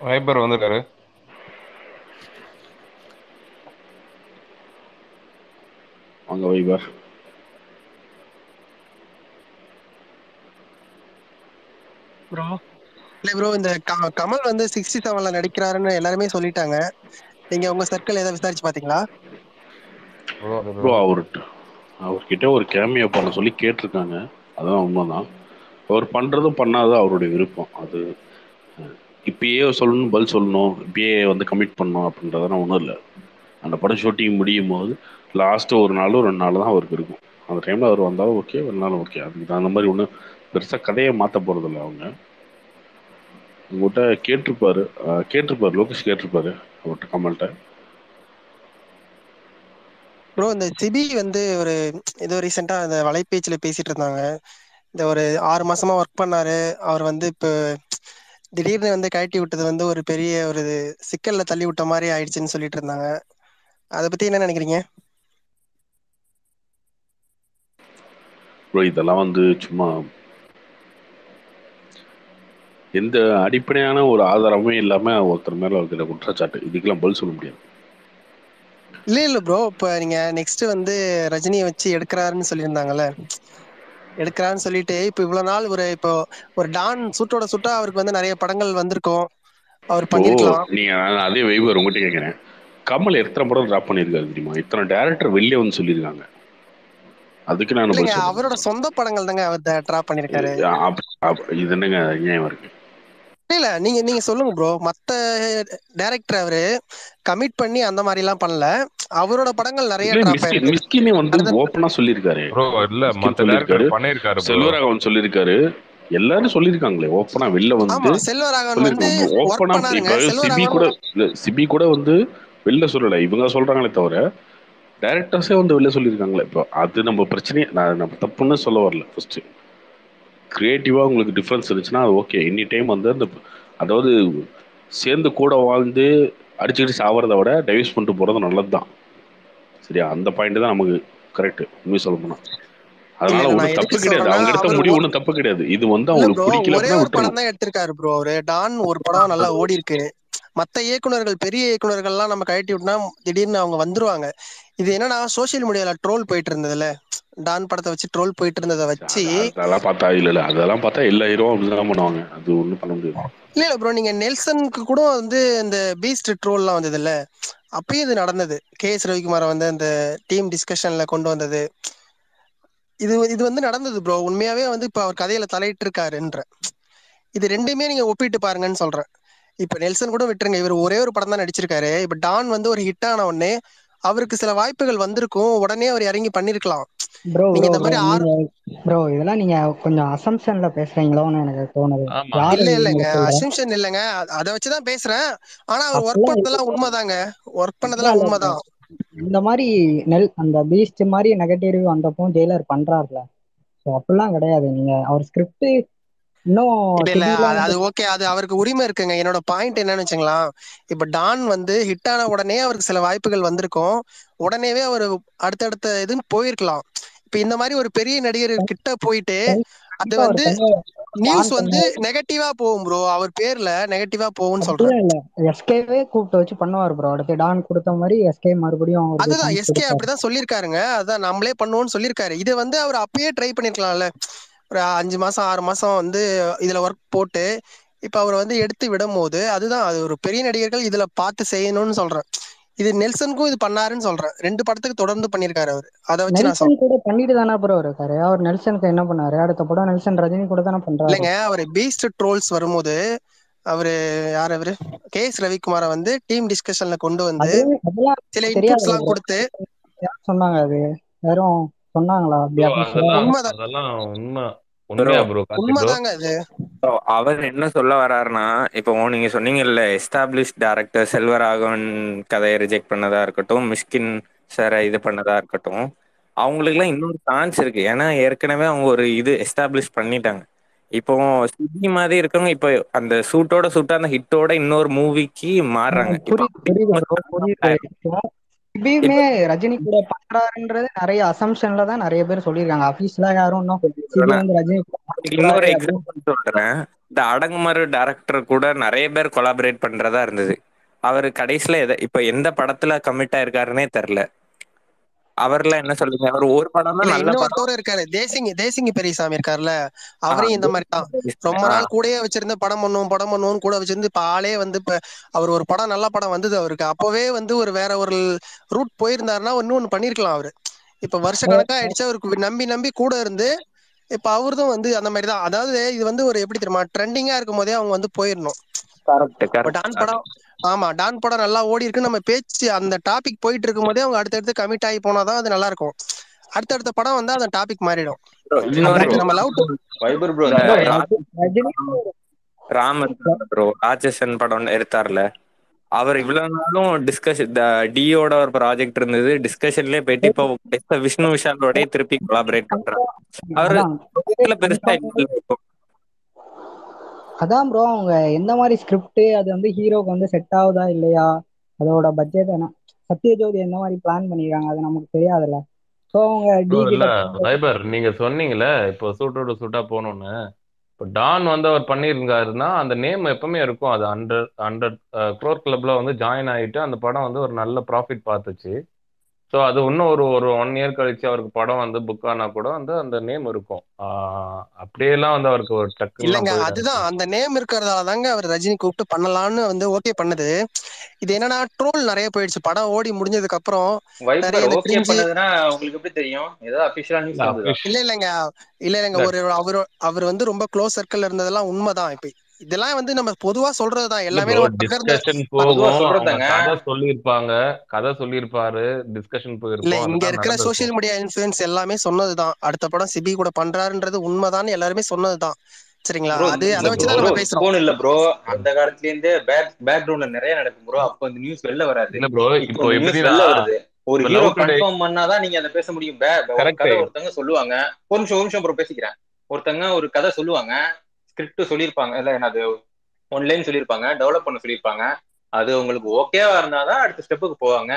Wiper வந்துட்டாரு. வாங்க wiper bro இல்ல ப்ரோ இந்த க- கமல் வந்து சிக்ஸ்டி செவன்ல நடிக்கிறாருன்னு எல்லாருமே சொல்லிட்டாங்க. நீங்க உங்க சர்க்கிள் ஏதாவது விசாரிச்சு பாத்தீங்களா? ப்ரோ அது ப்ரோ அவர்கிட்ட அவர்கிட்ட ஒரு கேமியோ பண்ண சொல்லி கேட்டிருக்காங்க. அதான் உண்மைதான். அவர் பண்றதும் பண்ணாததும் அவருடைய விருப்பம். அது இப்பயே சொல்லணும் பதில் சொல்லணும் இப்பயே வந்து கமிட் பண்ணணும் அப்படின்றதெல்லாம் ஒன்றும் இல்லை அந்த படம் ஷூட்டிங் முடியும் போது லாஸ்ட்டு ஒரு நாள் ரெண்டு நாள் தான் அவருக்கு இருக்கும். அந்த டைமில் அவர் வந்தாலும் ஓகே வந்தாலும் ஓகே அதுக்கு தகுந்த மாதிரி ஒன்றும் பெருசாக கதையை மாற்ற போகிறதில்ல அவங்க. உங்கள்கிட்ட கேட்டிருப்பாரு கேட்டிருப்பாரு லோகேஷ் கேட்டிருப்பாரு அவர்கிட்ட கமல்கிட்ட ப்ரோ இந்த சிபி வந்து ஒரு ஏதோ ரீசெண்டா அந்த வலைபேச்சில் பேசிட்டு இருந்தாங்க. இந்த ஒரு ஆறு மாசமா ஒர்க் பண்ணாரு. அவர் வந்து இப்போ திடீர்னு வந்து கழட்டி விட்டது வந்து ஒரு பெரிய ஒரு சிக்கல்ல தள்ளி விட்ட மாதிரி ஆயிடுச்சுன்னு சொல்லிட்டு இருந்தாங்க. அதை பத்தி என்ன நினைக்கிறீங்க? ப்ரோ இதெல்லாம் வந்து சும்மா எந்த அடிப்படையான ஒரு ஆதாரமும் இல்லாம ஒருத்தர் மேல இருக்கிற குற்றச்சாட்டு. இதுக்கெல்லாம் பதில் சொல்ல முடியாது. இல்ல இல்ல ப்ரோ. இப்ப நீங்க நெக்ஸ்ட் வந்து ரஜினியை வச்சு எடுக்கிறாருன்னு சொல்லியிருந்தாங்கல்ல. எடுக்கிறான்னு சொல்லிட்டு இப்ப இவ்வளவு நாள் ஒரு இப்போ ஒரு டான் சுட்டோட சுட்டா அவருக்கு வந்து நிறைய படங்கள் வந்திருக்கும். அவர் பண்ணிருக்கலாம் நீங்க அதே வைவர் உங்ககிட்ட கேட்கிறேன். கமல் எத்தனை படம் டிராப் பண்ணியிருக்காரு தெரியுமா? இத்தனை டேரக்டர் வெளியே வந்து சொல்லியிருக்காங்க. அதுக்கு நான். அவரோட சொந்த படங்கள் தாங்க அவர் டிராப் பண்ணிருக்காரு இது என்னங்க நியாயம் இருக்கு? இல்ல நீங்க நீங்க சொல்லுங்க ப்ரோ மத்த டைரக்டர் அவரு கமிட் பண்ணி அந்த மாதிரி எல்லாம் பண்ணல. அவரோட படங்கள் நிறைய இல்ல, டிராப் மிஸ்கி- ஆயிருக்கு மிஸ்கினே வந்து சொல்லியிருக்காரு. ப்ரோ இல்ல. மத்த. டேரக்டர் பண்ணிருக்காரு செல்வராகவன் சொல்லியிருக்காரு. எல்லாரும் சொல்லியிருக்காங்களே ஓப்பனா வெளில வந்து செல்வராகவன் வந்து இப்ப சிபி கூட சிபி கூட வந்து வெளில சொல்லல. இவங்க சொல்றாங்களே தவிர டைரக்டர்ஸே வந்து வெளில சொல்லியிருக்காங்களே. இப்போ அது நம்ம பிரச்சனையே நான் நம்ம தப்புன்னு சொல்ல வரல ஃபர்ஸ்ட் கிரியேட்டிவா உங்களுக்கு டிஃபரன்ஸ் இருந்துச்சுன்னா அது ஓகே எனி டைம் வந்து அந்த அதாவது சேர்ந்து கூட வாழ்ந்து அடிச்சுக்கிட்டு சாவறதை விட டைவர்ஸ் பண்ணிட்டு போறது நல்லதுதான். சரியா? அந்த பாயிண்ட் தான் நமக்கு கரெக்ட் உண்மை சொல்ல போனா. அதனால ஒன்றும் தப்பு கிடையாது. அவங்க எடுத்த முடிவு ஒன்றும் தப்பு கிடையாது. இது வந்து அவங்களுக்கு பிடிக்கல தான் எடுத்திருக்காரு ப்ரோ அவரு. டான் ஒரு படம் நல்லா ஓடி இருக்கு மத்த இயக்குனர்கள் பெரிய இயக்குனர்கள்லாம் நம்ம கழட்டி விட்டோம்னா திடீர்னு அவங்க வந்துருவாங்க. இது என்னன்னா சோஷியல் மீடியால ட்ரோல் போயிட்டு இருந்ததுல டான் படத்தை வச்சு ட்ரோல் போயிட்டு இருந்ததை வச்சு அது- அதெல்லாம் பார்த்தா இல்ல இல்ல. அதெல்லாம் பார்த்தா எல்லா ஹீரோவும் அப்படிதான் பண்ணுவாங்க. அது ஒண்ணும் பண்ண முடியாது. இல்ல இல்ல ப்ரோ நீங்க நெல்சனுக்கு கூட வந்து இந்த பீஸ்ட் ட்ரோல்லாம் வந்தது இல்ல அப்பயும் இது நடந்தது. கே எஸ் ரவிக்குமாரை வந்து அந்த டீம் டிஸ்கஷன்ல கொண்டு வந்தது. இது இது வந்து நடந்தது ப்ரோ உண்மையாவே வந்து இப்ப அவர் கதையில தலையிட்டு இருக்காருன்ற இது ரெண்டுமே நீங்க ஒப்பிட்டு பாருங்கன்னு சொல்றேன். இப்ப நெல்சன் கூட விட்டுருங்க. இவர் ஒரே ஒரு படம் தான் நடிச்சிருக்காரு. இப்ப டான் வந்து ஒரு ஹிட் ஆன உடனே அவருக்கு சில வாய்ப்புகள் வந்திருக்கும். உடனே அவர் இறங்கி பண்ணிருக்கலாம். ப்ரோ நீங்க இந்த மாதிரி ஆறு ப்ரோ இதெல்லாம் நீங்க கொஞ்சம் அசம்ஷன்ல பேசுறீங்களோன்னு எனக்கு தோணுது. இல்ல இல்லைங்க. அசிம்ஷன் இல்லைங்க. அதை வச்சுதான் பேசுறேன். ஆனா அவர் ஒர்க் பண்ணதெல்லாம் உண்மைதாங்க. ஒர்க் பண்ணதெல்லாம். உண்மைதான். இந்த மாதிரி நெல் அந்த பீஸ்ட் மாதிரி நெகட்டிவ் வந்தப்போ ஜெயிலர் பண்றாருல. ஸோ அப்படிலாம் கிடையாது. நீங்க அவர் ஸ்கிரிப்ட் இன்னும் அது- ஓகே அது அவருக்கு உரிமை இருக்குங்க. என்னோட பாயிண்ட் என்னன்னு வச்சுங்களா இப்ப டான் வந்து ஹிட் ஆன உடனே அவருக்கு சில வாய்ப்புகள் வந்திருக்கும். உடனேவே அவர் அடுத்தடுத்த இதுன்னு போயிருக்கலாம். இப்ப இந்த மாதிரி ஒரு பெரிய நடிகர் கிட்ட போயிட்டு அது வந்து நியூஸ் வந்து நெகட்டிவா போகும் ப்ரோ அவர் பேர்ல நெகட்டிவா போகும்னு சொல்றேன். இல்ல. எஸ்கேவே கூப்பிட்டு வச்சு பண்ணுவார் ப்ரோ அடுத்து டான் கொடுத்த மாதிரி எஸ்கே மறுபடியும் அதுதான் எஸ்கே அப்படிதான் சொல்லியிருக்காருங்க. அதான் நம்மளே பண்ணுவோம்னு சொல்லியிருக்காரு. இது வந்து அவர் அப்பயே ட்ரை பண்ணிருக்கலாம்ல. ஒரு அஞ்சு மாசம் ஆறு மாசம் வந்து இதுல ஒர்க் போட்டு இப்ப அவர் வந்து எடுத்து விடும் போது அதுதான் அது ஒரு பெரிய நடிகர்கள் இதுல பார்த்து செய்யணும்னு சொல்றேன். இது நெல்சனுக்கும் இது பண்ணாருன்னு சொல்றேன். ரெண்டு படத்துக்கு தொடர்ந்து பண்ணிருக்காரு அவர். அதை வச்சு நான் சொல்றேன். கூட பண்ணிட்டு தானே ப்ரோ இருக்காரு. அவர் நெல்சனுக்கு என்ன பண்ணாரு? அடுத்த படம் நெல்சன் ரஜினி கூட தானே பண்றாரு. இல்லைங்க அவர் பீஸ்ட் ட்ரோல்ஸ் வரும்போது அவரு யார் அவரு? கே எஸ் ரவிக்குமாரை வந்து டீம் டிஸ்கஷன்ல கொண்டு வந்து சில இன்புட்ஸ் எல்லாம். கொடுத்து யார் சொன்னாங்க அது? யாரும் சொன்னாங்களா? உண்மைதான். அவர் என்ன சொல்ல வர்றாருன்னா இப்போ நீங்க சொன்னீங்கல்ல எஸ்டாப்ளிஷ் டேரக்டர் செல்வராகவன் கதையை ரிஜெக்ட் பண்ணதா இருக்கட்டும் மிஷ்கின் சாரை இது பண்ணதா இருக்கட்டும் அவங்களுக்குலாம் இன்னொரு சான்ஸ் இருக்கு. ஏன்னா ஏற்கனவே அவங்க ஒரு இது எஸ்டாப்ளிஷ் பண்ணிட்டாங்க. இப்போ சிபி மாதிரி இருக்கவங்க இப்போ அந்த சூட்டோட சூட்டா அந்த ஹிட்டோட இன்னொரு மூவிக்கு மாறுறாங்க. இப்போ புரியுது புரியுது bro, புரியுது இப்போ சிபியுமே ரஜினி கூட பண்றாருன்றது நிறைய அசம்ஷன்ல தான் நிறைய பேர் சொல்லியிருக்காங்க. அபிஷியலா யாரும் இன்னும் ரஜினி இன்னொரு எக்ஸாம்பிள் சொல்றேன். இந்த அடங்குமறு டேரக்டர் கூட நிறைய பேர் கொலாபரேட் பண்றதா இருந்தது. அவர் கடைசியில எதை இப்ப எந்த படத்துல கமிட் ஆயிருக்காருன்னே தெரியல. அவர்லாம் என்ன சொல்லுங்க அவர் ஒரு படம் தான் நல்ல படம். இருக்காரு. தேசிங்க தேசிங்க பெரியசாமி இருக்காருல்ல அவரையும் இந்த மாதிரி தான். ரொம்ப நாள் கூடயே வச்சிருந்து படம் பண்ணுவோம் படம் பண்ணுவோம் கூட வச்சிருந்து இப்ப ஆளே வந்து இப்ப அவர் ஒரு படம் நல்ல படம் வந்தது அவருக்கு. அப்பவே வந்து ஒரு வேற ஒரு ரூட் போயிருந்தாருன்னா இன்னொன்னு பண்ணிருக்கலாம் அவரு. இப்ப வருஷ கணக்கா ஆயிடுச்சு அவருக்கு நம்பி நம்பி கூட இருந்து இப்ப அவர்தான் வந்து அந்த மாதிரி தான். அதாவது இது வந்து ஒரு எப்படி தெரியுமா ட்ரெண்டிங்கா இருக்கும் போதே அவங்க வந்து போயிடணும் படம் ஆமா டான் படம் நல்லா ஓடி இருக்கு நம்ம பேச்சு அந்த டாபிக் போயிட்டு இருக்கும் போதே அவங்க அடுத்தடுத்து கமிட் ஆகி போனாதான் அது நல்லா இருக்கும் அடுத்தடுத்த படம் வந்து அந்த டாபிக் மாறிடும். நம்ம லவ் வைபர் ப்ரோ இந்த இந்த ரா- ரஜினி ராம் ப்ரோ ராட்சசன் படம் எடுத்தார்ல. அவர் இவ்வளவு நாளும் டிஸ்கஷன் டியோட ஒரு ப்ராஜெக்ட் இருந்தது. டிஸ்கஷன்லயே போயிட்டு இப்போ விஷ்ணு விஷாலோடய திருப்பி கொலாபரேட் பண்றாரு. அவரு பெருசா அதான் ப்ரோ அவங்க எந்த மாதிரி ஸ்கிரிப்ட் அது வந்து ஹீரோக்கு வந்து செட் ஆகுதா இல்லையா? அதோட பட்ஜெட் என்ன? சத்யஜோதி எந்த மாதிரி பிளான் பண்ணிருக்காங்க? அது நமக்கு தெரியாதுல்ல. ஸோ அவங்க நீங்க சொன்னீங்கல்ல இப்போ சூட்டோட சூட்டா போகணும்னு இப்போ டான் வந்து அவர் பண்ணியிருக்காருன்னா அந்த நேம் எப்பவுமே இருக்கும். அது ஹண்ட்ரட் ஹண்ட்ரட் க்ரோர் கிளப்ல வந்து ஜாயின் ஆயிட்டு அந்த படம் வந்து ஒரு நல்ல ப்ராஃபிட் பார்த்துச்சு. ஸோ அது இன்னும் ஒரு ஒரு ஒன் இயர் கழிச்சு அவருக்கு படம் வந்து புக் ஆனா கூட வந்து அந்த நேம் இருக்கும். ஆஹ் அப்படியெல்லாம் வந்து அவருக்கு ஒரு டக்குலாம் இல்லங்க அதுதான். அந்த நேம் இருக்கிறதால தாங்க அவர் ரஜினி கூப்பிட்டு பண்ணலாம்னு வந்து ஓகே பண்ணது. இது என்னன்னா ட்ரோல் நிறைய போயிடுச்சு. படம் ஓடி முடிஞ்சதுக்கு அப்புறம் உங்களுக்கு எப்படி தெரியும்? ஏதோ அபிஷியலா நியூஸ் இல்ல இல்லங்க. இல்ல இல்லங்க. இல்ல. ஒரு அவர் அவர் வந்து ரொம்ப க்ளோஸ் சர்க்கிள் இருந்ததெல்லாம் உண்மைதான். இப்ப இதெல்லாம் வந்து நம்ம பொதுவா சொல்றதுதான். எல்லாமே சொல்றதாங்க. கதை சொல்லியிருப்பாங்க. கதை சொல்லியிருப்பாரு. டிஸ்கஷன் இல்ல போயிருக்கும் இங்க இருக்கிற சோசியல் மீடியா இன்ஃபுளுன்ஸ் எல்லாமே சொன்னதுதான். அடுத்த படம் சிபி கூட பண்றாருன்றது உண்மைதான் எல்லாருமே சொன்னதுதான். சரிங்களா? அது இல்ல அதை ப்ரோ வச்சுதான் ப்ரோ நம்ம பேசுறோம். இல்ல ப்ரோ அந்த காலத்துல இருந்தே பேக் பேக்ரவுண்ட்ல நிறைய நடக்கும் ப்ரோ அப்போ இந்த நியூஸ் வெளில வராது. இல்ல ப்ரோ இப்போ வெளில வருது. ஒரு ஹீரோ கன்ஃபார்ம் பண்ணாதான் நீங்க அதை பேச முடியும். கதை ஒருத்தங்க சொல்லுவாங்க. ஒரு நிமிஷம் ஒரு நிமிஷம் ப்ரோ பேசிக்கிறேன். ஒருத்தங்க ஒரு கதை சொல்லுவாங்க. ஸ்கிரிப்ட் சொல்லியிருப்பாங்க. இல்ல என்னது ஒன் லைன் சொல்லியிருப்பாங்க டெவலப் பண்ண சொல்லியிருப்பாங்க. அது உங்களுக்கு ஓகேவா இருந்தாதான் அடுத்த ஸ்டெப்புக்கு போவாங்க.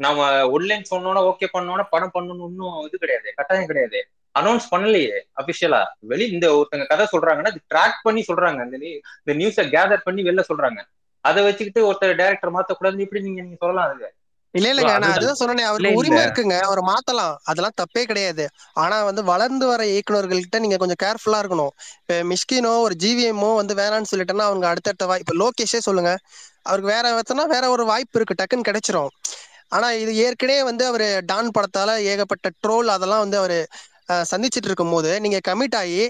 நம்ம ஒன் லைன் சொன்னோன்னா ஓகே பண்ணோன்னா படம் பண்ணணும் ஒன்றும் இது கிடையாது கட்டாயம் கிடையாது. அனௌன்ஸ் பண்ணலையே அபிஷியலா வெளி இந்த ஒருத்தங்க கதை சொல்றாங்கன்னா ட்ராக் பண்ணி சொல்றாங்க. இந்த நியூஸை கேதர் பண்ணி வெளில சொல்றாங்க. அதை வச்சுக்கிட்டு ஒருத்தர் டைரக்டர் மாத்தக்கூடாதுன்னு இப்படி நீங்க நீங்க சொல்லலாம் அது இல்ல இல்லங்க. நான் அதுதான் சொன்னேனே. அவருக்கு உரிமை இருக்குங்க. அவர் மாத்தலாம். அதெல்லாம் தப்பே கிடையாது. ஆனா வந்து வளர்ந்து வர இயக்குனர்கள்கிட்ட நீங்க கொஞ்சம் கேர்ஃபுல்லா இருக்கணும். இப்ப மிஷ்கினோ ஒரு ஜிவிஎம்மோ வந்து வேணாம்னு சொல்லிட்டேன்னா அவங்க அடுத்தடுத்த வாய் இப்ப லோகேஷே சொல்லுங்க. அவருக்கு வேற வச்சனா வேற ஒரு வாய்ப்பு இருக்கு. டக்குன்னு கிடைச்சிரும். ஆனா இது ஏற்கனவே வந்து அவரு டான் படத்தால ஏகப்பட்ட ட்ரோல் அதெல்லாம் வந்து அவரு சந்திச்சிட்டு இருக்கும் போது நீங்க கமிட் ஆகி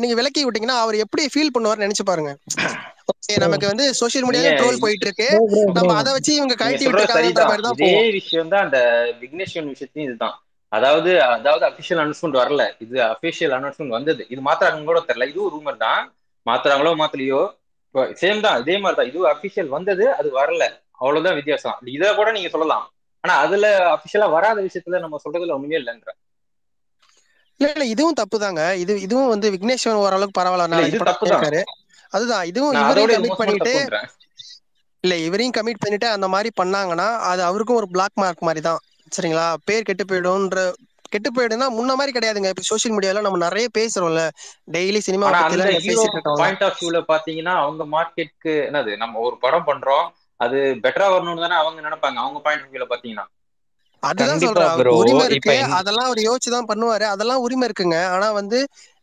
நீங்க விலக்கி விட்டீங்கன்னா அவர் எப்படி ஃபீல் பண்ணுவார்னு நினைச்சு பாருங்க. நமக்கு வந்து நீங்க மீடியால ட்ரோல் போயிட்டு இருக்கு நம்ம அதை வச்சு இவங்க கழட்டி இதே போவோம் விஷயம் தான் அந்த விக்னேஸ்வரன் விஷயத்தையும் இதுதான். அதாவது அதாவது அபிஷியல் அனௌன்ஸ்மெண்ட் வரல. இது அபிஷியல் அனௌன்ஸ்மெண்ட் வந்தது. இது மாத்துறாங்க கூட தெரியல. இதுவும் ரூமர் தான். மாத்துறாங்களோ மாத்தலையோ? சேம் தான். இதே மாதிரி தான் இது அபிஷியல் வந்தது அது வரல. அவ்வளவுதான் வித்தியாசம். இதை கூட நீங்க சொல்லலாம். ஆனா அதுல அபிஷியலா வராத விஷயத்துல நம்ம சொல்றதுல ஒண்ணுமே இல்லைன்ற. இல்ல இல்ல இதுவும் தப்பு தாங்க இது இதுவும் வந்து விக்னேஸ்வரன் ஓரளவுக்கு பரவாயில்ல. அதுதான். இதுவும் இவரையும் கமிட் பண்ணிட்டு இல்ல இவரையும் கமிட் பண்ணிட்டு அந்த மாதிரி பண்ணாங்கன்னா அது அவருக்கும் ஒரு பிளாக் மார்க் மாதிரி தான் சரிங்களா? பேர் கெட்டு போயிடும்ன்ற கெட்டு போயிடும்னா முன்ன மாதிரி கிடையாதுங்க. இப்ப சோஷியல் மீடியால நம்ம நிறைய பேசுறோம்ல. டெய்லி சினிமா பாயிண்ட் ஆஃப் வியூல பாத்தீங்கன்னா அவங்க மார்க்கெட்க்கு என்னது நம்ம ஒரு படம் பண்றோம். அது பெட்டரா வரணும்னு தானே அவங்க நினைப்பாங்க. அவங்க பாயிண்ட் ஆஃப் வியூல பாத்தீங்கன்னா. அதுதான் சொல்றேன். உரிமை இருக்கு. அதெல்லாம் அவர் யோசிச்சு தான் பண்ணுவாரு. அதெல்லாம் உரிமை இருக்குங்க. ஆனா வந்து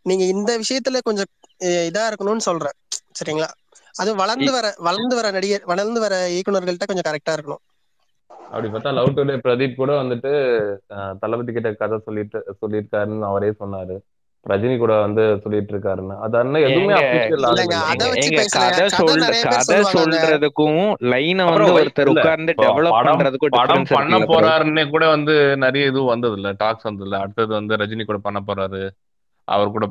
நீங்க இந்த விஷயத்துல கொஞ்சம் இதா இருக்கணும்னு சொல்றேன். சரிங்களா? அது வளர்ந்து வர வளர்ந்து வர நடிகர் வளர்ந்து வர இயக்குனர்கள்ட்ட கொஞ்சம் கரெக்டா இருக்கணும். அப்படி பார்த்தா லவ் டுடே பிரதீப் கூட வந்துட்டு தளபதி கிட்ட கதை சொல்லிட்டு சொல்லியிருக்காருன்னு அவரே சொன்னாரு. ரஜினி கூட வந்து சொல்லிட்டு இருக்காருன்னு அது எதுவுமே கதை சொல்றதுக்கும் லைனை வந்து ஒருத்தர் உட்கார்ந்து டெவலப் படம் பண்றதுக்கும் படம் டிஃபரன்ஸ் பண்ண போறாருன்னே கூட வந்து நிறைய இது வந்தது இல்ல டாக்ஸ் வந்தது இல்ல அடுத்தது வந்து ரஜினி கூட பண்ண போறாரு. அவர் கூட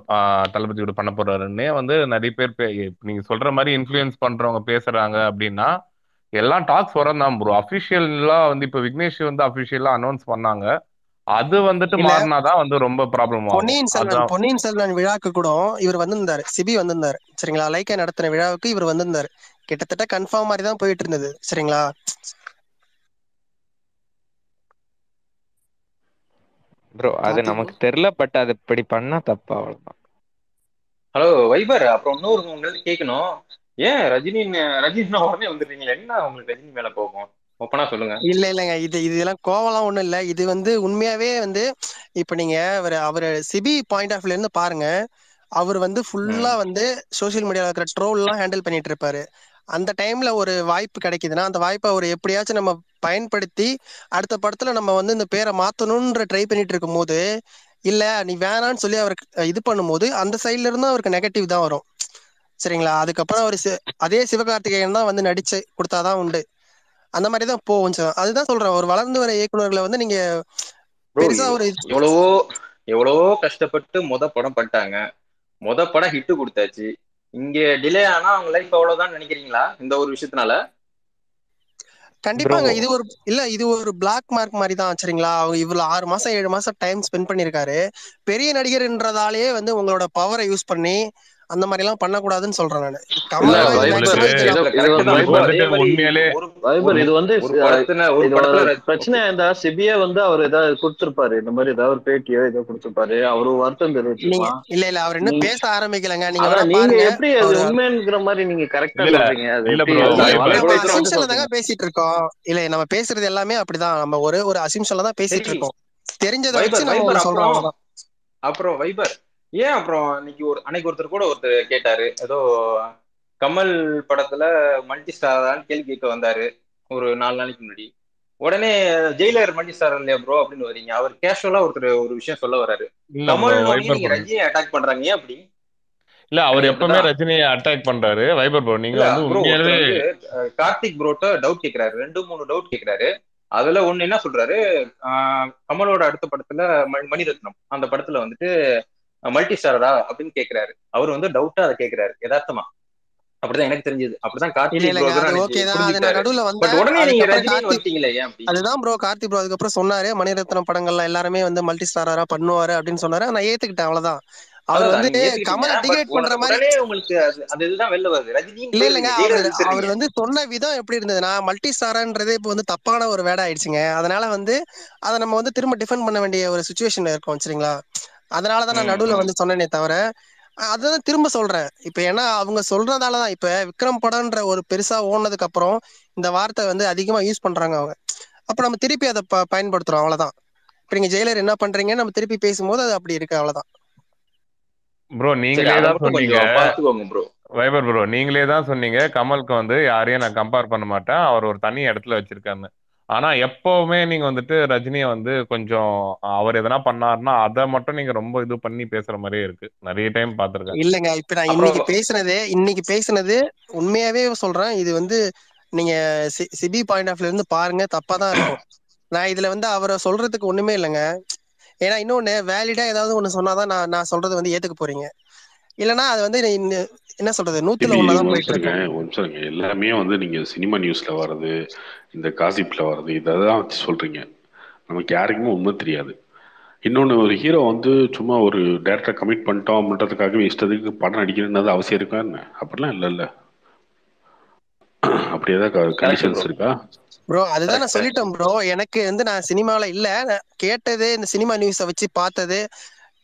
தளபதி கூட பண்ண போறாருன்னே வந்து நிறைய பேர் நீங்க சொல்ற மாதிரி இன்ஃப்ளூயன்ஸ் பண்றவங்க பேசுறாங்க அப்படின்னா எல்லாம் டாக்ஸ் வரதான் ப்ரோ அபிஷியலா வந்து இப்ப விக்னேஷ் வந்து அபிஷியலா அனௌன்ஸ் பண்ணாங்க. அது வந்துட்டு மாறினாதான் வந்து ரொம்ப ப்ராப்ளம் பொன்னியின் செல்வன் பொன்னியின் செல்வன் விழாக்கு கூட இவர் வந்திருந்தாரு. சிபி வந்திருந்தாரு. சரிங்களா? லைக்கா நடத்தின விழாவுக்கு இவர் வந்திருந்தாரு. கிட்டத்தட்ட கன்ஃபார்ம் மாதிரி தான் போயிட்டு இருந்தது. சரிங்களா? ப்ரோ அது நமக்கு தெரியல பட் அது இப்படி பண்ணா தப்பு அவ்வளவுதான். ஹலோ வைபர் அப்புறம் இன்னொரு உங்களுக்கு கேட்கணும் ஏன் ரஜினி ரஜினி உடனே வந்துடுறீங்களா? என்ன உங்களுக்கு ரஜினி மேல போகும் சொல்லுங்க. இல்ல இல்லங்க இது இதெல்லாம் கோவம்லாம் ஒண்ணும் இல்ல. இது வந்து உண்மையாவே வந்து இப்ப நீங்க அவர் அவர் சிபி பாயிண்ட் ஆஃப் இருந்து பாருங்க. அவர் வந்து ஃபுல்லா வந்து சோஷியல் மீடியால இருக்கிற ட்ரோல் எல்லாம் ஹேண்டில் பண்ணிட்டு இருப்பாரு. அந்த டைம்ல ஒரு வாய்ப்பு கிடைக்குதுன்னா அந்த வாய்ப்பை அவர் எப்படியாச்சும் நம்ம பயன்படுத்தி அடுத்த படத்துல நம்ம வந்து இந்த பேரை மாத்தணும்ன்ற ட்ரை பண்ணிட்டு இருக்கும் போது இல்ல நீ வேணான்னு சொல்லி அவருக்கு இது பண்ணும்போது அந்த சைட்ல இருந்து அவருக்கு நெகட்டிவ் தான் வரும். சரிங்களா? அதுக்கப்புறம் அவர் அதே சிவகார்த்திகேயன் தான் வந்து நடிச்சு கொடுத்தாதான் உண்டு. அந்த மாதிரி தான் போகும் அதுதான் சொல்றேன். ஒரு வளர்ந்து வர இயக்குநர்களை வந்து நீங்க பெருசா ஒரு எவ்வளவோ எவ்வளவோ கஷ்டப்பட்டு முத படம் பண்ணிட்டாங்க. முத படம் ஹிட் கொடுத்தாச்சு. இங்க டிலே ஆனா அவங்க லைஃப் அவ்வளவுதான் நினைக்கிறீங்களா? இந்த ஒரு விஷயத்தினால? கண்டிப்பாங்க. இது ஒரு இல்ல இது ஒரு பிளாக் மார்க் மாதிரி தான் சரிங்களா? அவங்க இவ்வளவு ஆறு மாசம் ஏழு மாசம் டைம் ஸ்பெண்ட் பண்ணிருக்காரு பெரிய நடிகர்ன்றதாலேயே வந்து உங்களோட பவரை யூஸ் பண்ணி அந்த மாதிரி எல்லாம் பண்ணக்கூடாதுன்னு சொல்றேன் நானு. இது- வந்து பிரச்சனை இருந்தா சிபியா வந்து அவர் ஏதாவது கொடுத்திருப்பாரு. இந்த மாதிரி ஏதாவது ஒரு பேட்டியோ ஏதோ கொடுத்திருப்பாரு. அவரு வருத்தம் தெரிவிச்சிருப்பான் இல்ல இல்ல அவர் இன்னும் பேச ஆரம்பிக்கலங்க. நீங்க நீங்க எப்படி அது உண்மைங்கிற மாதிரி நீங்க கரெக்டா சொல்றீங்க? தாங்க. பேசிட்டு இருக்கோம் இல்ல நம்ம பேசுறது எல்லாமே அப்படிதான். நம்ம ஒரு ஒரு அசிம்ஷன்ல தான் பேசிட்டு. இருக்கோம் தெரிஞ்சதை வச்சு நம்ம சொல்றோம் அப்புறம் வைபர் ஏன் அப்புறம் இன்னைக்கு ஒரு அன்னைக்கு ஒருத்தர் கூட ஒருத்தர் கேட்டாரு. ஏதோ கமல் படத்துல மல்டி ஸ்டாரான்னு கேள்வி கேட்க வந்தாரு ஒரு நாலு நாளைக்கு முன்னாடி. உடனே ஜெயிலர் மல்டி ஸ்டார் இல்லையா ப்ரோ அப்படின்னு வரீங்க அவர் கேஷுவலா ஒருத்தர் ஒரு விஷயம் சொல்ல bro, கமல். ரஜினியை அட்டாக் பண்றாங்க ஏன் அப்படி? இல்ல அவர் எப்பவுமே. ரஜினியை அட்டாக் பண்றாரு. வைபர் ப்ரோ நீங்க வந்து கார்த்திக் ப்ரோட்ட டவுட் கேக்குறாரு. ரெண்டு மூணு டவுட் கேக்குறாரு. அதுல ஒண்ணு என்ன சொல்றாரு? கமலோட அடுத்த படத்துல மணி- மணிரத்னம். அந்த படத்துல வந்துட்டு மல்டி ஸ்டாரரா அப்படின்னு கேக்குறாரு. அவர் வந்து டவுட்டா அதை கேக்குறாரு யதார்த்தமா. அப்படிதான் எனக்கு தெரிஞ்சது. அப்படிதான் கார்த்திக் நான் அதுதான் ப்ரோ கார்த்திக் ப்ரோ அதுக்கப்புறம் சொன்னாரு மணிரத்னம் படங்கள்ல எல்லாருமே வந்து மல்டி ஸ்டாரரா பண்ணுவாரு அப்படின்னு சொன்னாரு. நான் ஏத்துக்கிட்டேன் அவ்வளவுதான். அவர் வந்து கமலை டிகேட் பண்ற மாதிரி உங்களுக்கு அது அந்த இதுதான் வெளில வருது. ரஜினின்னு இல்ல இல்லங்க அவர் வந்து சொன்ன விதம் எப்படி இருந்ததுன்னா மல்டி ஸ்டாரன்றது இப்போ வந்து தப்பான ஒரு வேடா ஆயிடுச்சுங்க. அதனால வந்து அதை நம்ம வந்து திரும்ப டிஃபெண்ட் பண்ண வேண்டிய ஒரு சுச்சுவேஷன்ல இருக்கோம் சரிங்களா? அதனால தான் நான் நடுவுல. வந்து சொன்னேனே தவிர அதுதான் திரும்ப சொல்றேன். இப்ப ஏன்னா அவங்க சொல்றதால தான். இப்ப விக்ரம் படம்ன்ற ஒரு பெருசா ஓடுனதுக்கு அப்புறம் இந்த வார்த்தை வந்து அதிகமா யூஸ் பண்றாங்க அவங்க. அப்ப நம்ம திருப்பி அதை ப- பயன்படுத்துறோம். அவ்வளவுதான். இப்ப நீங்க ஜெயிலர் என்ன பண்றீங்கன்னு நம்ம திருப்பி பேசும்போது அது அப்படி இருக்கு. அவ்வளவுதான். ப்ரோ நீங்களே தான் சொன்னீங்க. பாத்துக்கோங்க ப்ரோ வைபர் ப்ரோ நீங்களே தான் சொன்னீங்க. கமலுக்கு வந்து யாரையும் நான் கம்பேர் பண்ண மாட்டேன். அவர் ஒரு தனி இடத்துல வச்சிருக்காருன்னு. ஆனா எப்பவுமே நீங்க வந்துட்டு ரஜினியை வந்து கொஞ்சம் அவர் எதனா பண்ணாருன்னா அதை மட்டும் நீங்க ரொம்ப இது பண்ணி பேசுற மாதிரியே இருக்கு. நிறைய டைம் பார்த்திருக்கேன். இல்லங்க இப்ப நான் இன்னைக்கு பேசுனது இன்னைக்கு பேசுனது உண்மையாவே சொல்றேன். இது வந்து நீங்க சிபி பாயிண்ட் ஆஃப்ல இருந்து பாருங்க தப்பா தான் இருக்கும். நான் இதுல வந்து அவரை சொல்றதுக்கு ஒண்ணுமே இல்லைங்க. ஏன்னா இன்னொன்னு வேலிடா ஏதாவது ஒண்ணு சொன்னாதான் நான் நான் சொல்றது வந்து ஏத்துக்க போறீங்க. இல்லைன்னா அது வந்து என்ன சொல்றது? நூத்துல ஒண்ணாதான் போயிட்டு நிமிஷம் இருங்க. எல்லாமே வந்து நீங்க சினிமா நியூஸ்ல வர்றது இந்த காசிப்ல வர்றது இதெல்லாம் வச்சு சொல்றீங்க. நமக்கு யாருக்குமே உண்மை தெரியாது. இன்னொன்று ஒரு ஹீரோ வந்து சும்மா ஒரு டேரக்டர் கமிட் பண்ணிட்டோம் அப்படின்றதுக்காகவே இஷ்டத்துக்கு படம் நடிக்கணும்னு அவசியம் இருக்கா என்ன? அப்படிலாம் இல்லைல்ல அப்படி ஏதாவது கண்டிஷன்ஸ். இருக்கா? ப்ரோ அதுதான் நான். சொல்லிட்டேன் ப்ரோ எனக்கு வந்து நான் சினிமால இல்ல. கேட்டது இந்த சினிமா நியூஸை வச்சு பார்த்தது.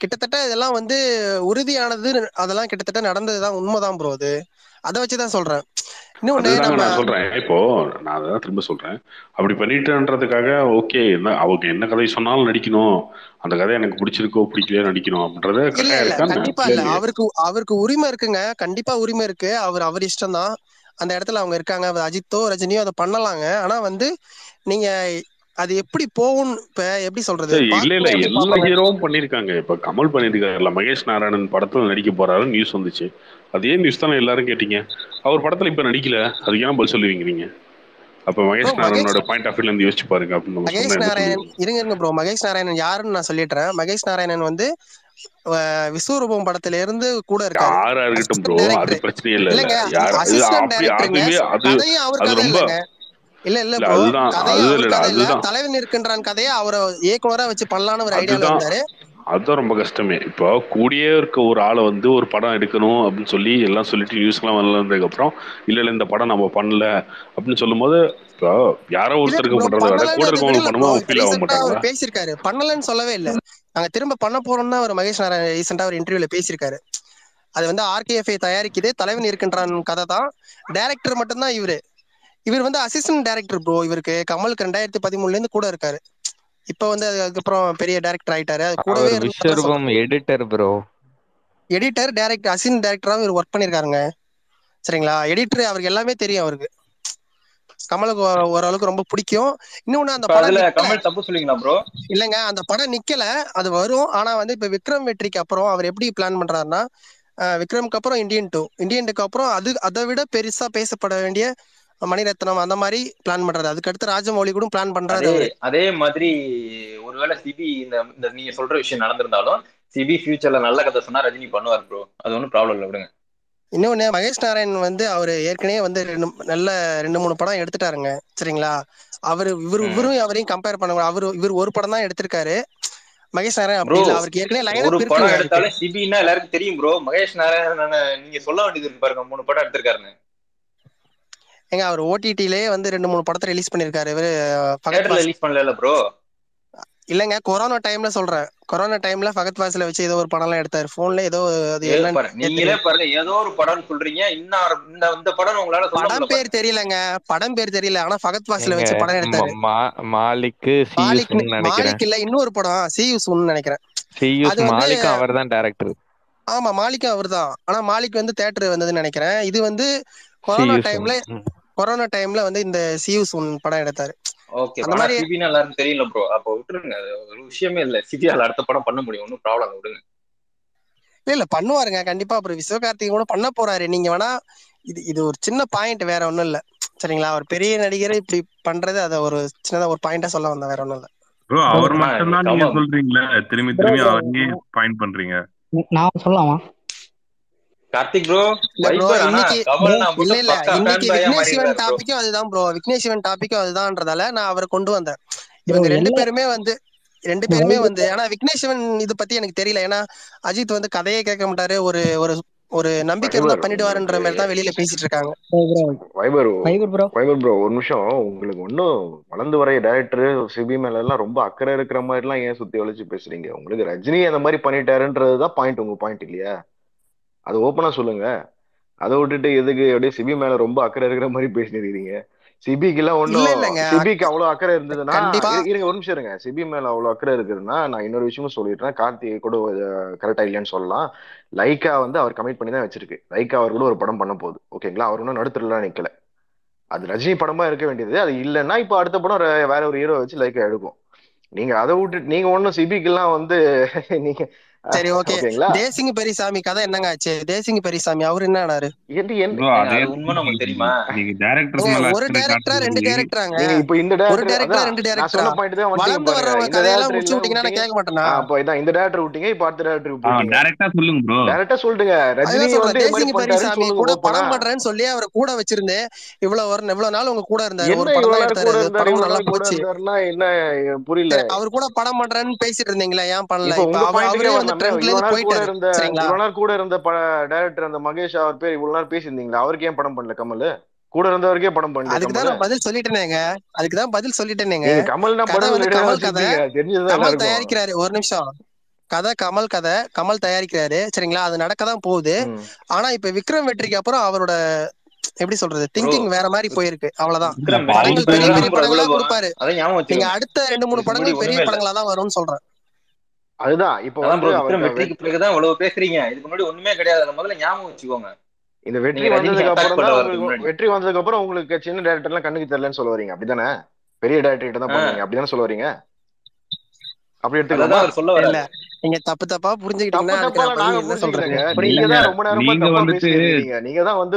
கிட்டத்தட்ட இதெல்லாம் வந்து உறுதியானது அதெல்லாம் கிட்டத்தட்ட நடந்ததுதான் உண்மைதான் ப்ரோ அது. அதை வச்சுதான் சொல்றேன். இன்னொன்னு நம்ம நான் சொல்றேன். இப்போ நான் அதான் திரும்ப சொல்றேன். அப்படி பண்ணிட்டேன்றதுக்காக ஓகே அவங்க என்ன கதை சொன்னாலும் நடிக்கணும். அந்த கதை எனக்கு பிடிச்சிருக்கோ பிடிக்கலையோ நடிக்கணும் அப்படின்றத கண்டிப்பா இல்ல அவருக்கு அவருக்கு உரிமை இருக்குங்க. கண்டிப்பா உரிமை இருக்கு. அவர் அவர் இஷ்டம் தான் அந்த இடத்துல அவங்க இருக்காங்க. அஜித்தோ ரஜினியோ அதை பண்ணலாங்க. ஆனா வந்து நீங்க அது எப்படி போகும் இப்ப எப்படி சொல்றது? இல்ல இல்ல எல்லா? ஹீரோவும் பண்ணிருக்காங்க இப்ப கமல் பண்ணிருக்காருல்ல மகேஷ் நாராயணன் படத்துல நடிக்க போறாரு நியூஸ் வந்துச்சு. அதே நியூஸ் தானே எல்லாரும் கேட்டீங்க. அவர் படத்துல இப்ப நடிக்கல. அதுக்கு ஏன் பதில் சொல்லுவீங்க நீங்க? அப்ப மகேஷ் நாராயணனோட பாயிண்ட் ஆஃப் வியூல இருந்து யோசிச்சு பாருங்க. அப்படின்னு மகேஷ் நாராயணன் இருங்க இருங்க ப்ரோ மகேஷ் நாராயணன் யாருன்னு நான் சொல்லிடுறேன். மகேஷ் நாராயணன் வந்து விஸ்வரூபம் படத்துல இருந்து கூட இருக்காரு. யாரா இருக்கட்டும் ப்ரோ அது. பிரச்சனையே இல்ல. இல்லங்க யார் அது அசிஸ்டன்ட் டைரக்டருங்க அதுவே அது கதையும் அவர் அது கதை ரொம்ப இல்லைங்க இல்ல இல்ல அதுதான் தலைவன் இருக்கின்றான் கதையை அவரை இயக்குனரா வச்சு பண்ணலான்னு ஒரு அதுதான். இருந்தாரு அதுதான் ரொம்ப கஷ்டமே. இப்போ கூடியே இருக்க ஒரு ஆளை வந்து ஒரு படம் எடுக்கணும் அப்படின்னு சொல்லி எல்லாம் சொல்லிட்டு நியூஸ்லாம் வந்ததுக்கு அப்புறம் இல்ல இல்ல இந்த படம் நம்ம பண்ணல. அப்படின்னு சொல்லும்போது இப்போ யாரோ ஒருத்தருக்கு பண்றதை விட கூட பண்ணலன்னு இருக்கவங்க விடல பண்ணும்போது ப்ரோ அவங்க இப்ப ஃபீல் ஆக அவர் பேசியிருக்காரு. பண்ணலன்னு சொல்லவே இல்ல. நாங்க திரும்ப பண்ண போறோம்னு அவர் மகேஷ் நாராயணன் ரீசெண்டா ஒரு இன்டர்வியூல பேசியிருக்காரு. அது வந்து ஆர்கேஎஃப்ஐ தயாரிக்குது தலைவன் இருக்கின்றான் கதை தான். டைரக்டர் மட்டும்தான் இவரு. இவர் வந்து அசிஸ்டன்ட் டைரக்டர் ப்ரோ இவருக்கு கமலுக்கு ரெண்டாயிரத்தி பதிமூணுல இருந்து கூட இருக்காரு. இப்ப வந்து அதுக்கப்புறம் பெரிய டைரக்டர் ஆயிட்டாரு. அது கூடவே Vishwaroopam editor bro editor director assistant டைரக்டரா இவர் ஒர்க் பண்ணிருக்காருங்க. சரிங்களா? எடிட்டர் அவருக்கு எல்லாமே தெரியும் அவருக்கு. கமலுக்கு ஓரளவுக்கு ரொம்ப பிடிக்கும். இன்னொன்னு அந்த படம் கமல் தப்பு சொல்லிங்களா ப்ரோ இல்லங்க அந்த படம் நிக்கல. அது வரும். ஆனா வந்து இப்ப விக்ரம் வெற்றிக்கு அப்புறம் அவர் எப்படி பிளான் பண்றாருன்னா விக்ரம்க்கு அப்புறம் இந்தியன் டூ இந்தியன் டூக்கு அப்புறம் அது அதை விட பெருசா பேசப்பட வேண்டிய மணிரத்னம் அந்த மாதிரி பிளான் பண்றாரு அதுக்கு அடுத்து ராஜமௌலி கூட பிளான் பண்றாரு அதே மாதிரி ஒருவேளை சிபி இந்த நீங்க சொல்ற விஷயம் நடந்திருந்தாலும் சிபி ஃபியூச்சர்ல நல்ல கதை சொன்னா ரஜினி பண்ணுவார் ப்ரோ அது ஒன்றும் ப்ராப்ளம் இல்லை விடுங்க. இன்னொன்னு மகேஷ் நாராயண் வந்து அவரு ஏற்கனவே வந்து ரெண்டு நல்ல ரெண்டு மூணு படம் எடுத்துட்டாருங்க. சரிங்களா? அவரு இவரு. இவரும் அவரையும் கம்பேர் பண்ண அவரு இவர் ஒரு படம் தான் எடுத்திருக்காரு. மகேஷ் நாராயண் அப்படி இல்ல. அவருக்கு ஏற்கனவே லைன் ஒரு படம். எடுத்தாலும் சிபின்னா எல்லாருக்கும் தெரியும் ப்ரோ மகேஷ் நாராயணன் நீங்க சொல்ல வேண்டியது இருக்கு பாருங்க. மூணு படம் எடுத்திருக்காருன்னு. ஏங்க அவர் ஓடிடிலே வந்து ரெண்டு மூணு படத்தை ரிலீஸ் பண்ணிருக்காரு. இவரு ரிலீஸ் பண்ணல ப்ரோ இல்லங்க கொரோனா டைம்ல சொல்றேன். கொரோனா டைம்ல ஃபகத் ஃபாசில வச்சு ஏதோ ஒரு படம் எல்லாம் எடுத்தாரு. போன்ல ஏதோ அது நீங்களே பாருங்க ஏதோ ஒரு படம் சொல்றீங்க. இன்னும் இந்த இந்த படம் உங்களால படம் பேர். தெரியலங்க. படம் பேர் தெரியல. ஆனா ஃபகத் எங்க வச்சு படம் எடுத்தாரு. மாலிக் சியூஸ்னு நினைக்கிறேன். மாலிக் இல்ல இன்னொரு படம். சியூஸ் நினைக்கிறேன். சியூஸ் அது வந்து- மாலிக்கும் அவர் தான் டேரக்டர் ஆமா மாலிக்கும் அவர்தான் ஆனா மாலிக் வந்து தேட்டர் வந்ததுன்னு நினைக்கிறேன். இது வந்து கொரோனா டைம்ல கொரோனா டைம்ல வந்து இந்த சியூஸ் ஒன் படம் எடுத்தாரு. ஓகே அந்த மாதிரி- சிபின்னு எல்லாருக்கும் தெரியல ப்ரோ அப்போ விட்டுருங்க. அது ஒரு விஷயமே இல்ல. சிபியால அடுத்த படம் பண்ண முடியும். ஒன்றும் ப்ராப்ளம் விடுங்க. இல்ல இல்ல. பண்ணுவாருங்க. கண்டிப்பா. அப்புறம் விஸ்வகார்த்திகேயன் கூட பண்ண போறாரு. நீங்க வேணா இது இது ஒரு சின்ன பாயிண்ட் வேற ஒண்ணும் இல்ல. சரிங்களா? அவர் பெரிய நடிகரை. இப்படி பண்றது அதை ஒரு சின்னதா ஒரு பாயிண்டா சொல்ல வந்தேன். வேற ஒண்ணும் இல்ல. ப்ரோ அவர் ஆமா, மட்டும்தான் நீங்க. சொல்றீங்களே. திரும்பி திரும்பி அவரையே பாயிண்ட் பண்றீங்க. நான் சொல்லலாமா? கார்த்திக் ப்ரோ ப்ரோ டாபிக்கும் அதுதான் ப்ரோ விக்னேஷ் சிவன் டாபிக்கும் அதுதான்றதால நான் அவரை கொண்டு வந்தேன். இவங்க ரெண்டு பேருமே வந்து ரெண்டு பேருமே வந்து ஆனா விக்னேஷ் சிவன் இது பத்தி எனக்கு தெரியல. ஏன்னா அஜித் வந்து கதையே கேட்க மாட்டாரு. ஒரு ஒரு ஒரு நம்பிக்கை இருந்தா பண்ணிடுவாருன்ற மாதிரி தான் வெளியில பேசிட்டு இருக்காங்க. ஃபைபர் ப்ரோ ஒரு நிமிஷம். உங்களுக்கு ஒன்றும் வளர்ந்து வரைய டேரக்டர் சிபி மேல எல்லாம் ரொம்ப அக்கறை இருக்கிற மாதிரி எல்லாம் ஏன் சுத்தி வளைச்சு பேசுறீங்க? உங்களுக்கு ரஜினி அந்த மாதிரி பண்ணிட்டாருன்றதுதான் பாயிண்ட் உங்க பாயிண்ட் இல்லையா? அது ஓப்பனா சொல்லுங்க. அதை விட்டுட்டு எதுக்கு அப்படியே சிபி மேல ரொம்ப அக்கறை இருக்கிற மாதிரி பேசினீங்க சிபிக்கு எல்லாம் இல்ல ஒன்றும் இல்லங்க. சிபிக்கு அவ்வளவு அக்கறை இருந்ததுன்னா இருங்க ஒரு நிமிஷம் இருங்க. சிபி மேல அவ்வளவு அக்கறை இருக்குதுன்னா நான் இன்னொரு விஷயமும் சொல்லிடுறேன். கார்த்திகை கூட கரெக்டா இல்லைன்னு சொல்லலாம். லைக்கா வந்து அவர் கமிட் பண்ணி தான் வச்சிருக்கு. லைக்கா அவர் கூட ஒரு படம் பண்ண போகுது. ஓகேங்களா? அவர் இன்னும் நடுத்தரலாம் நிக்கல. அது ரஜினி படமா இருக்க வேண்டியது. அது இல்லைன்னா இப்போ அடுத்த படம் வேற ஒரு ஹீரோ வச்சு லைக்கா எடுக்கும். நீங்க அதை விட்டுட்டு நீங்க ஒன்றும் சிபிக்கெல்லாம் வந்து நீங்க சரி ஓகே தேசிங்க பெரியசாமி கதை என்னங்க ஆச்சு? தேசிங்க பெரியசாமி அவர் என்ன ஆனாரு? தெரியுமா? ஒரு டேரக்டரா ரெண்டு டேரக்டராங்க இப்போ இந்த ஒரு டேரக்டர் ரெண்டு டேரக்டரா வளர்ந்து வர்றவங்க கதையெல்லாம் முடிச்சு விட்டீங்கன்னா கேட்க மாட்டேனா? அப்போ இதான் இந்த டேரக்டர் விட்டீங்க இப்போ அடுத்த டேரக்டர் ஆ விட்டீங்க. டைரக்டா சொல்லுங்க ப்ரோ. டேரக்டா சொல்லிட்டுங்க ரஜினி வந்து தேசிங்க பெரியசாமி கூட படம் பண்றேன்னு சொல்லி அவரை கூட வச்சிருந்து இவ்வளவு வர இவ்வளவு நாள் உங்க கூட இருந்தாரு. ஒரு படம் எடுத்தாரு நல்லா போச்சு. என்ன புரியல. அவர் கூட படம் பண்றேன்னு பேசிட்டு இருந்தீங்களா ஏன் பண்ணல? அவர் வந்து இவ்வளவு கூட இருந்த டைரக்டர் அந்த மகேஷ் அவர் பேர் இவ்வளவு பேசியிருந்தீங்களா? அவருக்கு ஏன் படம் பண்ணல கமல்? கூட இருந்தவருக்கே படம் பண்ணல அதுக்கு தான் பதில் சொல்லிட்டேனேங்க. அதுக்கு தான் பதில் சொல்லிட்டேனேங்க. கமல் கமல் தயாரிக்கிறாரு. ஒரு நிமிஷம். கதை கமல் கதை. கமல் தயாரிக்கிறாரு. சரிங்களா? அது நடக்க தான் போகுது. ஆனா இப்ப விக்ரம் வெற்றிக்கு அப்புறம் அவரோட எப்படி சொல்றது? திங்கிங் வேற மாதிரி போயிருக்கு. அவ்வளவுதான். பெரிய பெரிய படங்களா கொடுப்பாரு. நீங்க அடுத்த ரெண்டு மூணு படங்கள் பெரிய படங்களா தான் வரும்னு சொல்றேன். அதுதான். இப்போ வெற்றிக்கு பிறகுதான் இவ்வளவு பேசுறீங்க. இதுக்கு முன்னாடி ஒண்ணுமே கிடையாது. முதல்ல ஞாபகம் வச்சுக்கோங்க. இந்த வெற்றி வந்ததுக்கு அப்புறம் வெற்றி வந்ததுக்கு அப்புறம் உங்களுக்கு சின்ன டேரக்டர் எல்லாம் கண்ணுக்கு தெரியலன்னு சொல்ல வரீங்க அப்படிதானே? பெரிய டேரக்டர் கிட்ட தான் பண்ணுவீங்க. அப்படிதானே சொல்ல வரீங்க அப்படி எடுத்துக்கலாமா. சொல்ல வராரு நீங்க தப்பு தப்பா புரிஞ்சுக்கிட்டீங்கன்னா நான் நாங்க தான் ரொம்ப நேரமா நீங்க தப்பா நீங்க தான் வந்து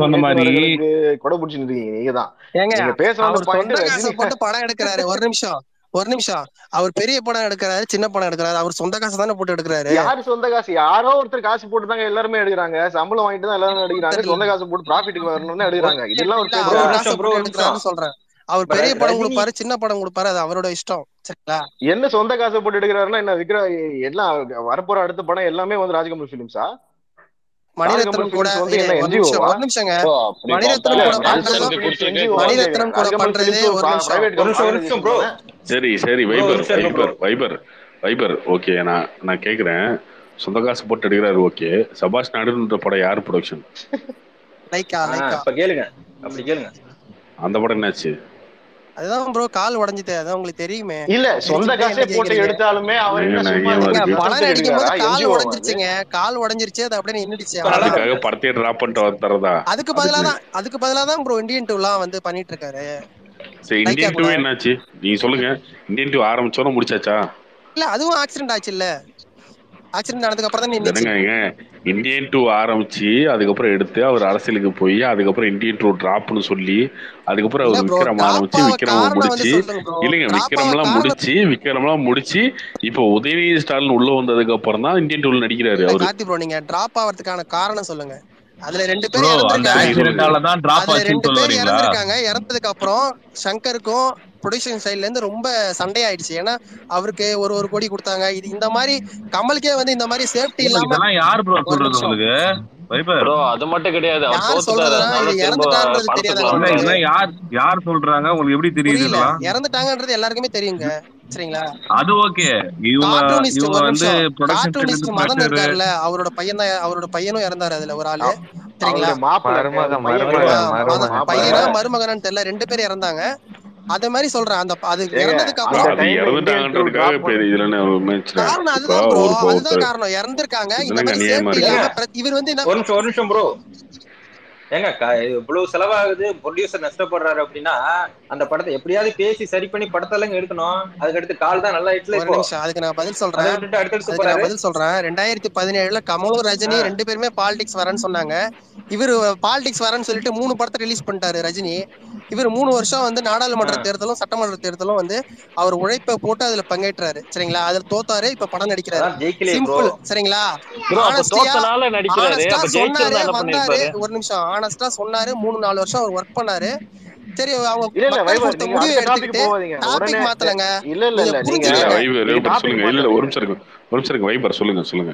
சொன்ன மாதிரி கொடை பிடிச்சிட்டு இருக்கீங்க. நீங்க தான். ஏங்க நீங்க பேச வந்த அவர் பாயிண்ட் சொந்த காசை ரஜினி போட்டு படம் எடுக்கிறாரு. ஒரு நிமிஷம். ஒரு நிமிஷம். அவர் பெரிய படம் எடுக்கிறாரு சின்ன படம் எடுக்கிறாரு அவர் சொந்த காசை தானே போட்டு எடுக்கிறாரு? யாரு சொந்த காசு? யாரோ ஒருத்தர் காசு போட்டு தாங்க எல்லாருமே எடுக்கிறாங்க. சம்பளம் வாங்கிட்டு தான் எல்லாரும் எடுக்கிறாங்க. சொந்த காசு போட்டு ப்ராஃபிட்டுக்கு வரணும்னு ஒரு எடுக்கிறாங்க இதெல்லாம் ஒரு ஒரு ஒரு சொல்றேன். அவர் பெரிய படம் கொடுப்பாரு சின்ன படம் கொடுப்பாரு அது அவரோட இஷ்டம். சரிங்களா? என்ன சொந்த காசை போட்டு எடுக்கிறாருன்னா என்ன விக்ர எல்லாம் வரப்போற அடுத்த படம் எல்லாமே வந்து ராஜகமல் பிலிம்ஸா ராஜகமல் மணிரத்னம் கூட பிலிம்ஸ் வந்து இரு என்ன ஒரு நிமிஷம் சரி சரி Viper Viper Viper Viper okay நான் நான் கேக்குறேன். சொந்த காசு போட்டு எடுக்கிறாரு ஓகே சபாஷ் நாடுன்ற படம் யார் ப்ரொடக்ஷன் அப்ப கேளுங்க. அப்படி கேளுங்க. அந்த படம் என்னாச்சு? அதுதான் ப்ரோ கால் உடைஞ்சிட்டு அதான் உங்களுக்கு தெரியுமே. இல்ல சொந்த காசே போட்டு எடுத்தாலுமே அவன் பணம் அடிக்கும் போது கால் உடைஞ்சிருச்சுங்க. கால் உடைஞ்சிருச்சு அது அப்படியே நின்னுடுச்சு. அதுக்காக படத்தை டிராப் பண்ணிட்டு வந்துறதா அதுக்கு பதிலா தான் அதுக்கு பதிலா தான் ப்ரோ இந்தியன் டூலாம் வந்து பண்ணிட்டு இருக்காரு. சரி இந்தியன் டூ என்னாச்சு? நீங்க சொல்லுங்க. இந்தியன் டூ ஆரம்பிச்சோட முடிச்சாச்சா? இல்ல அதுவும் ஆக்சிடென்ட் ஆச்சு இல்ல ஆக்சிடென்ட் ஆனதுக்கு அப்புறம் தான் இந்தியன் டூ ஆரம்பிச்சு அதுக்கப்புறம் எடுத்து அவர் அரசியலுக்கு போய் அதுக்கப்புறம் இந்தியன் டூ டிராப்னு சொல்லி அதுக்கப்புறம் அவர் விக்ரம் ஆரம்பிச்சு விக்ரம் முடிச்சு. இல்லைங்க எல்லாம் முடிச்சு விக்ரம்லாம் முடிச்சு இப்ப உதயநிதி ஸ்டாலின் உள்ள வந்ததுக்கு அப்புறம் தான் இந்தியன் டூல நடிக்கிறாரு அவர். நீங்க டிராப் ஆகிறதுக்கான காரணம் சொல்லுங்க. அதுல ரெண்டு பேரும் ரெண்டு பேரும் இறந்திருக்காங்க. இறந்ததுக்கு அப்புறம் சங்கருக்கும் ப்ரொடியூசர் சைட்ல இருந்து ரொம்ப சண்டை ஆயிடுச்சு ஏன்னா அவருக்கு ஒரு ஒரு கோடி கொடுத்தாங்க. இது இந்த மாதிரி கமலுக்கே வந்து இந்த மாதிரி சேஃப்டி இல்லாம யார் ப்ரோ சொல்றது உங்களுக்கு? அது மட்டும் கிடையாது. யார் யார் சொல்றாங்க? உங்களுக்கு எப்படி தெரியுது இறந்துட்டாங்கன்றது எல்லாருக்குமே தெரியுங்க. சரிங்களா? அது ஓகே. இவங்க வந்து கார்ட்டூனிஸ்ட் மதன் இருக்காருல்ல அவரோட பையன் அவரோட பையனும் இறந்தாரு அதுல ஒரு ஆளு. சரிங்களா? பையனா மருமகனான்னு தெரியல. ரெண்டு பேரும் இறந்தாங்க. அத மாதிரி சொல்றேன். அந்த அது இறந்ததுக்கு அப்புறம் காரணம் அதுதான் ப்ரோ அதுதான் காரணம். இறந்திருக்காங்க. இந்த மாதிரி இவர் வந்து என்ன ஒரு நிமிஷம் ப்ரோ ஏங்க இவ்வளவு செலவாகுது ப்ரொடியூசர் நஷ்டப்படுறாரு அப்படின்னா அந்த படத்தை எப்படியாவது பேசி சரி பண்ணி படத்தெல்லாம் எடுக்கணும். அதுக்கு அடுத்து கால் தான் நல்லா ஹிட்ல அதுக்கு நான் பதில் சொல்றேன். அதுக்கு நான் பதில் சொல்றேன். ரெண்டாயிரத்தி பதினேழுல கமலும் ரஜினி ரெண்டு பேருமே பாலிடிக்ஸ் வரேன்னு சொன்னாங்க. இவர் பாலிடிக்ஸ் வரேன்னு சொல்லிட்டு மூணு படத்தை ரிலீஸ் பண்ணிட்டாரு ரஜினி. இவர் மூணு வருஷம் வந்து நாடாளுமன்ற தேர்தலும் சட்டமன்ற தேர்தலும் வந்து அவர் உழைப்பை போட்டு அதுல பங்கேற்றாரு. சரிங்களா? அதுல தோத்தாரு இப்ப படம் நடிக்கிறாரு. சிம்பிள் சரிங்களா? சொன்னாரு வந்தாரு. ஒரு நிமிஷம் ஆனஸ்டா சொன்னாரு. மூணு நாலு வருஷம் அவர் ஒர்க் பண்ணாரு. சரி அவங்க முடிவு எடுத்துக்கிட்டு டாபிக் மாத்தலங்க. இல்ல இல்ல இல்ல சொல்லுங்க இல்ல ஒரு நிமிஷம் இருக்கு சொல்லுங்க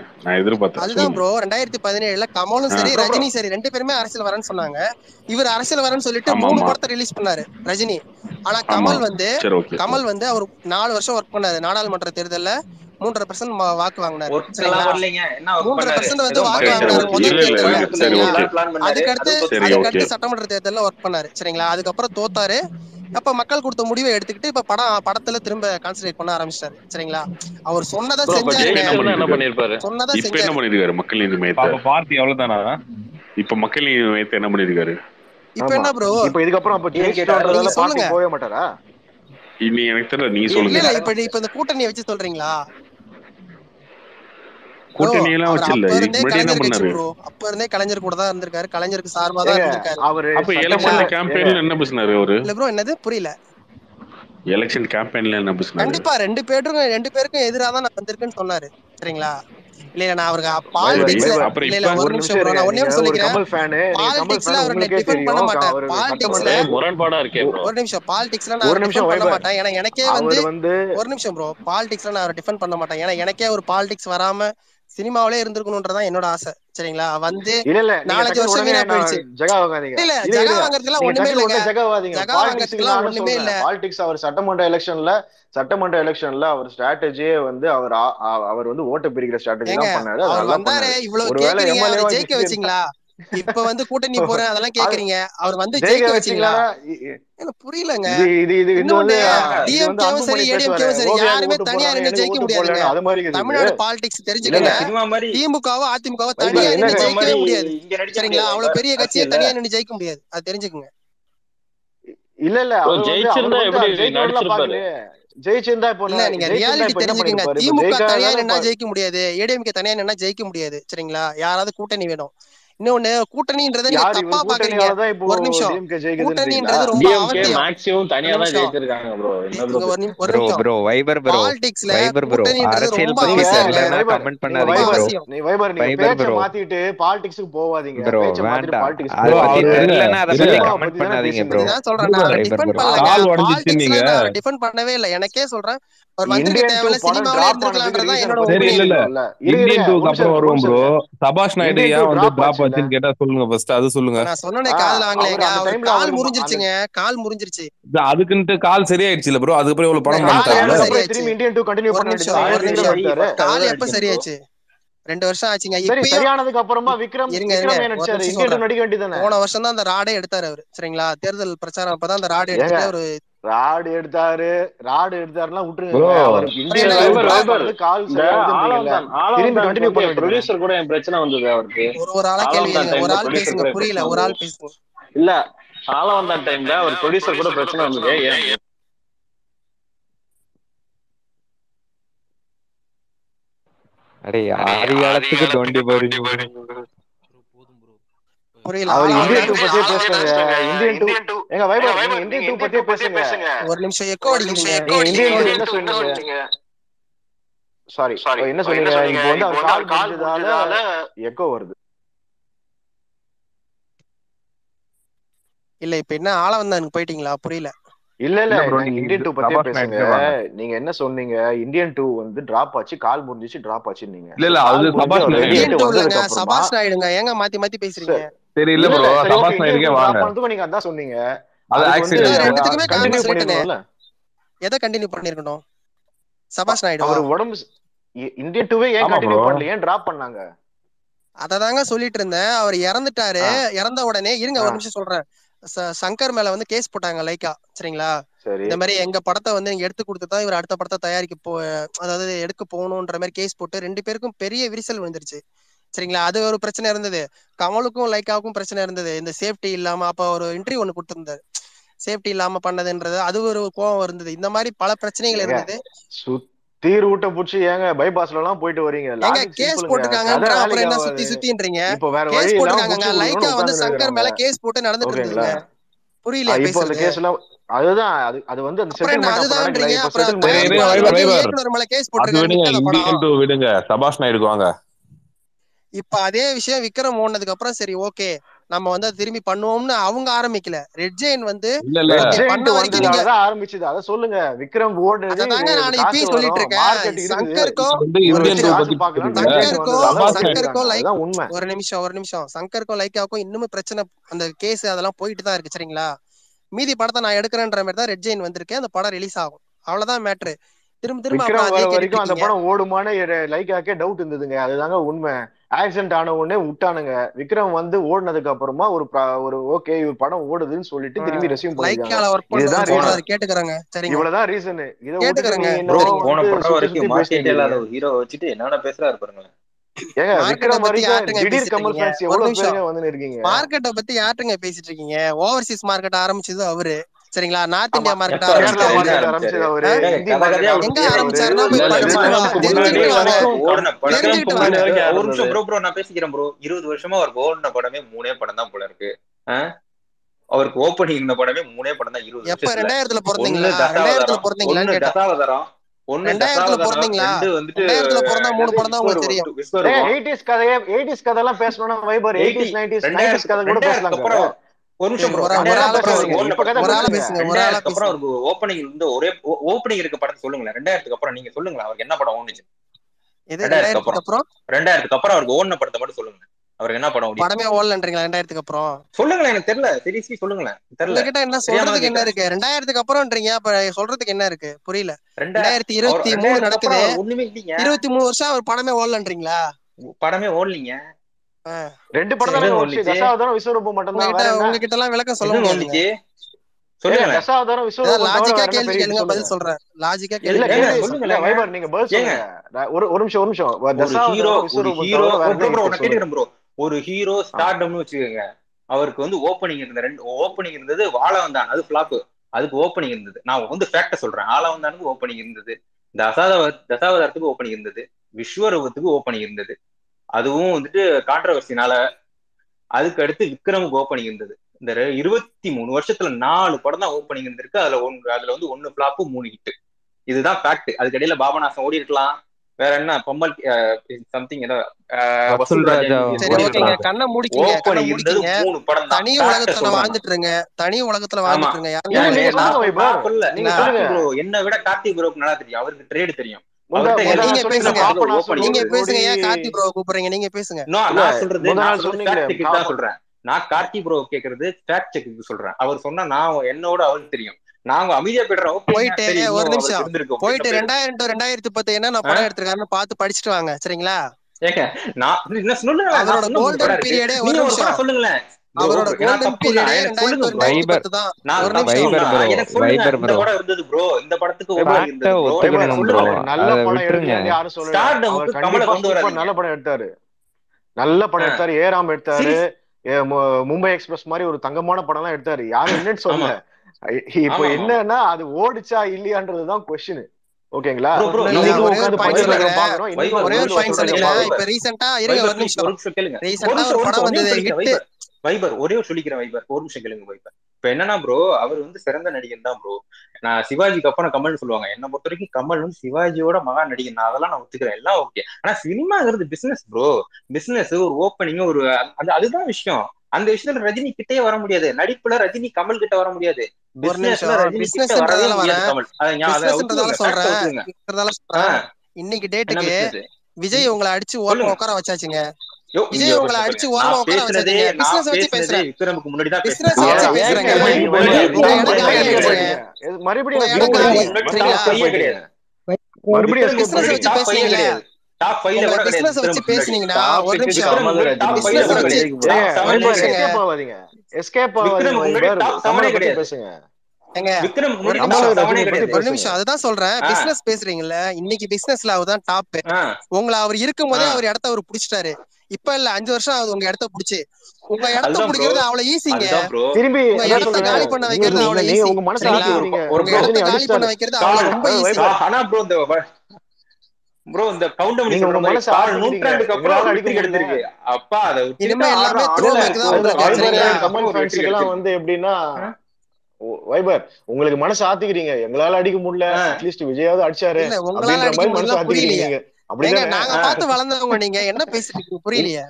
அதுதான் ப்ரோ ரெண்டாயிரத்தி பதினேழுல கமலும் சரி ரஜினி சரி ரெண்டு பேருமே அரசியல் வரேன்னு சொன்னாங்க. இவர் அரசியல் வரேன்னு சொல்லிட்டு மூணு ரிலீஸ் பண்ணாரு ரஜினி. ஆனா கமல் வந்து கமல் வந்து அவர் நாலு வருஷம் ஒர்க் பண்ணாரு நாடாளுமன்ற தேர்தல மூன்றரை பர்சன்ட் வாக்கு வாங்கினாரு. மூன்றரை பர்சன்ட் வந்து வாக்கு வாங்கினாரு. முதல் தேர்தல் சட்டமன்ற தேர்தலில் ஒர்க் பண்ணாரு. சரிங்களா? அதுக்கப்புறம் தோத்தாரு. அப்ப மக்கள் கொடுத்த முடிவை எடுத்துக்கிட்டு இப்ப படம் படத்துல திரும்ப கான்சென்ட்ரேட் பண்ண ஆரம்பிச்சாரு சரிங்களா? அவர் சொன்னதா செஞ்சாரு. சொன்னதா செஞ்சாரு. மக்கள் நீதி மையத்தை பார்த்தி அவ்வளவுதானா? இப்ப மக்கள் நீதி மையத்தை என்ன பண்ணிருக்காரு? இப்ப என்ன ப்ரோ இப்ப இதுக்கப்புறம் அப்ப சொல்லுங்க. போக மாட்டாரா? இனி எனக்கு தெரியல நீங்க சொல்லுங்க. இல்ல இப்ப இப்ப இந்த கூட்டணியை வச்சு சொல்றீங்களா? கூட்டணியெல்லாம் வச்சு இல்ல முன்னாடி என்ன பண்ணாரு? அப்ப இருந்தே கலைஞர் கூட தான் இருந்திருக்காரு. கலைஞருக்கு சார்பா தான் இருந்திருக்காரு. அவரு அப்ப எலெக்ஷன் கேம்பெயின்ல என்ன பேசினாரு அவரு? இல்ல ப்ரோ என்னது? புரியல. எலெக்ஷன் கேம்பெயின்ல என்ன பேசினாரு? கண்டிப்பா ரெண்டு பேருக்கும் ரெண்டு பேருக்கும் எதிரா தான் நான் வந்திருக்கேன்னு சொன்னாரு. சரிங்களா? இல்ல நான் அவருக்கு பாலிடிக்ஸ் இல்ல ஒரு நிமிஷம் ப்ரோ நான் ஒண்ணே சொல்லிக்கிறேன். பாலிடிக்ஸ்ல அவரை டிஃபெண்ட் பண்ண மாட்டேன் பாலிடிக்ஸ்ல ஒரு நிமிஷம் பாலிடிக்ஸ்ல நான் டிஃபெண்ட் பண்ண மாட்டேன். ஏன்னா எனக்கே வந்து ஒரு நிமிஷம் ப்ரோ பாலிடிக்ஸ்ல அவரை டிஃபெண்ட் பண்ண மாட்டேன். ஏன்னா எனக்கே ஒரு பாலிடிக்ஸ் வராம சினிமாவிலே இருந்திருக்கணும்ன்றதான் என்னோட ஆசை. சரிங்களா? வந்து நாலஞ்சு வருஷம் வீணா போயிடுச்சு. ஜகா இல்ல ஜகா வாங்குறதுலாம் ஒண்ணுமே இல்ல ஜகா வாங்குறதுலாம் ஒண்ணுமே இல்ல. பாலிடிக்ஸ் அவர் சட்டமன்ற எலெக்ஷன்ல சட்டமன்ற எலெக்ஷன்ல அவர் ஸ்ட்ராட்டஜியே வந்து அவர் அவர் வந்து ஓட்டு பிரிக்கிற ஸ்ட்ராட்டஜி தான் பண்ணாரு. அவர் வந்தாரு. இவ்வளவு கேக்குறீங்க. ஜெயிக்க வச்சீங்களா? இப்ப வந்து கூட்டணி போறேன் அதெல்லாம் கேக்குறீங்க. அவர் வந்து ஜெயிக்க வச்சீங்களா? புரியலங்க. டிஎம்கேவும் சரி ஏடிஎம்கேவும் சரி யாருமே தனியா நின்று ஜெயிக்க முடியாதுங்க தமிழ்நாடு பாலிடிக்ஸ் தெரிஞ்சுக்கங்க. திமுகவோ அதிமுகவோ தனியா நின்று ஜெயிக்கவே முடியாது. சரிங்களா? அவ்வளவு பெரிய கட்சியை தனியா நின்று ஜெயிக்க முடியாது. அது தெரிஞ்சுக்கோங்க. இல்ல இல்ல. ஜெயிச்சிருந்தா ஜெயிச்சிருந்தா இப்போ இல்ல நீங்க ரியாலிட்டி தெரிஞ்சுக்கங்க. திமுக தனியா நின்னா ஜெயிக்க முடியாது. ஏடிஎம்கே தனியா நின்னா ஜெயிக்க முடியாது. சரிங்களா? யாராவது கூட்டணி வேணும். இன்னொன்னு கூட்டணின்றதை தப்பா பாக்குறீங்க. ஒரு நிமிஷம். கூட்டணின்றது ரொம்ப அவசியம். ப்ரோ ப்ரோ வைபர் ப்ரோ பாலிடிக்ஸ்ல கூட்டணின்றது ரொம்ப அவசியம். கமெண்ட் பண்ணாதீங்க நீ வைபர் நீ பேச்ச மாத்திட்டு பாலிடிக்ஸ்க்கு போவாதீங்க பேச்ச மாத்தி பாலிடிக்ஸ் ப்ரோ அது அத பத்தி கமெண்ட் பண்ணாதீங்க ப்ரோ நான் சொல்றேன். நான் டிஃபெண்ட் பண்ணல. நீங்க. டிஃபெண்ட் பண்ணவே இல்ல. எனக்கே சொல்றேன். ஒரு வந்திருக்க தேவையில்ல சினிமாவில இருந்திருக்கலாம்ன்றதா என்னோட இல்ல இல்ல. இந்தியன் 2 அப்புறம் வருவோம் ப்ரோ சபாஷ் நாயுடு ஏன் வந்து டிராப் ஆச்சுன்னு கேட்டா சொல்லுங்க ஃபர்ஸ்ட் அது சொல்லுங்க. நான் சொன்னனே கால் வாங்கலங்க கால் முறிஞ்சிருச்சுங்க. கால் முறிஞ்சிருச்சு. அதுக்குன்ட்டு கால் சரியாயிடுச்சு இல்ல ப்ரோ அதுக்கு அப்புறம் இவ்வளவு பணம் பண்ணிட்டாங்க திரும்பி இந்தியன் 2 கண்டினியூ பண்ணிட்டு கால் எப்ப சரியாச்சு ரெண்டு வருஷம் ஆச்சுங்க. சரியானதுக்கு அப்புறமா விக்ரம் நடிக்க வேண்டியதானே போன வருஷம் தான் அந்த ராடே எடுத்தாரு அவரு. சரிங்களா? தேர்தல் பிரச்சாரம் அப்பதான் அந்த ராடே எடுத்துட்டு ஒரு ராடு எடுத்தாரு ராடு எடுத்தாருலாம் ப்ரோ விட்டுருங்க கால் திரும்பி வந்து ப்ரொடியூசர் கூட என் பிரச்சனை வந்தது அவருக்கு. ஒரு ஒரு ஆளா கேள்வி ஒரு ஆள் பேசுங்க. புரியல. ஒரு ஆள் பேசுங்க. இல்ல ஆளவந்தான் டைம்ல அவர் ப்ரொடியூசர் கூட பிரச்சனை வந்தது. ஏன்? அடே ஆதி காலத்துக்கு தோண்டி பாருங்க ஒரு நிமிஷம் எக்கோ சாரி என்ன சொன்னீங்க இப்போ வந்து அவர் கால் முடிஞ்சதால எக்கோ வருது இல்ல இப்ப என்ன ஆள வந்தானுக்கு போயிட்டீங்களா புரியல இல்ல இல்ல இந்தியன் டூ சபாஷ் பேசுங்க நீங்க என்ன சொன்னீங்க இந்தியன் டூ வந்து டிராப் ஆச்சு கால் முடிஞ்சிச்சு டிராப் ஆச்சுன்னீங்க இல்ல இல்ல அது சபாஷ் அவர் நாயுடு வெளியேட்டு இந்தியன் டூ இல்லங்க வந்ததுக்கு அப்புறமா சபாஷ் நாயுடுங்க ஏங்க மாத்தி மாத்தி பேசுறீங்க சரி இல்ல ப்ரோ டூ டிராப் வாங்க. பண்ணதுக்கும் நீங்க அதான் சொன்னீங்க. அது ஆக்சிடென்ட் ரெண்டுத்துக்குமே கண்டினியூ பண்ணிருக்கணும்ல. எதை கண்டினியூ பண்ணிருக்கணும்? சபாஷ் நாயுடுவா அவர் உடம்பு ஸ்- இ- இந்தியன் டூவே ஏன் கண்டினியூ பண்ணல ஏன் டிராப் பண்ணாங்க? அததாங்க சொல்லிட்டு இருந்தேன். அவர் இறந்துட்டாரு. இறந்த உடனே இருங்க ஒரு நிமிஷம் சொல்றேன். சங்கர் மேல வந்து கேஸ் போட்டாங்க லைக்கா சரிங்களா? சரி. இந்த மாதிரி எங்க படத்தை வந்து நீங்க எடுத்து கொடுத்துதான் இவர் அடுத்த படத்தை தயாரிக்க போ அதாவது எடுக்க போகணுன்ற மாதிரி கேஸ் போட்டு ரெண்டு பேருக்கும் பெரிய விரிசல் விழுந்துருச்சு. சரிங்களா? அது ஒரு பிரச்சனை இருந்தது. கமலுக்கும் லைக்காவுக்கும் பிரச்சனை இருந்தது. இந்த சேஃப்டி இல்லாம அப்ப ஒரு இன்டர்வியூ ஒண்ணு கொடுத்திருந்தாரு. சேஃப்டி இல்லாம பண்ணதுன்றது அது ஒரு கோவம் இருந்தது. இந்த மாதிரி பல பிரச்சனைகள் இருந்தது. சுத்தி ரூட்டை புடிச்சு ஏங்க பைபாஸ்ல எல்லாம் போயிட்டு வரீங்க ஏங்க கேஸ் போட்டிருக்காங்க அப்புறம் என்ன சுத்தி சுத்தின்றீங்க. இப்போ வேற வழி கேஸ் போட்டிருக்காங்க. லைக்கா வந்து சங்கர் மேல கேஸ் போட்டு நடந்துட்டு இருந்ததுங்க புரியலையா இப்போ அந்த கேஸ் எல்லாம் அதுதான் அது அது வந்து அந்த இப்போ அப்புறம் மேல கேஸ் டூ விடுங்க. சபாஷ் நாயுடுக்கு வாங்க. இப்ப அதே விஷயம் விக்ரம் ஓடுனதுக்கு அப்புறம் சரி ஓகே. நம்ம வந்து திரும்பி பண்ணுவோம்னு அவங்க ஆரம்பிக்கல. ரெட் ஜெயின் வந்து பண்ண வரைக்கும் நீங்க ஆரம்பிச்சது. அதை சொல்லுங்க. விக்ரம் ஓடுது அததாங்க நான் இப்பயும் சொல்லிட்டு இருக்கேன் மார்க்கெட் இருக்குது. சங்கருக்கோ இது வந்து ஒரு இந்தியன் வச்சு டூ நிமிஷம். காசு பத்தி பார்க்கலாம்னு பேசுறீங்க ரெட் ஜெயிண்ட் சங்கருக்கோ வந்ததால சபாஷ் நாயுடு சங்கருக்கோ ஒதுக்கிருக்காங்க லைக் ஒரு நிமிஷம் ஒரு நிமிஷம். சங்கருக்கும் லைக்காவுக்கும் இன்னுமே பிரச்சனை அந்த கேஸ் அதெல்லாம் போயிட்டு தான் இருக்கு. சரிங்களா? மீதி படத்தை நான் எடுக்கிறேன்ற மாதிரி தான் ரெட் ஜெயின் வந்திருக்கு. அந்த படம் ரிலீஸ் ஆகும். அவ்வளவுதான் மேட்ரு திரும்ப திரும்ப அந்த படம் ஓடுமான்னு எ- லைக்காக்கே டவுட் இருந்ததுங்க. அதுதாங்க உண்மை. ஆக்சிடென்ட் ஆன உடனே விட்டானுங்க. விக்ரம் வந்து ஓடுனதுக்கு அப்புறமா ஒரு ஒரு ஓகே இவர் படம் ஓடுதுன்னு சொல்லிட்டு திரும்பி ரெசியூம் பண்ணிருக்காங்க இதுதான் கேட்டுக்கிறேங்க. சரிங்க. இவ்வளவுதான் ரீசன் இதை கேட்டுக்கிறேங்க. போன படம் வரைக்கும் இல்லாத இருக்கீங்க. ஒரு ஹீரோ வச்சுட்டு என்னென்ன பேசுறாரு பாருங்க ஏங்க மார்க்கெட்டை விக்ரம் பத்தி வரைக்கும் யார்ட்டுங்க திடீர் பேசிட்டு கமல் ஃபேன்ஸ் எவ்வளவு வந்து இருக்கீங்க. மார்க்கெட்டை பத்தி யார்ட்டுங்க பேசிட்டு இருக்கீங்க? ஓவர்சீஸ் மார்க்கெட் ஆரம்பிச்சது அவரு. சரிங்களா? நார்த் இந்தியா மார்க்கெட் எங்க ஆரம்பிச்சாருன்னா போய் படிச்சுட்டு ப்ரோ ப்ரோ நான் பேசிக்கிறேன் ப்ரோ இருபது வருஷமா அவருக்கு ஓடின படமே மூணே படம் தான் போல இருக்கு? அவருக்கு ஓப்பனிங் இருந்த படமே மூணே படம் தான் இருபது எப்ப? ரெண்டாயிரத்துல பிறந்தீங்களா? ரெண்டாயிரத்துல பிறந்தீங்களான்னு தசாவதாரம். ரெண்டாயிரத்துல பிறந்தீங்களா? ரெண்டாயிரத்துல பிறந்தா மூணு படம் தான் உங்களுக்கு தெரியும். விஸ்வரூபம் விஸ்வரூபம் எயிட்டிஸ் கதையே எயிட்டிஸ் கதையெல்லாம் பேசணும்னா வைபர் எயிட்டி எயிட்டிஸ் நைன்டிஸ் கதை கூட அப்புறம் ஒரு நிமிஷம் ஓப்பனிங் இருந்து ஒரே ஓப்பனிங் இருக்க படத்தை சொல்லுங்களேன். ரெண்டாயிரத்துக்கு அப்புறம் நீங்க சொல்லுங்களேன். அவருக்கு என்ன படம் ஓடுச்சு? ரெண்டாயிரத்துக்கு அப்புறம். ரெண்டாயிரத்துக்கு அப்புறம் அவருக்கு ஓடின படத்தை மட்டும் சொல்லுங்க அவருக்கு என்ன படம் படமே ஓடலன்றீங்களா? ரெண்டாயிரத்துக்கு அப்புறம்? சொல்லுங்களேன். எனக்கு தெரியல. சீரியஸ்லி சொல்லுங்களேன். தெரியல. உங்ககிட்ட என்ன சொல்றதுக்கு என்ன இருக்கு? ரெண்டாயிரத்துக்கு அப்புறம்ன்றீங்க. அப்ப சொல்றதுக்கு என்ன இருக்கு? புரியல. ரெண்டா ரெண்டாயிரத்தி இருபத்தி மூணு நடக்குது. ஒண்ணுமே இல்லைங்க. இருபத்தி மூணு வருஷம் அவர் படமே ஓடலன்றீங்களா? படமே ஓடலீங்க. ரெண்டு படம் தானே தசாவதாரம் விஸ்வரூபம் வேற என்ன? உங்ககிட்ட எல்லாம் விளக்கம் சொல்ல ஏங்க சொல்லுங்களேன். தசாவதாரம் விஸ்வரூபம் லாஜிக்கா கேள்வி கேளுங்க சொல்லுங்க பதில் சொல்றேன். கேள்வி வைபர் நீங்க பதில் சொல்லுங்க. ஒரு ஒரு நிமிஷம் ஒரு நிமிஷம். ஒரு hero Dasavatharam Vishwaroopam bro bro நான் சொல்லுங்க? ஒரு ஹீரோ ஸ்டார்டம்னு வச்சுக்கோங்க. அவருக்கு வந்து ஓப்பனிங் இருந்த ரெண்டு ஓப்பனிங் இருந்தது வாழ வந்தான் அது ஃபிளாப் அதுக்கு ஓப்பனிங் இருந்தது. நான் வந்து ஃபேக்ட சொல்றேன். ஆள வந்தானுக்கு ஓப்பனிங் இருந்தது. தசாவத தசாவதாரத்துக்கு ஓப்பனிங் இருந்தது. விஸ்வரூபத்துக்கு ஓப்பனிங் இருந்தது. அதுவும் வந்துட்டு கான்ட்ரவர்சினால அதுக்கு அடுத்து விக்ரமுக்கு ஓப்பனிங் இருந்தது. இந்த இருபத்தி மூணு வருஷத்துல நாலு படம் தான் ஓப்பனிங் இருந்திருக்கு. அதுல ஒன்று அதுல வந்து ஒன்னு ஃபிளாப்பு மூணு ஹிட் இதுதான் ஃபேக்ட் அதுக்கடையில பாபநாசம் ஓடி இருக்கலாம். வேற என்ன? பொம்மல் சம்திங் ஏதோ கண்ணை மூடிக்கிங்க மூணு படம் தான். தனி ஃபேக்ட உலகத்துல சொல்றேன் நான் வாழ்ந்துட்டு இருங்க தனி உலகத்துல ஆமா வாழ்ந்துட்டு நீங்க பேசுங்க. ஏன் கார்த்தி ப்ரோ கூப்பிடுறீங்க? நீங்க பேசுங்க. நான் சொல்றது சொல்றேன். நான் கார்த்தி ப்ரோ கேக்குறது ஃபேக்ட் செக்குக்கு சொல்றேன். அவர் சொன்னா நான் என்னோட அவருக்கு தெரியும். நாங்க அமைதியா போயிட்டு ஒரு நிமிஷம். போயிட்டு ரெண்டாயிரம் டு ரெண்டாயிரத்தி பத்து என்ன நான் படம் எடுத்திருக்காருன்னு பார்த்து படிச்சுட்டு வாங்க. சரிங்களா? நான் அதோட கோல்டன் பீரியடே ஒரு நிமிஷம். சொல்லுங்களேன். நல்ல படம் எடுத்தாரு யாரும் நல்ல படம் எடுத்தாரு. நல்ல படம் எடுத்தாரு. ஏராம் எடுத்தாரு. மும்பை எக்ஸ்பிரஸ் மாதிரி ஒரு தங்கமான படம் எல்லாம் எடுத்தாரு யாரும் என்னன்னு சொல்லல. இப்போ என்னன்னா அது ஓடிச்சா இல்லையான்றதுதான் கொஸ்டின் ஓகேங்களா? ஒரே ஒரு பாயிண்ட் சொல்லிக்கிறேன் இப்ப ரீசெண்டா இருங்க ஒரு நிமிஷம். ரீசெண்டா ஒரு படம் வந்து ஹிட் வைபர் ஒரே ஒரு சொல்லிக்கிறேன் வைபர் ஒரு நிமிஷம் கேளுங்க வைபர் இப்ப என்னன்னா ப்ரோ அவர் வந்து சிறந்த நடிகன் தான் ப்ரோ நான் சிவாஜிக்கு அப்புறம் கமல் சொல்லுவாங்க. என்ன பொறுத்த வரைக்கும் கமல் வந்து சிவாஜியோட மகா நடிகன். நான் அதெல்லாம் நான் ஒத்துக்கிறேன். எல்லாம் ஓகே ஆனா சினிமாங்கிறது பிசினஸ் ப்ரோ பிசினஸ் ஒரு ஓப்பனிங் ஒரு அந்த அதுதான் விஷயம். அந்த விஷயத்துல ரஜினி கிட்டே வர முடியாது. நடிப்புல ரஜினி கமல் கிட்ட வர முடியாது. இன்னைக்கு டேட்டுக்கு விஜய் உங்களை அடிச்சு உட்கார வச்சாச்சுங்க. மறுபடியும் மறுபடியும் டாப் ஃபைவ்ல பிசினஸ் வச்சு பேசுனீங்கன்னா ஒரு நிமிஷம் பிசினஸ் வச்சு எஸ்கேப் ஆவாதீங்க எஸ்கேப் ஆவாதீங்க டாப் 7 கிடையாது. பேசுங்க. ஒரு நிமிஷம் சொல்றேன் பிசினஸ் பேசுறீங்கல்ல இன்னைக்கு பிசினஸ்ல அவர்தான் டாப் உங்களை அவர் இருக்கும் போதே அவர் இடத்த அவர் புடிச்சிட்டாரு இப்ப இல்ல அஞ்சு வருஷம் ஆகுது உங்க இடத்த புடிச்சு. உங்க இடத்த புடிக்கிறது அவ்வளவு ஈஸிங்க திரும்பி இடத்த காலி பண்ண வைக்கிறது அவ்வளவு ஈஸி உங்க மனசுல ஒரு இடத்த காலி பண்ண வைக்கிறது அவ்வளவு ரொம்ப ஈஸி ஆனா ப்ரோ இந்த ப்ரோ இந்த கவுண்ட் பண்ணி சொல்ற மாதிரி ஆறு நூற்றாண்டுக்கு அப்புறம் அடிக்க கிடைச்சிருக்கு. அப்பா அத இனிமே எல்லாமே த்ரோபேக் தான் கமெண்ட் எல்லாம் வந்து எப்படின்னா வைபர் உங்களுக்கு மனசு ஆத்திக்கிறீங்க. எங்களால அடிக்க முடியல. அட்லீஸ்ட் விஜயாவது அடிச்சாரு அப்படின்ற மாதிரி மனசு ஆத்திக்கிறீங்க அப்படிங்க நாங்க பார்த்து வளர்ந்தவங்க நீங்க. என்ன பேசுறீங்க புரியலையா.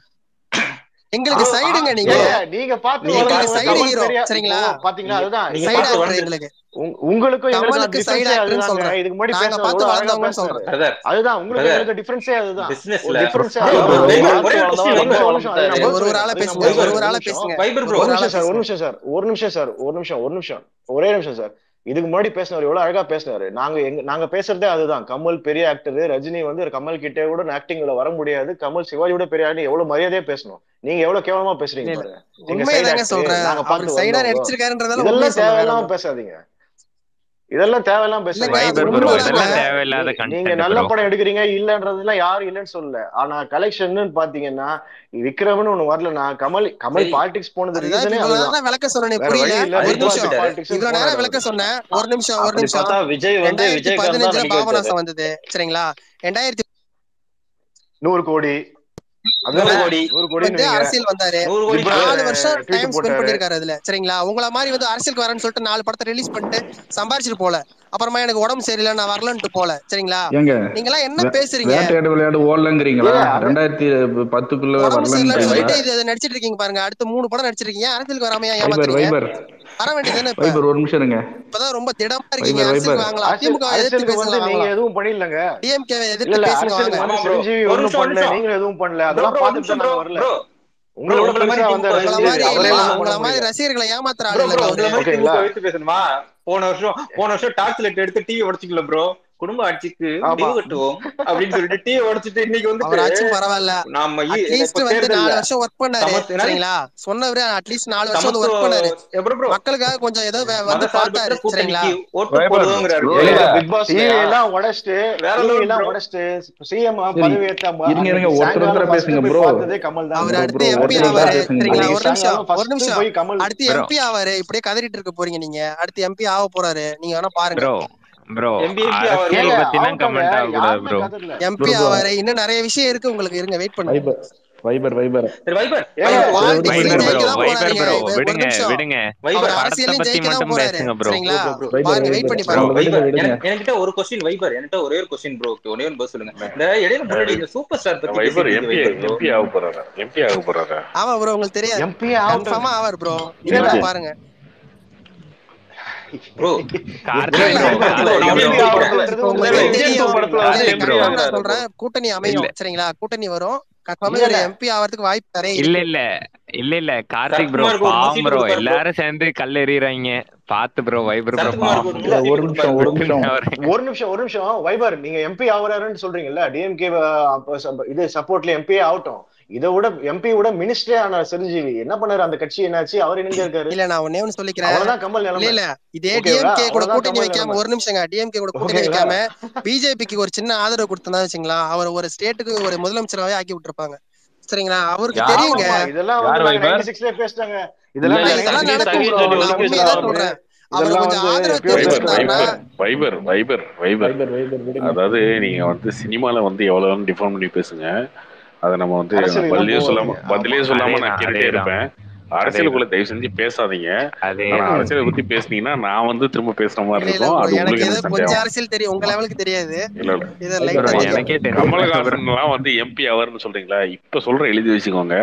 எங்களுக்கு சைடுங்க நீங்க. நீங்க பார்த்து சைடு ஹீரோ சரிங்களா? பாத்தீங்களா? அதுதான். சைடு எங்களுக்கு. உங்களுக்கும் எங்களுக்கு சைடு ஆகுதுன்னு சொல்றேன். இதுக்கு முன்னாடி நாங்க பார்த்து வளர்ந்தவங்கன்னு சொல்றேன். அதுதான் உங்களுக்கு எங்களுக்கு டிஃபரன்ஸே அதுதான். பிசினஸ்ல டிஃபரன்ஸ் ஒரு ஒரு ஆள பேசுங்க ஒரு ஒரு ஆள பேசுங்க. ஒரு நிமிஷம் சார் ஒரு நிமிஷம் சார் ஒரு நிமிஷம் சார் ஒரு நிமிஷம் ஒரு நிமிஷம் ஒரே நிமிஷம் சார். இதுக்கு முன்னாடி பேசினார் எவ்வளவு அழகா பேசினாரு. நாங்க எங்க நாங்க பேசுறதே அதுதான். கமல் பெரிய ஆக்டர் ரஜினி வந்து கமல் கிட்டே கூட ஆக்டிங்ல வர முடியாது. கமல் சிவாஜியோட பெரிய ஆக்டர் எவ்வளவு மரியாதையா பேசணும்? நீங்க எவ்வளவு கேவலமா பேசுறீங்க பாருங்க இதெல்லாம் தேவையில்லாம பேசாதீங்க. இதெல்லாம் தேவையெல்லாம் பேசுறீங்க. நீங்க நல்ல படம் எடுக்கிறீங்க இல்லன்றதுலாம் யாரும் இல்லைன்னு சொல்லல. ஆனா கலெக்ஷன் பாத்தீங்கன்னா விக்ரம்னு ஒண்ணு வரலனா கமல் கமல் பாலிடிக்ஸ் போனது விளக்க சொன்னேன் ஒரு நிமிஷம் விளக்க சொன்னேன். ஒரு நிமிஷம் ஒரு நிமிஷம். விஜய் வந்து விஜய் பதினஞ்சுல பாபநாசம் வந்தது. சரிங்களா? ரெண்டாயிரத்தி நூறு கோடி. அரசியல் வந்தாரு. நாலு வருஷம் டைம் ஸ்பெண்ட் சரிங்களா? உங்களை மாதிரி வந்து அரசியலுக்கு வரேன்னு சொல்லிட்டு நாலு படத்தை ரிலீஸ் பண்ணிட்டு சம்பாரிச்சிட்டு போல. அப்புறமா எனக்கு உடம்பு சரியில்லை நான் வரலன்ட்டு போல. சரிங்களா? நீங்க எல்லாம் என்ன பேசுறீங்க? விளையாடு ஓடலங்கிறீங்களா? ரெண்டாயிரத்தி பத்துக்குள்ள உடம்பு நடிச்சிட்டு இருக்கீங்க பாருங்க. அடுத்த மூணு படம் நடிச்சிருக்கீங்க. அரசியலுக்கு வராமையா ஏமாத்துறீங்க வர வேண்டியதானே வைபர் ஒரு நிமிஷம் இப்பதான் ரொம்ப திடமா இருக்கீங்க. அரசியல் வாங்கலாம் திமுக நீங்க எதுவும் பண்ணிலங்க டிஎம்கே எதிர்த்து ஒண்ணும் பண்ணல. நீங்க எதுவும் பண்ணல. அதெல்லாம் பார்த்துட்டு வரல. உங்களோட ரசிகர்களை ஏமாத்துற ஆளுங்க போன வருஷம் போன வருஷம் டார்ச் லைட் எடுத்து டிவி உடச்சிக்கல ப்ரோ குடும்ப ஆட்சிக்கு முடிவு கட்டுவோம் அப்படின்னு சொல்லிட்டு டீ உடைச்சிட்டு இன்னைக்கு வந்து பரவாயில்ல. நாம அட்லீஸ்ட் வந்து நாலு வருஷம் ஒர்க் பண்ணாரு. சரிங்களா? சொன்னவரு அட்லீஸ்ட் நாலு வருஷம் வந்து ஒர்க் பண்ணாரு. எப்படி மக்களுக்காக கொஞ்சம் ஏதோ வந்து பார்த்தாரு. சரிங்களா? ஓட்டு போடுவோங்கறாரு. பிக் பாஸ் எல்லாம் உடைச்சிட்டு வேற எல்லாம் உடைச்சிட்டு சிஎம் பதவியேற்ற இருங்க இருங்க ஒருத்தர் பேசுங்க ப்ரோ கமல் தான் அவர் அடுத்து எம்பி ஆவாரு. சரிங்களா ஒரு நிமிஷம் ஒரு நிமிஷம். அடுத்து எம்பி ஆவாரு இப்படியே கதறிட்டு இருக்க போறீங்க நீங்க. அடுத்து எம்பி ஆக போறாரு. நீங்க வேணா பாருங்க. ப்ரோ எம்பி இன்னும் நிறைய விஷயம் இருக்கு. உங்களுக்கு இருங்க வெயிட் பண்ணுங்க. வைபர் வைபர் வைபர் வைபர் விடுங்க விடுங்க. வைபர் அரசியல் பத்தி மட்டும் பேசுங்க வெயிட் பண்ணி பாருங்க. என்கிட்ட ஒரு क्वेश्चन வைபர் என்கிட்ட ஒரே ஒரு क्वेश्चन ப்ரோ ஒரே ஒரு பதில் சொல்லுங்க. இந்த சூப்பர் ஸ்டார் பத்தி வைபர் எம்பி எம்பி ஆக போறாரு? எம்பி ஆக ஆமா ப்ரோ உங்களுக்கு தெரியாது. எம்பி ஆக ஆவார் ப்ரோ பாருங்க. சொல்றேன் கூட்டணி அமையும். சரிங்களா? கூட்டணி வரும். எம்பி ஆவறதுக்கு வாய்ப்பு தரேன் இல்ல. இல்ல இல்ல. இல்ல கார்த்திக் ப்ரோ ப்ரோ எல்லாரும் சேர்ந்து கல் எறியறாங்க. பாத்து ப்ரோ வைபர் ப்ரோ ஒரு நிமிஷம் ஒரு நிமிஷம். ஒரு நிமிஷம் வைபர் நீங்க எம்பி ஆவறாருன்னு சொல்றீங்கல்ல? டிஎம்கே இது சப்போர்ட்ல எம்பி ஆகட்டும். இதை விட எம்பி விட மினிஸ்டரே ஆன சிரஞ்சீவி என்ன பண்ணாரு? அந்த கட்சி என்னாச்சு? அவர் இணைஞ்சு இருக்காரு. இல்ல நான் ஒன்னே சொல்லிக்கிறேன். அவ்வளவுதான் கமல் நிலைமை. இல்ல இதே டிஎம்கே கூட கூட்டணி வைக்காம ஒரு நிமிஷங்க. டிஎம்கே கூட கூட்டணி வைக்காம பிஜேபிக்கு ஒரு சின்ன ஆதரவு கொடுத்தா வச்சுங்களா அவர் ஒரு ஸ்டேட்டுக்கு ஒரு முதலமைச்சராவே ஆக்கி விட்டுருப்பாங்க. சரிங்களா? அவருக்கு தெரியுங்க. இதெல்லாம் பேசிட்டாங்க. இதெல்லாம் சொல்றேன். அதாவது நீங்க வந்து சினிமால வந்து எவ்வளவு டிஃபார்ம் பண்ணி பேசுங்க. அதை நம்ம வந்து பதிலே சொல்லாம பதிலையும் சொல்லாம நான் கேட்டுட்டே இருப்பேன். அரசியலுக்குள்ள தயவு செஞ்சு பேசாதீங்க. அரசியலை பத்தி பேசுனீங்கன்னா நான் வந்து திரும்ப பேசுற மாதிரி இருக்கும். அது உங்களுக்கு அரசியல் தெரியும். உங்க லெவலுக்கு தெரியாது. கமலஹாசன் எல்லாம் வந்து எம்பி அவர்னு சொல்றீங்களா? இப்ப சொல்ற எழுதி வச்சுக்கோங்க.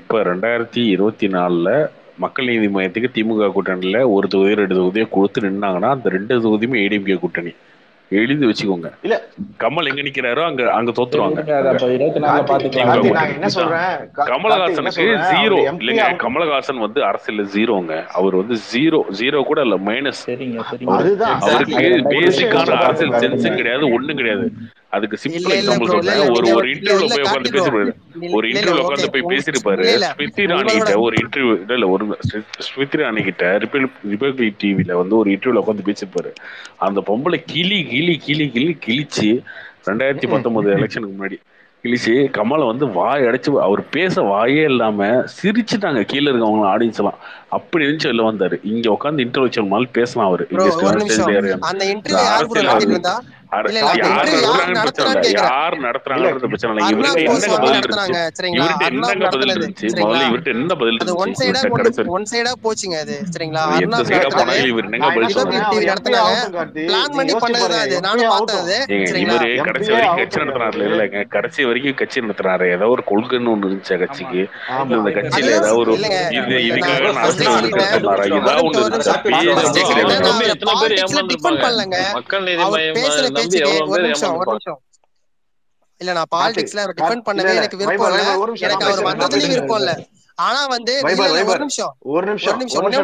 இப்ப ரெண்டாயிரத்தி இருபத்தி நாலுல மக்கள் நீதி மையத்துக்கு திமுக கூட்டணியில ஒரு தொகுதி ரெண்டு தொகுதியை கொடுத்து நின்னாங்கன்னா அந்த ரெண்டு தொகுதியுமே ஏடிஎம்கே கூட்டணி. எழுதி வச்சுக்கோங்க. இல்ல. கமல் எங்க நிக்கிறாரோ அங்க அங்க தோத்துருவாங்க. என்ன சொல்றேன்? கமலஹாசனுக்கு ஜீரோ இல்லைங்க கமலஹாசன் வந்து அரசியல ஜீரோங்க அவர் வந்து ஜீரோ ஜீரோ கூட இல்ல மைனஸ் அவருக்கு பேசிக்கான அரசியல் சென்ஸும் கிடையாது ஒண்ணும் கிடையாது. அதுக்கு சிம்பிள் எக்ஸாம்பிள் சொல்றேன். ஒரு ஒரு இன்டர்வியூல போய் உட்கார்ந்து பேசிருப்பாரு ஒரு இன்டர்வியூல உட்கார்ந்து போய் பேசிருப்பாரு ஸ்மிருதி ராணி கிட்ட ஒரு இன்டர்வியூ இல்ல இல்ல ஒரு ஸ்மிருதி ராணி கிட்ட ரிபப்ளிக் டிவில வந்து ஒரு இன்டர்வியூல உட்காந்து பேசிருப்பாரு அந்த பொம்பளை கிளி கிளி கிளி கிளி கிழிச்சு ரெண்டாயிரத்தி பத்தொன்பது எலெக்ஷனுக்கு முன்னாடி கிழிச்சு கமலை வந்து வாய் அடைச்சு அவர் பேச வாயே இல்லாம சிரிச்சுட்டாங்க. கீழே இருக்கவங்க ஆடியன்ஸ் எல்லாம். அப்படி இருந்துச்சு வெளில வந்தாரு. இங்க உட்காந்து இன்டர்வியூ மாதிரி பேசலாம் அவரு. அரசியல் யார்? நடத்துறாங்க பிரச்சனை இல்லை. இவர்கிட்ட என்னங்க பதில் இருந்துச்சு? இவர்கிட்ட என்னங்க பதில் இருந்துச்சு? முதல்ல இவர்கிட்ட என்ன இருந்துச்சு? ஒன் சைடா ஒன் சைடா போச்சுங்க அது. சைடா போனாலும் இவர் இவரு கடைசி வரைக்கும் கட்சி நடத்துறாரு. இல்லங்க கடைசி வரைக்கும் கட்சி நடத்துறாரு. ஏதோ ஒரு கொள்கைன்னு ஒண்ணு இருந்துச்சு கட்சிக்கு. இந்த கட்சியில ஏதாவது ஒரு இது இதுக்காக அரசியல் நடத்துறாரு ஏதாவது ஒண்ணு மக்கள் நீதி மையம் ஒரு நிமிஷம் இல்ல நான் பாலிடிக்ஸ்ல டிபெண்ட் விருப்பம் இல்ல. எனக்கு விருப்பம் இல்ல. ஒரு நிமிஷம். ஒரு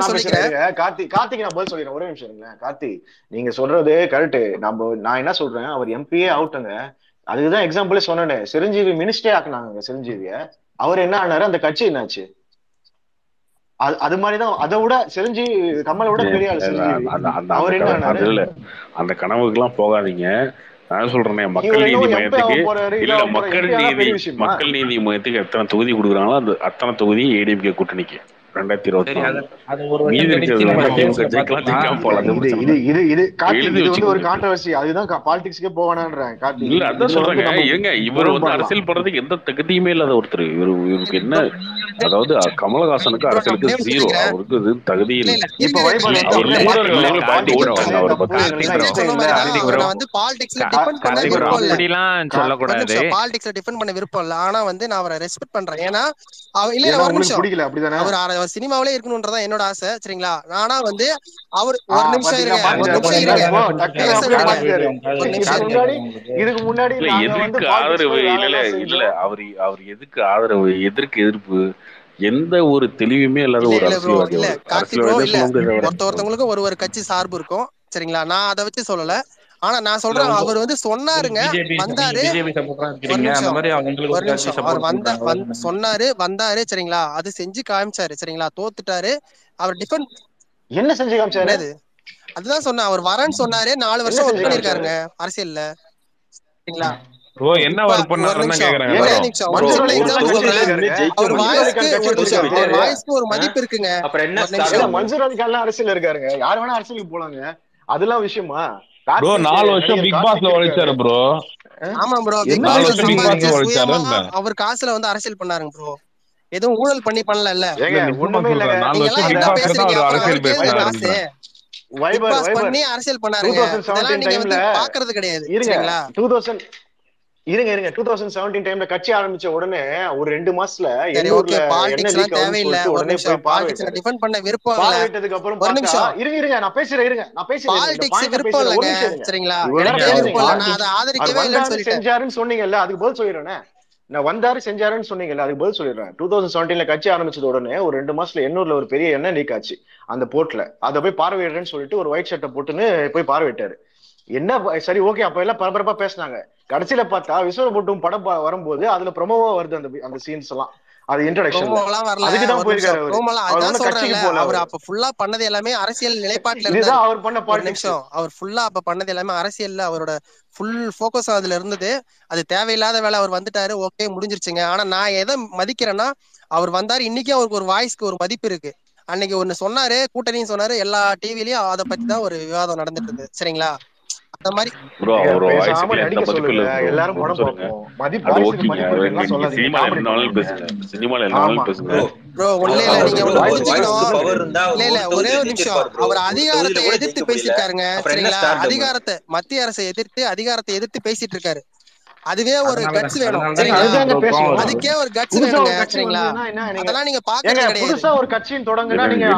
கார்த்தி கார்த்திக் நான் பதில் சொல்லிடுறேன் ஒரு நிமிஷம் இருங்க. கார்த்தி நீங்க சொல்றது கரெக்ட் நம்ம நான் என்ன சொல்றேன்? அவர் எம்பியே அவுட்டுங்க அதுக்குதான் எக்ஸாம்பிளே சொன்னேன். சிரஞ்சீவி மினிஸ்டரே ஆக்குனாங்க சிரஞ்சீவிய. அவர் என்ன ஆனாரு? அந்த கட்சி என்னாச்சு? அது மாதிரிதான் அதை விட செஞ்சு கமலை விட பெரிய அவர் என்ன இல்ல அந்த கனவுக்கு எல்லாம் போகாதீங்க. நான் சொல்றேன் மக்கள் நீதி மையத்துக்கு இல்ல மக்கள் நீதி மக்கள் நீதி மையத்துக்கு எத்தனை தொகுதி குடுக்கறாங்களோ அது அத்தனை தொகுதி ஏடிஎம்கே கூட்டணிக்கு. ரெண்டாயிரத்தி இருபத்தி சொல்றாங்க. இவங்க இவர் வந்து அரசியல் பண்றதுக்கு எந்த தகுதியுமே இல்லாத ஒருத்தர். இவருக்கு என்ன அதாவது கமலஹாசனுக்கு அரசியலுக்கு ஜீரோ அவருக்கு இது தகுதி சொல்லக்கூடாது. பாலிடிக்ஸ்ல டிஃபெண்ட் பண்ண விருப்பம் இல்ல. ஆனா வந்து நான் அவரை ரெஸ்பெக்ட் பண்றேன். ஏன்னா இல்ல ஒரு நிமிஷம். அவர் சினிமாவிலே இருக்கணும்ன்றதான் என்னோட ஆசை சரிங்களா? ஆனா வந்து அவர் ஒரு நிமிஷம் இதுக்கு முன்னாடி எதிர்க்கு ஆதரவு இல்ல இல்ல. அவர் அவர் எதுக்கு ஆதரவு எதிர்க்கு எதிர்ப்பு எந்த ஒரு தெளிவுமே இல்லாத ஒரு ஒருத்த ஒருத்தவங்களுக்கும் ஒரு ஒரு கட்சி சார்பு இருக்கும். சரிங்களா? நான் அதை வச்சு சொல்லல. ஆனா நான் சொல்றேன் அவர் வந்து சொன்னாருங்க. வந்தாரு. சொன்னாரு வந்தாரு சரிங்களா? அது செஞ்சு காமிச்சாரு சரிங்களா? தோத்துட்டாரு. அவர் டிஃபன் என்ன செஞ்சு காமிச்சாரு? அதுதான் சொன்னேன். அவர் வரேன்னு சொன்னாரு. நாலு வருஷம் ஒர்க் பண்ணிருக்காருங்க அரசியல்ல. சரிங்களா? ஒரு மதிப்பு இருக்குங்க. அப்புறம் என்ன மன்சூர் அலி அரசியல் இருக்காருங்க. யார் வேணா அரசியலுக்கு போலாங்க. அதெல்லாம் விஷயமா? ப்ரோ நாலு வருஷம் பிக் பாஸ்ல உழைச்சாரு ப்ரோ. ஆமா ப்ரோ பிக் பாஸ்ல அவர் காசுல வந்து அரசியல் பண்ணாருங்க ப்ரோ. எதுவும் ஊழல் பண்ணி பண்ணல இல்ல. நாலு வருஷம் அரசியல் பண்ணி அரசியல் பண்ணாரு இதெல்லாம் நீங்க வந்து பாக்குறது கிடையாது. இருங்க. 2000 இருங்க இருங்க. டூ தௌசண்ட் செவன்டீன் டைம்ல கட்சி ஆரம்பிச்ச உடனே ஒரு ரெண்டு மாசத்துல உடனே போய் பார்வையிட்டதுக்கு பண்ண விருப்பம் பார்வையிட்டதுக்கு அப்புறம் இருங்க இருங்க. நான் பேசுறேன் இருங்க. நான் பேசுறேன் சரிங்களா? செஞ்சாருன்னு சொன்னீங்கல்ல அதுக்கு பதில் சொல்லிடுறேன் நான் வந்தாரு செஞ்சாருன்னு சொன்னீங்கல்ல அதுக்கு பதில் சொல்லிடுறேன். டூ தௌசண்ட் செவன்டீன்ல கட்சி ஆரம்பிச்சது உடனே ஒரு ரெண்டு மாசத்துல எண்ணூர்ல ஒரு பெரிய எண்ணெய் லீக் அந்த போட்ல. அதை போய் பார்வையிடுறேன்னு சொல்லிட்டு ஒரு ஒயிட் ஷர்ட்டை போட்டுன்னு போய் பார்வையிட்டாரு. என்ன சரி ஓகே அப்ப எல்லாம் பரபரப்பா பேசினாங்க. கடைசியில பார்த்தா விஸ்வரபோட்டும் படம் வரும்போது அதுல ப்ரொமோவா வருது அந்த அந்த சீன்ஸ் எல்லாம். அது இன்ட்ரடக்ஷன் அவர். அப்ப ஃபுல்லா பண்ணது எல்லாமே அரசியல் நிலைப்பாட்டுல இருந்தா அவர் பண்ண பாட்டு நிமிஷம். அவர் ஃபுல்லா அப்ப பண்ணது எல்லாமே அரசியல்ல. அவரோட ஃபுல் ஃபோக்கஸ் அதுல இருந்தது. அது தேவையில்லாத வேலை. அவர் வந்துட்டாரு. ஓகே முடிஞ்சிருச்சுங்க. ஆனா நான் எதை மதிக்கிறேன்னா அவர் வந்தாரு. இன்னைக்கு அவருக்கு ஒரு வாய்ஸ்க்கு ஒரு மதிப்பு இருக்கு. அன்னைக்கு ஒன்னு சொன்னாரு. கூட்டணின்னு சொன்னாரு. எல்லா டிவிலயும் அதை பத்தி தான் ஒரு விவாதம் நடந்துட்டு இருந்தது. சரிங்களா? அதிகாரத்தை எதிர்த்து பேசிட்டாருங்க சரிங்களா? அதிகாரத்தை மத்திய அரசை எதிர்த்து அதிகாரத்தை எதிர்த்து பேசிட்டு இருக்காரு அதுவே ஒரு கட்ஸ் வேணும். அதுக்கே ஒரு கட்ஸ் வேணும் சரிங்களா? அதெல்லாம் நீங்க பாக்கிறது கிடையாது. புதுசா ஒரு கட்சியின் தொடங்குனா நீங்க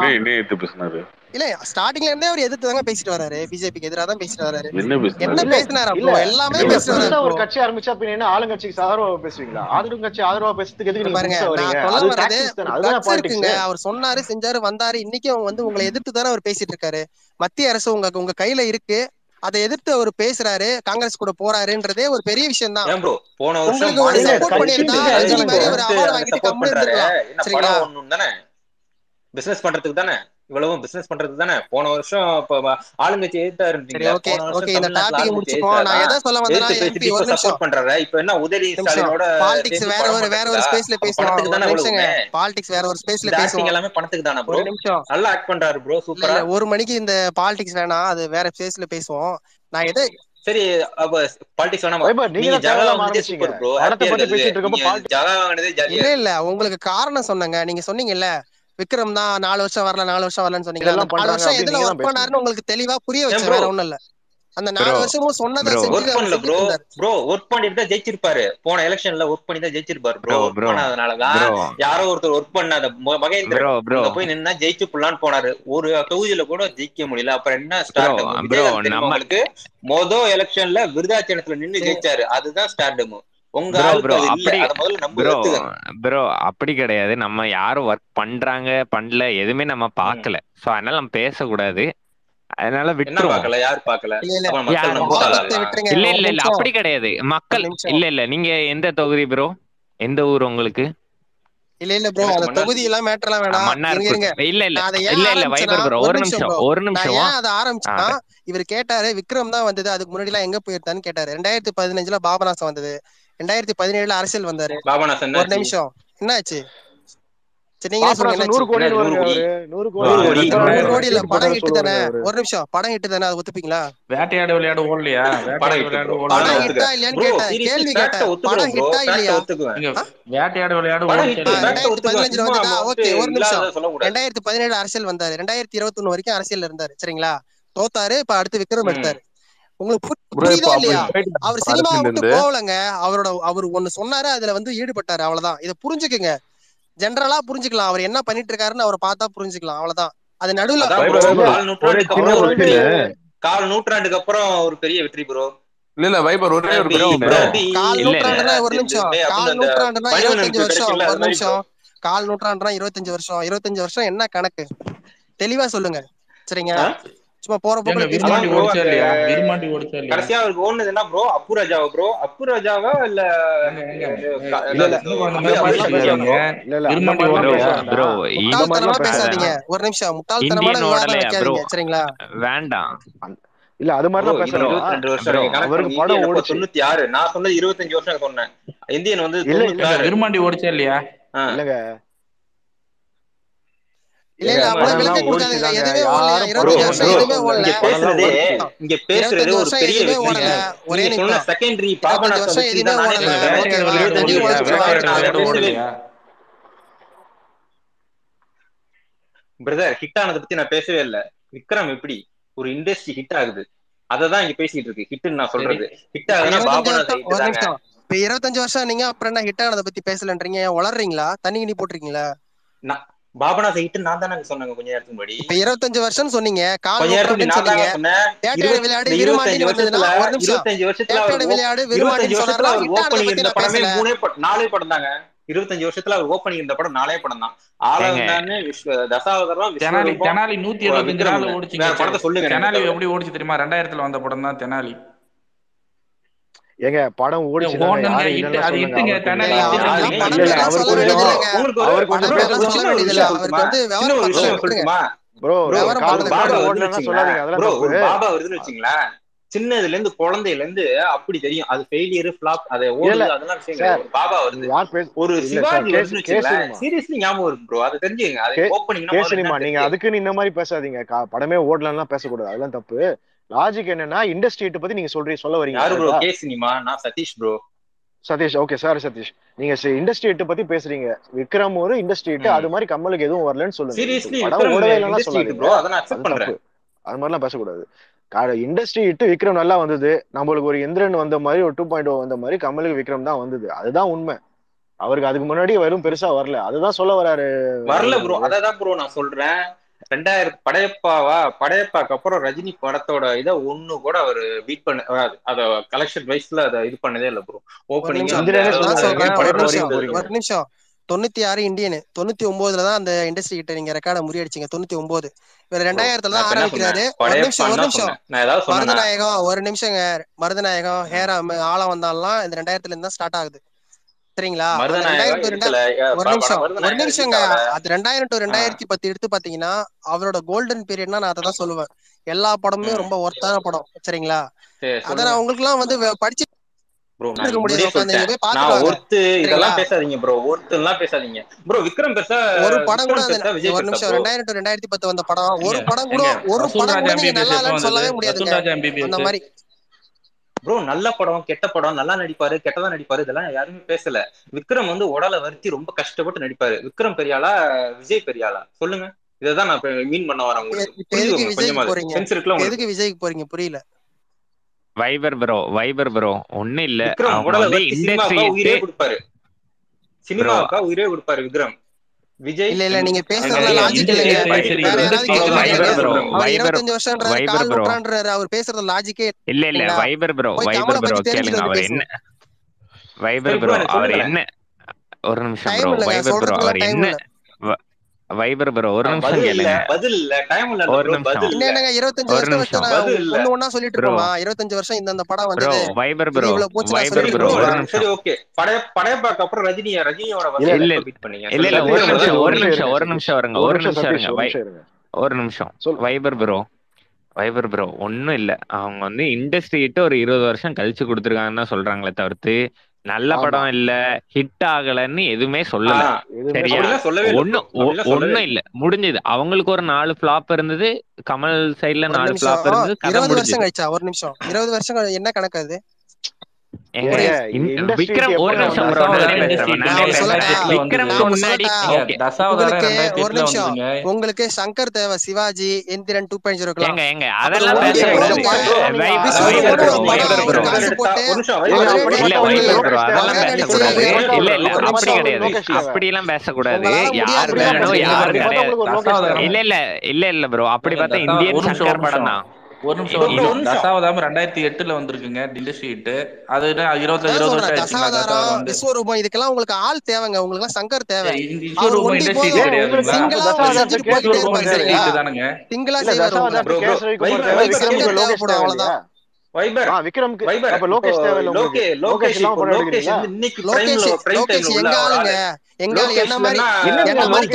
இல்ல ஸ்டார்டிங்ல இருந்தே அவர் எதிர்த்து தாங்க பேசிட்டு வராரு. பிஜேபிக்கு எதிராக தான் பேசிட்டு வராரு. என்ன பேசினாரு அப்போ? எல்லாமே பேசினாரு ஒரு கட்சி ஆரம்பிச்சா பின்ன ஆளுங்கட்சிக்கு ஆதரவா பேசுவீங்களா? ஆதரவு கட்சி ஆதரவா பேசுறதுக்கு எதுக்கு பாருங்க சொல்ல வரது இருக்குங்க. அவர் சொன்னாரு செஞ்சாரு வந்தாரு. இன்னைக்கு அவங்க வந்து உங்களை எதிர்த்து தானே அவர் பேசிட்டு இருக்காரு. மத்திய அரசு உங்க உங்க கையில இருக்கு. அதை எதிர்த்து அவர் பேசுறாரு. காங்கிரஸ் கூட போறாருன்றதே ஒரு பெரிய விஷயம் தான். உங்களுக்கு ஒரு சப்போர்ட் சரிங்களா? பிசினஸ் பண்றதுக்கு தானே? இவ்வளவும் பிசினஸ் பண்றது தானே போன வருஷம் ஆளுங்கட்சி எதிர்த்தா இருந்தீங்க சப்போர்ட் பண்றாரு? இப்ப என்ன உதவி ஸ்டாலினோட வேற ஒரு வேற ஒரு ஸ்பேஸ்ல பேசுவோம் பாலிடிக்ஸ் வேற ஒரு ஸ்பேஸ்ல பேசுவோம். எல்லாமே பணத்துக்கு தானே ப்ரோ நல்லா ஆக்ட் பண்றாரு ப்ரோ சூப்பரா. ஒரு மணிக்கு இந்த பாலிடிக்ஸ் வேணாம் அது வேற ஸ்பேஸ்ல பேசுவோம். நான் எதை சரி அப்ப பாலிடிக்ஸ் நீங்க ஜகலா சூப்பர் பேசிட்டு இருக்கப்ப இல்ல இல்ல உங்களுக்கு காரணம் சொன்னங்க. நீங்க சொன்னீங்கல்ல விக்ரம் தான் நாலு வருஷம் வரல நாலு வருஷம் வரலன்னு சொன்னீங்க. நாலு வருஷம் எதுல ஒர்க் பண்ணாருன்னு உங்களுக்கு தெளிவா புரிய வச்சு வேற ஒண்ணும் இல்ல. அந்த நாலு வருஷமும் சொன்னதை ஒர்க் பண்ணல ப்ரோ ப்ரோ ஒர்க் பண்ணிட்டு தான் ஜெயிச்சிருப்பாரு. போன எலெக்ஷன்ல ஒர்க் பண்ணி தான் ஜெயிச்சிருப்பாரு ப்ரோ ப்ரோ அதனாலதான் யாரோ ஒருத்தர் ஒர்க் பண்ணாத மகேந்திர போய் நின்னா ஜெயிச்சு புள்ளான்னு போனாரு. ஒரு தொகுதியில கூட ஜெயிக்க முடியல. அப்புறம் என்ன ஸ்டார்ட் நம்மளுக்கு மொத எலெக்ஷன்ல விருதாச்சனத்துல நின்னு ஜெயிச்சாரு. அதுதான் ஸ்டார்டமு ப்ரோ அப்படி கிடையாது. நம்ம யாரும் ஒர்க் பண்றாங்க பண்ணல எதுவுமே நம்ம பாக்கல சோ அதனால நம்ம பேசக்கூடாது. அதனால விட்டுருவோம். யார் பாக்கல இல்ல இல்ல. இல்ல அப்படி கிடையாது. மக்கள் இல்ல இல்ல. நீங்க எந்த தொகுதி ப்ரோ எந்த ஊர் உங்களுக்கு? இல்ல இல்ல ப்ரோ அந்த தொகுதி எல்லாம் மேட்டர் எல்லாம் வேணாம். இருங்க இல்ல இல்ல. இல்ல இல்ல வைபர் ப்ரோ ஒரு நிமிஷம் ஒரு நிமிஷம். ஏன் அத ஆரம்பிச்சனா இவர் கேட்டாரு விக்ரம் தான் வந்தது அதுக்கு முன்னாடி எல்லாம் எங்க போயிருந்தான்னு கேட்டாரு. ரெண்டாயிரத்தி பதினஞ்சுல பாபநாசம் வந்தது. ரெண்டாயிரத்தி பதினேழுல அரசியல் வந்தாரு. ஒரு நிமிஷம். என்னாச்சு? நூறு கோடி. இல்ல படம் ஹிட் தானே ஒரு நிமிஷம். படம் ஹிட் தானே அது ஒத்துப்பீங்களா? படம் இல்லையான்னு கேட்டேன். கேள்வி கேட்டேன். இல்லையா? வேட்டையாடு ரெண்டாயிரத்தி பதினஞ்சுல வந்ததா ஒரு நிமிஷம். ரெண்டாயிரத்தி பதினேழு அரசியல் வந்தாரு. ரெண்டாயிரத்தி இருபத்தி ஒண்ணு வரைக்கும் அரசியல் இருந்தாரு. சரிங்களா? தோத்தாரு இப்ப அடுத்து விக்ரம் எடுத்தாரு. உங்களுக்கு புரியுதா இல்லையா? அவர் சினிமா விட்டு போகலங்க. அவரோட அவர் ஒண்ணு சொன்னாரு அதுல வந்து ஈடுபட்டாரு. அவ்வளவுதான். இதை புரிஞ்சுக்குங்க. ஜென்ரலா புரிஞ்சுக்கலாம். அவர் என்ன பண்ணிட்டு இருக்காருன்னு அவரை பார்த்தா புரிஞ்சுக்கலாம். அவ்வளவுதான். அது நடுவுல கால் நூற்றாண்டுக்கு அப்புறம் ஒரு பெரிய வெற்றி ப்ரோ இல்ல இல்ல வைபர் ஒரே ஒரு கால் நூற்றாண்டுனா ஒரு நிமிஷம். கால் நூற்றாண்டுனா இருபத்தஞ்சு வருஷம். ஒரு நிமிஷம். கால் நூற்றாண்டுனா இருபத்தஞ்சு வருஷம். இருபத்தஞ்சு வருஷம் என்ன கணக்கு? தெளிவா சொல்லுங்க. சரிங்க சும்மா போற போக்குல கடைசியா அவருக்கு ஓடுனது என்ன ப்ரோ அப்பு அப்புராஜாவா ப்ரோ அப்பு ராஜாவா? இல்ல ப்ரோ முட்டாள்தனமா பேசாதீங்க. ஒரு நிமிஷம் முட்டாள்தனமான விவாதம் வைக்காதீங்க சரிங்களா? வேண்டாம். இல்ல அது மாதிரி அவருக்கு படம் ஓடி தொண்ணூத்தி நான் சொன்னது இருபத்தஞ்சு வருஷம் சொன்னேன். இந்தியன் வந்து விரும்பாண்டி ஓடிச்சா இல்லையா? இல்லங்க. பேசுறது பிரதர் ஹிட் ஆனதை பத்தி நான் பேசவே இல்ல. விக்ரம் எப்படி? ஒரு இண்டஸ்ட்ரி ஹிட் ஆகுது. அததான் இங்க பேசிட்டு இருக்கு. ஹிட்னு நான் சொல்றது. ஹிட் ஆகுதுன்னா பாபநாத் இப்ப இருபத்தஞ்சு வருஷம் நீங்க அப்புறம் என்ன ஹிட் ஆனதை பத்தி பேசலன்றீங்க? வளர்றீங்களா தண்ணி கிணி போட்டுருக்கீங்களா? பாபனா சைட்டு நான் தானே சொன்னாங்க கொஞ்ச நேரத்துக்கு முன்னாடி. இப்ப இருபத்தஞ்சு வருஷம் சொன்னீங்க. கால சொன்னீங்க. தேட்டர் விளையாடு இருபத்தஞ்சு வருஷத்துல இருபத்தஞ்சு வருஷத்துல விளையாடு இருபத்தஞ்சு வருஷத்துல அவர் ஓப்பனிங் இருந்த படமே மூணே நாலே படம் தாங்க. இருபத்தஞ்சு வருஷத்துல அவர் ஓப்பனிங் இருந்த படம் நாலே படம் தான். ஆளவந்தான்னு விஸ்வ தசாவதரம் தெனாலி நூத்தி எழுபத்தஞ்சு நாள் ஓடிச்சு படத்தை சொல்லுங்க. தெனாலி எப்படி ஓடிச்சு தெரியுமா? ரெண்டாயிரத்துல வந்த படம் தான் தெனாலி. ஏங்க படம் ஓடிச்சு சின்னதுல இருந்து குழந்தையில இருந்து அப்படி தெரியும். அது ஃபெயிலியர் ஃபிளாப் அது ஓடல அதெல்லாம் பாபா வருது. ஒரு சிவாஜி சீரியஸ்லி ஞாபகம் இருக்கு ப்ரோ. அது தெரிஞ்சுங்க அது ஓபனிங் நீங்க அதுக்கு இந்த மாதிரி பேசாதீங்க. படமே ஓடலன்னா பேசக்கூடாது. அதெல்லாம் தப்பு. லாஜிக் என்னன்னா இண்டஸ்ட்ரி இண்டஸ்ட்ரியை பத்தி நீங்க சொல்றீங்க சொல்ல வரீங்க யாரு ப்ரோ கே சினிமா நான் Satish bro Satish okay sir Satish. நீங்க இண்டஸ்ட்ரி எட்டு பத்தி பேசுறீங்க. விக்ரம் ஒரு இண்டஸ்ட்ரி எட்டு அது மாதிரி கமலுக்கு எதுவும் வரலன்னு சொல்லுங்க. அது மாதிரி மாதிரிலாம் பேசக்கூடாது. இண்டஸ்ட்ரி இட்டு விக்ரம் நல்லா வந்தது. நம்மளுக்கு ஒரு இந்திரன் வந்த மாதிரி ஒரு டூ பாயிண்ட் oh வந்த மாதிரி கமலுக்கு விக்ரம் தான் வந்தது. அதுதான் உண்மை. அவருக்கு அதுக்கு முன்னாடி வெறும் பெருசா வரல. அதுதான் சொல்ல வராரு. வரல ப்ரோ அதான் ப்ரோ நான் சொல்றேன். ரெண்டாயிரத்து படையப்பாவா? படையப்பாக்கு அப்புறம் ரஜினி படத்தோட இதை ஒண்ணு கூட அவரு பீட் பண்ண அத கலெக்ஷன் வைஸ்ல அதை இது பண்ணதே இல்ல ப்ரோ ஓப்பனிங் நிமிஷம் தொண்ணூத்தி ஆறு இந்தியன். தொண்ணூத்தி ஒன்பதுல தான் அந்த இண்டஸ்ட்ரி கிட்ட நீங்க ரெக்கார்ட முறியடிச்சீங்க தொண்ணூத்தி ஒன்பது இவர் ரெண்டாயிரத்துல தான் ஆரம்பிக்கிறாரு. ஒரு நிமிஷம் ஒரு நிமிஷம். மருதநாயகம் ஒரு நிமிஷங்க. மருதநாயகம் ஹேராம் ஆழம் வந்தாலாம் இந்த ரெண்டாயிரத்துல இருந்து தான் ஸ்டார்ட் ஆகுது. சரிங்களா ஒரு நிமிஷம் அது ரெண்டாயிரம் டு ரெண்டாயிரத்தி பத்து எடுத்து பாத்தீங்கன்னா அவரோட கோல்டன் பீரியட்னா நான் அதை சொல்லுவேன். எல்லா படமுமே ரொம்ப ஒர்த்தான படம். சரிங்களா? அத நான் உங்களுக்கு எல்லாம் வந்து படிச்சு ஒரு படம் கூட ஒரு நிமிஷம். ரெண்டாயிரம் டு ரெண்டாயிரத்தி பத்து வந்த படம். ஒரு படம் கூட ஒரு சொல்லவே முடியாது அந்த மாதிரி. ப்ரோ நல்ல படம் கெட்ட படம் நல்லா நடிப்பாரு கெட்டதா நடிப்பாரு இதெல்லாம் யாருமே பேசல. விக்ரம் வந்து உடலை வருத்தி ரொம்ப கஷ்டப்பட்டு நடிப்பாரு. விக்ரம் பெரியாளா விஜய் பெரியாளா? சொல்லுங்க. இததான் நான் மீன் பண்ண வரேன் உங்களுக்கு. எதுக்கு விஜய்க்கு போறீங்க? புரியல. வைபர் ப்ரோ வைபர் ப்ரோ ஒண்ணு இல்ல. உடலை உயிரே கொடுப்பாரு. சினிமாவுக்கா உயிரே கொடுப்பாரு விக்ரம். விஜய் இல்ல இல்ல நீங்க பேசுறது லாஜிக் இல்ல அவர் பேசுறது லாஜிக்கே இல்ல இல்ல வைபர் ப்ரோ வைபர் ப்ரோ கேளுங்க. அவர் என்ன? வைபர் ப்ரோ அவர் என்ன? ஒரு நிமிஷம் ப்ரோ வைபர் ப்ரோ அவர் என்ன? வைபர் ப்ரோ ஒரு நிமிஷம் கேளுங்க. பதில் இல்ல டைம் இல்ல ஒரு நிமிஷம். என்னங்க 25 வருஷம் ஒண்ணு ஒண்ணா சொல்லிட்டு இருக்கோமா 25 வருஷம் இந்த அந்த படம் வந்தது வைபர் ப்ரோ வைபர் ப்ரோ ஒரு நிமிஷம். சரி ஓகே படைய படையப்பாக்கு அப்புறம் ரஜினி ரஜினியோட வந்து இல்ல. பண்ணீங்க. இல்ல இல்ல ஒரு நிமிஷம் ஒரு நிமிஷம் ஒரு நிமிஷம் வரங்க ஒரு நிமிஷம் இருங்க. ஒரு நிமிஷம் வைபர் ப்ரோ வைபர் ப்ரோ ஒன்னும் இல்ல. அவங்க வந்து இண்டஸ்ட்ரி கிட்ட ஒரு இருபது வருஷம் கழிச்சு கொடுத்துருக்காங்கன்னு சொல்றாங்களே தவிர்த்து நல்ல படம் இல்ல ஹிட் ஆகலன்னு எதுவுமே சொல்லல. சரியா? ஒண்ணு ஒண்ணும் இல்ல. முடிஞ்சது. அவங்களுக்கு ஒரு நாலு பிளாப் இருந்தது. கமல் சைடுல நாலு பிளாப் இருந்தது. இருபது வருஷம் கழிச்சா ஒரு நிமிஷம். இருபது வருஷம் என்ன கணக்கு அது? ஒரு உங்களுக்கு சங்கர் தேவை Sivaji Enthiran two point zero எங்க எங்க அதெல்லாம் இல்ல இல்ல அப்படி கிடையாது. அப்படி எல்லாம் பேசக்கூடாது யாரு வேணும் யாரு கிடையாது. இல்ல இல்ல இல்ல. இல்ல ப்ரோ அப்படி பார்த்தா இந்தியன் சங்கர் படம் தான் ஒரு நிமிஷம் தசாவதாரம் ரெண்டாயிரத்தி எட்டுல வந்திருக்குங்க இண்டஸ்ட்ரி ஹிட் அது இருபத்தி இருபது வருஷம் தசாவதாரம் விஸ்வரூபம் இதுக்கெல்லாம் உங்களுக்கு ஆள் தேவைங்க. உங்களுக்கு எல்லாம் சங்கர் தேவை. விஸ்வரூபம் இண்டஸ்ட்ரி கிடையாது தானுங்க? சிங்கிளா அவ்வளவுதான் விக்ரம்க்கு அப்ப லோகேஷ் தேவை லோகேஷ் லோகேஷ் இன்னைக்கு லோகேஷ் எங்க ஆளுங்க? எங்க என்ன மாதிரி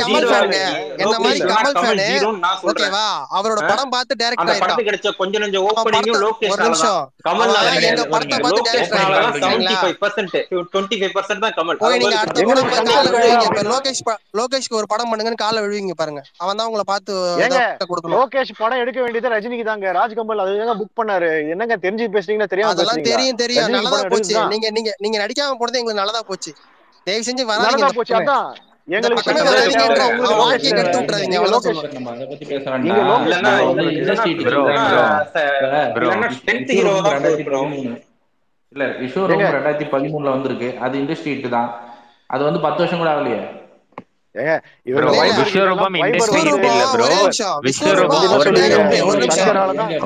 கமல் என்ன மாதிரி கமல் ஓகேவா? அவரோட படம் பார்த்து டைரக்ட் கிடைச்ச கொஞ்சம் கொஞ்சம் ஓபனிங்கும் ஒரு நிமிஷம். கமல் படத்தை பார்த்து டைரக்ட் ஆயிட்டான் படம். கால லோகேஷ் லோகேஷ்க்கு ஒரு படம் பண்ணுங்கன்னு கால விழுவீங்க பாருங்க. அவன் தான் உங்களை லோகேஷ் படம் எடுக்க வேண்டியது ரஜினிக்கு தாங்க ராஜ் கமல் புக் பண்ணாரு. என்னங்க தெரிஞ்சு பேசுறீங்கன்னு தெரியும் அதெல்லாம் தெரியும் தெரியும். நல்லதா போச்சு. நீங்க நீங்க நீங்க நடிக்காம போனது எங்களுக்கு நல்லதா போச்சு. பீட் என்ன பண்ணீங்க படம் எனக்கு ஒரே இண்டஸ்ட்ரி நிமிஷம் ஹிட்டே கிடையாதுல்ல ரெண்டாயிரத்துக்கு அப்புறம் ரஜினி படத்தை என்ன படத்தை பீட் பண்ணீங்க எனக்கு அதை மட்டும் சொல்லுங்க ரெண்டாயிரத்துக்கு அப்புறம் விக்ரம் இல்ல அதுக்கு வைபர் முன்னாடி நீங்களும்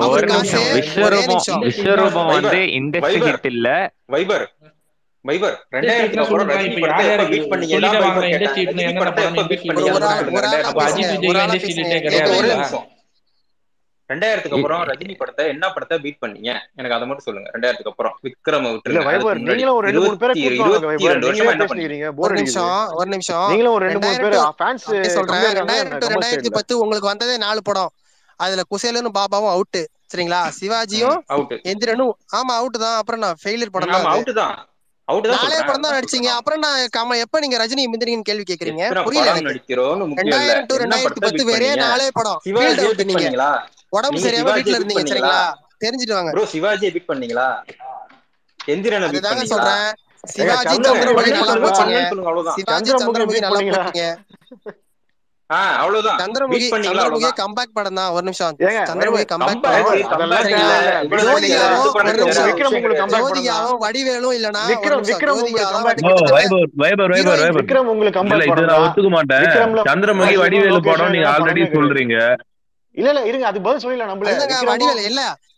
ஒரு ரெண்டு மூணு பேரை இருபத்தி கூட்டு வாங்க இருபத்தி வைபர் ரெண்டு நீங்களே வருஷமா என்ன பண்ணீங்க? பேசிக்கிறீங்க ஒரு போர் அடிக்குது நிமிஷம் ஒரு நிமிஷம். நீங்களும் ஒரு ரெண்டு மூணு ரெண்டாயிரம் பேர் டு ஃபேன்ஸ் அப்படியே சொல்றேன். கம்மியா இருக்காங்க ரெண்டாயிரம் டு கமல் ரெண்டாயிரத்தி பத்து உங்களுக்கு வந்ததே நாலு படம். அதுல குசேலனும் பாபாவும் அவுட் சரிங்களா? சிவாஜியும் எந்திரனும் ஆமா அவுட் தான். அப்புறம் நான் ஃபெயிலியர் படம் அது. அவுட் தான். அவுட் தான் நாலே படம் தான் நடிச்சீங்க. அப்புறம் நான் கம எப்ப நீங்க ரஜினி முந்திரிங்கன்னு கேள்வி கேக்குறீங்க? புரியல ரெண்டாயிரத்தி படத்தை பத்து வெறே நாலே படம். ஃபீல்ட் அவுட் நீங்க. உடம்பு சரியாம பீட் இருந்தீங்க சரிங்களா? தெரிஞ்சுட்டு வாங்க ப்ரோ சிவாஜியை பீட் பண்ணீங்களா? எந்திரனை பீட் பண்ணீங்களா? சொல்றேன். ஏங்க சிவாஜி சந்திரமுகி சந்திரமுகி பீட் நல்லா பண்ணீங்களா போச்சீங்க பண்ணுங்கன்னு சொல்லுங்க அவ்வளவுதான் சிவாஜி சந்திரமுகி சந்திரமுகி பீட் நல்லா பண்ணீங்களா போச்சீங்க ஆஹ் அவ்வளவுதான் சந்திரமுகி பீட் பண்ணீங்களா சந்திரமுகி அவ்வளவுதான் கம்பேக் படம்? தான் ஒரு நிமிஷம். ஏங்க சந்திரமுகி வைபர் கம்பேக் கம்பேக் படம் வைபர் விஸ்வரூபம் வந்து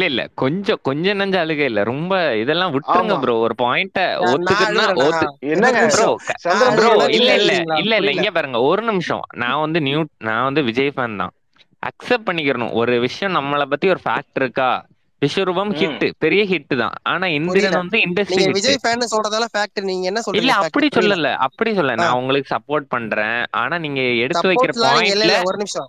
என்ன சொல்லுவீங்க கமல் சாருக்கு வந்து மார்க்கெட் இல்ல. ராஜாக்கு அவர் அப்புறம் அவர் சரணுக்கு என்னங்க? ஆச்சு வசூல் ராஜாக்கு அப்புறம் சரணுக்கு என்ன ஆச்சு சரண ஒரு நடுத்தர நிக்க நிமிஷம் வச்சது யாரு உத்தம ஏங்க வில்லன் சரணுக்கு படம் ஒரு கால் ஷீட் நிமிஷம்.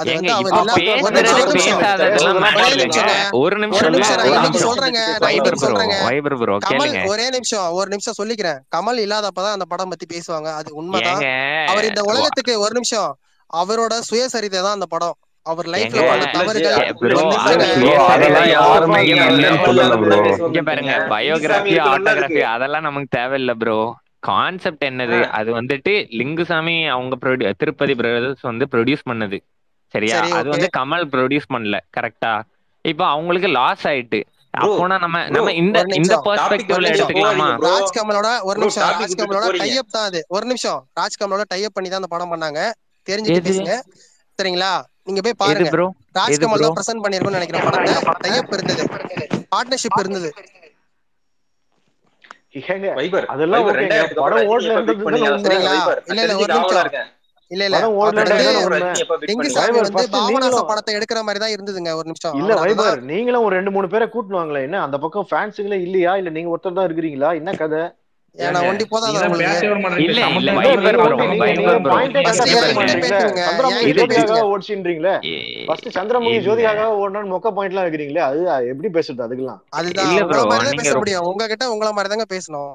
ஒரே நிமிஷம் ஒரு நிமிஷம். சொல்லிக்கிறேன். கமல் இல்லாதப்பதான் அந்த படம் பத்தி பேசுவாங்க. அது உண்மைதான். அவர் இந்த உலகத்துக்கு ஒரு நிமிஷம் அவரோட சுயசரிதை தான் அந்த படம். அவர் லைஃப்ல பண்ண தவறுகள் பாருங்க பயோகிராஃபி ஆட்டோகிராஃபி அதெல்லாம் நமக்கு தேவையில்ல ப்ரோ கான்செப்ட் என்னது? அது வந்துட்டு லிங்குசாமி அவங்க திருப்பதி பிரதர்ஸ் வந்து ப்ரொடியூஸ் பண்ணது. சரியா? சரி அது வந்து கமல் ப்ரொடியூஸ் பண்ணல கரெக்டா இப்போ அவங்களுக்கு லாஸ் ஆயிட்டு. அப்போனா நம்ம நம்ம இந்த இந்த பெர்ஸ்பெக்டிவ்ல எடுத்துக்கலாமா? போகாதீங்க ப்ரோ ராஜ் கமலோட ஒரு நிமிஷம் டாபிக் ராஜ் விட்டுட்டு கமலோட போறீங்க டைப் தான் அது. ஒரு நிமிஷம் ராஜ் கமலோட டைப் பண்ணி தான் அந்த படம் பண்ணாங்க. தெரிஞ்சுட்டு பேசுங்க. சரிங்களா? நீங்க போய் பாருங்க. ப்ரோ ராஜ் எது கமல் ப்ரோ தான் பிரசன்ட் பண்ணிருக்கும்னு நினைக்கிறேன் படத்தை. டைப் இருந்தது. பார்ட்னர்ஷிப் இருந்தது. அதெல்லாம் படம் ஓடல இருந்தது இல்ல இல்ல ஒரு நிமிஷம். இருக்கேன். இல்ல இல்ல. படத்தை எடுக்கிற மாதிரி தான் இருந்ததுங்க ஒரு நிமிஷம். இல்ல வைபர் நீங்களும் ஒரு ரெண்டு மூணு பேரை கூட்டுவாங்களே என்ன அந்த பக்கம் ஃபேன்ஸுங்களே இல்லையா? இல்ல நீங்க ஒருத்தர் தான் இருக்கிறீங்களா? என்ன கதை? பாயிண்டே சந்திரமுகி ஜோதிகாக ஓடணும்னு மொக்க பாயிண்ட்லாம் வைக்கிறீங்களே? அது எப்படி பேசுறது அதுக்கெல்லாம்? உங்ககிட்ட உங்கள மாதிரி தாங்க பேசணும்.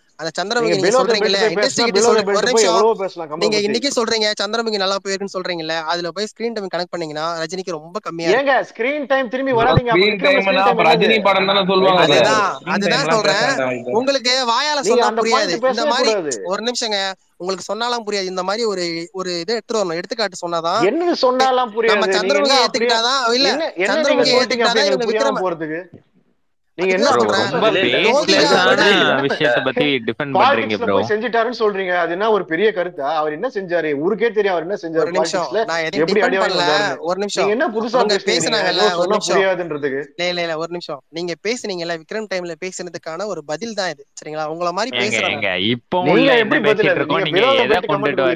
அந்த சந்திரமுகி நீங்க சொல்றீங்கல்ல இண்டஸ்ட்ரி நீங்க இன்னைக்கு சொல்றீங்க சந்திரமுகி நல்லா போயிருக்குன்னு சொல்றீங்கல்ல அதுல போய் ஸ்கிரீன் டைம் கனெக்ட் பண்ணீங்கன்னா ரஜினிக்கு ரொம்ப கம்மியா ஏங்க ஸ்கிரீன் டைம் திரும்பி வராதீங்க ரஜினி படம் தான சொல்வாங்க அதுதான் அதுதான் சொல்றேன். உங்களுக்கு வாயால சொன்னா புரியாது. இந்த மாதிரி ஒரு நிமிஷங்க உங்களுக்கு சொன்னாலாம் புரியாது. இந்த மாதிரி ஒரு ஒரு இது எடுத்து வரணும். எடுத்துக்காட்டு சொன்னாதான் என்ன சொன்னாலாம் புரியாது? நம்ம சந்திரமுகி ஏத்துக்கிட்டாதான் இல்ல சந்திரமுகி ஏத்துக்கிட்டாதான் இவங்க விக்ரம் போறதுக்கு? நீங்க என்ன பண்றீங்க செஞ்சிட்டாருன்னு சொல்றீங்க. அது என்ன ஒரு பெரிய கருத்தா? அவர் என்ன செஞ்சாரு? ஊருக்கே தெரியும் அவர் என்ன செஞ்சாரு எப்படி ஒரு நிமிஷம். என்ன புதுசா பேசுனாங்கல்ல சொல்ல முடியாதுன்றதுக்கு இல்ல ஒரு நிமிஷம். நீங்க பேசுனீங்கல்ல விக்ரம் டைம்ல பேசுனதுக்கான ஒரு பதில் தான் இது. சரிங்களா? உங்கள மாதிரி பேசுறீங்க இப்போ நீங்க எப்படி பேசிட்டு இருக்கோம்? நீங்க எதை கொண்டுட்டு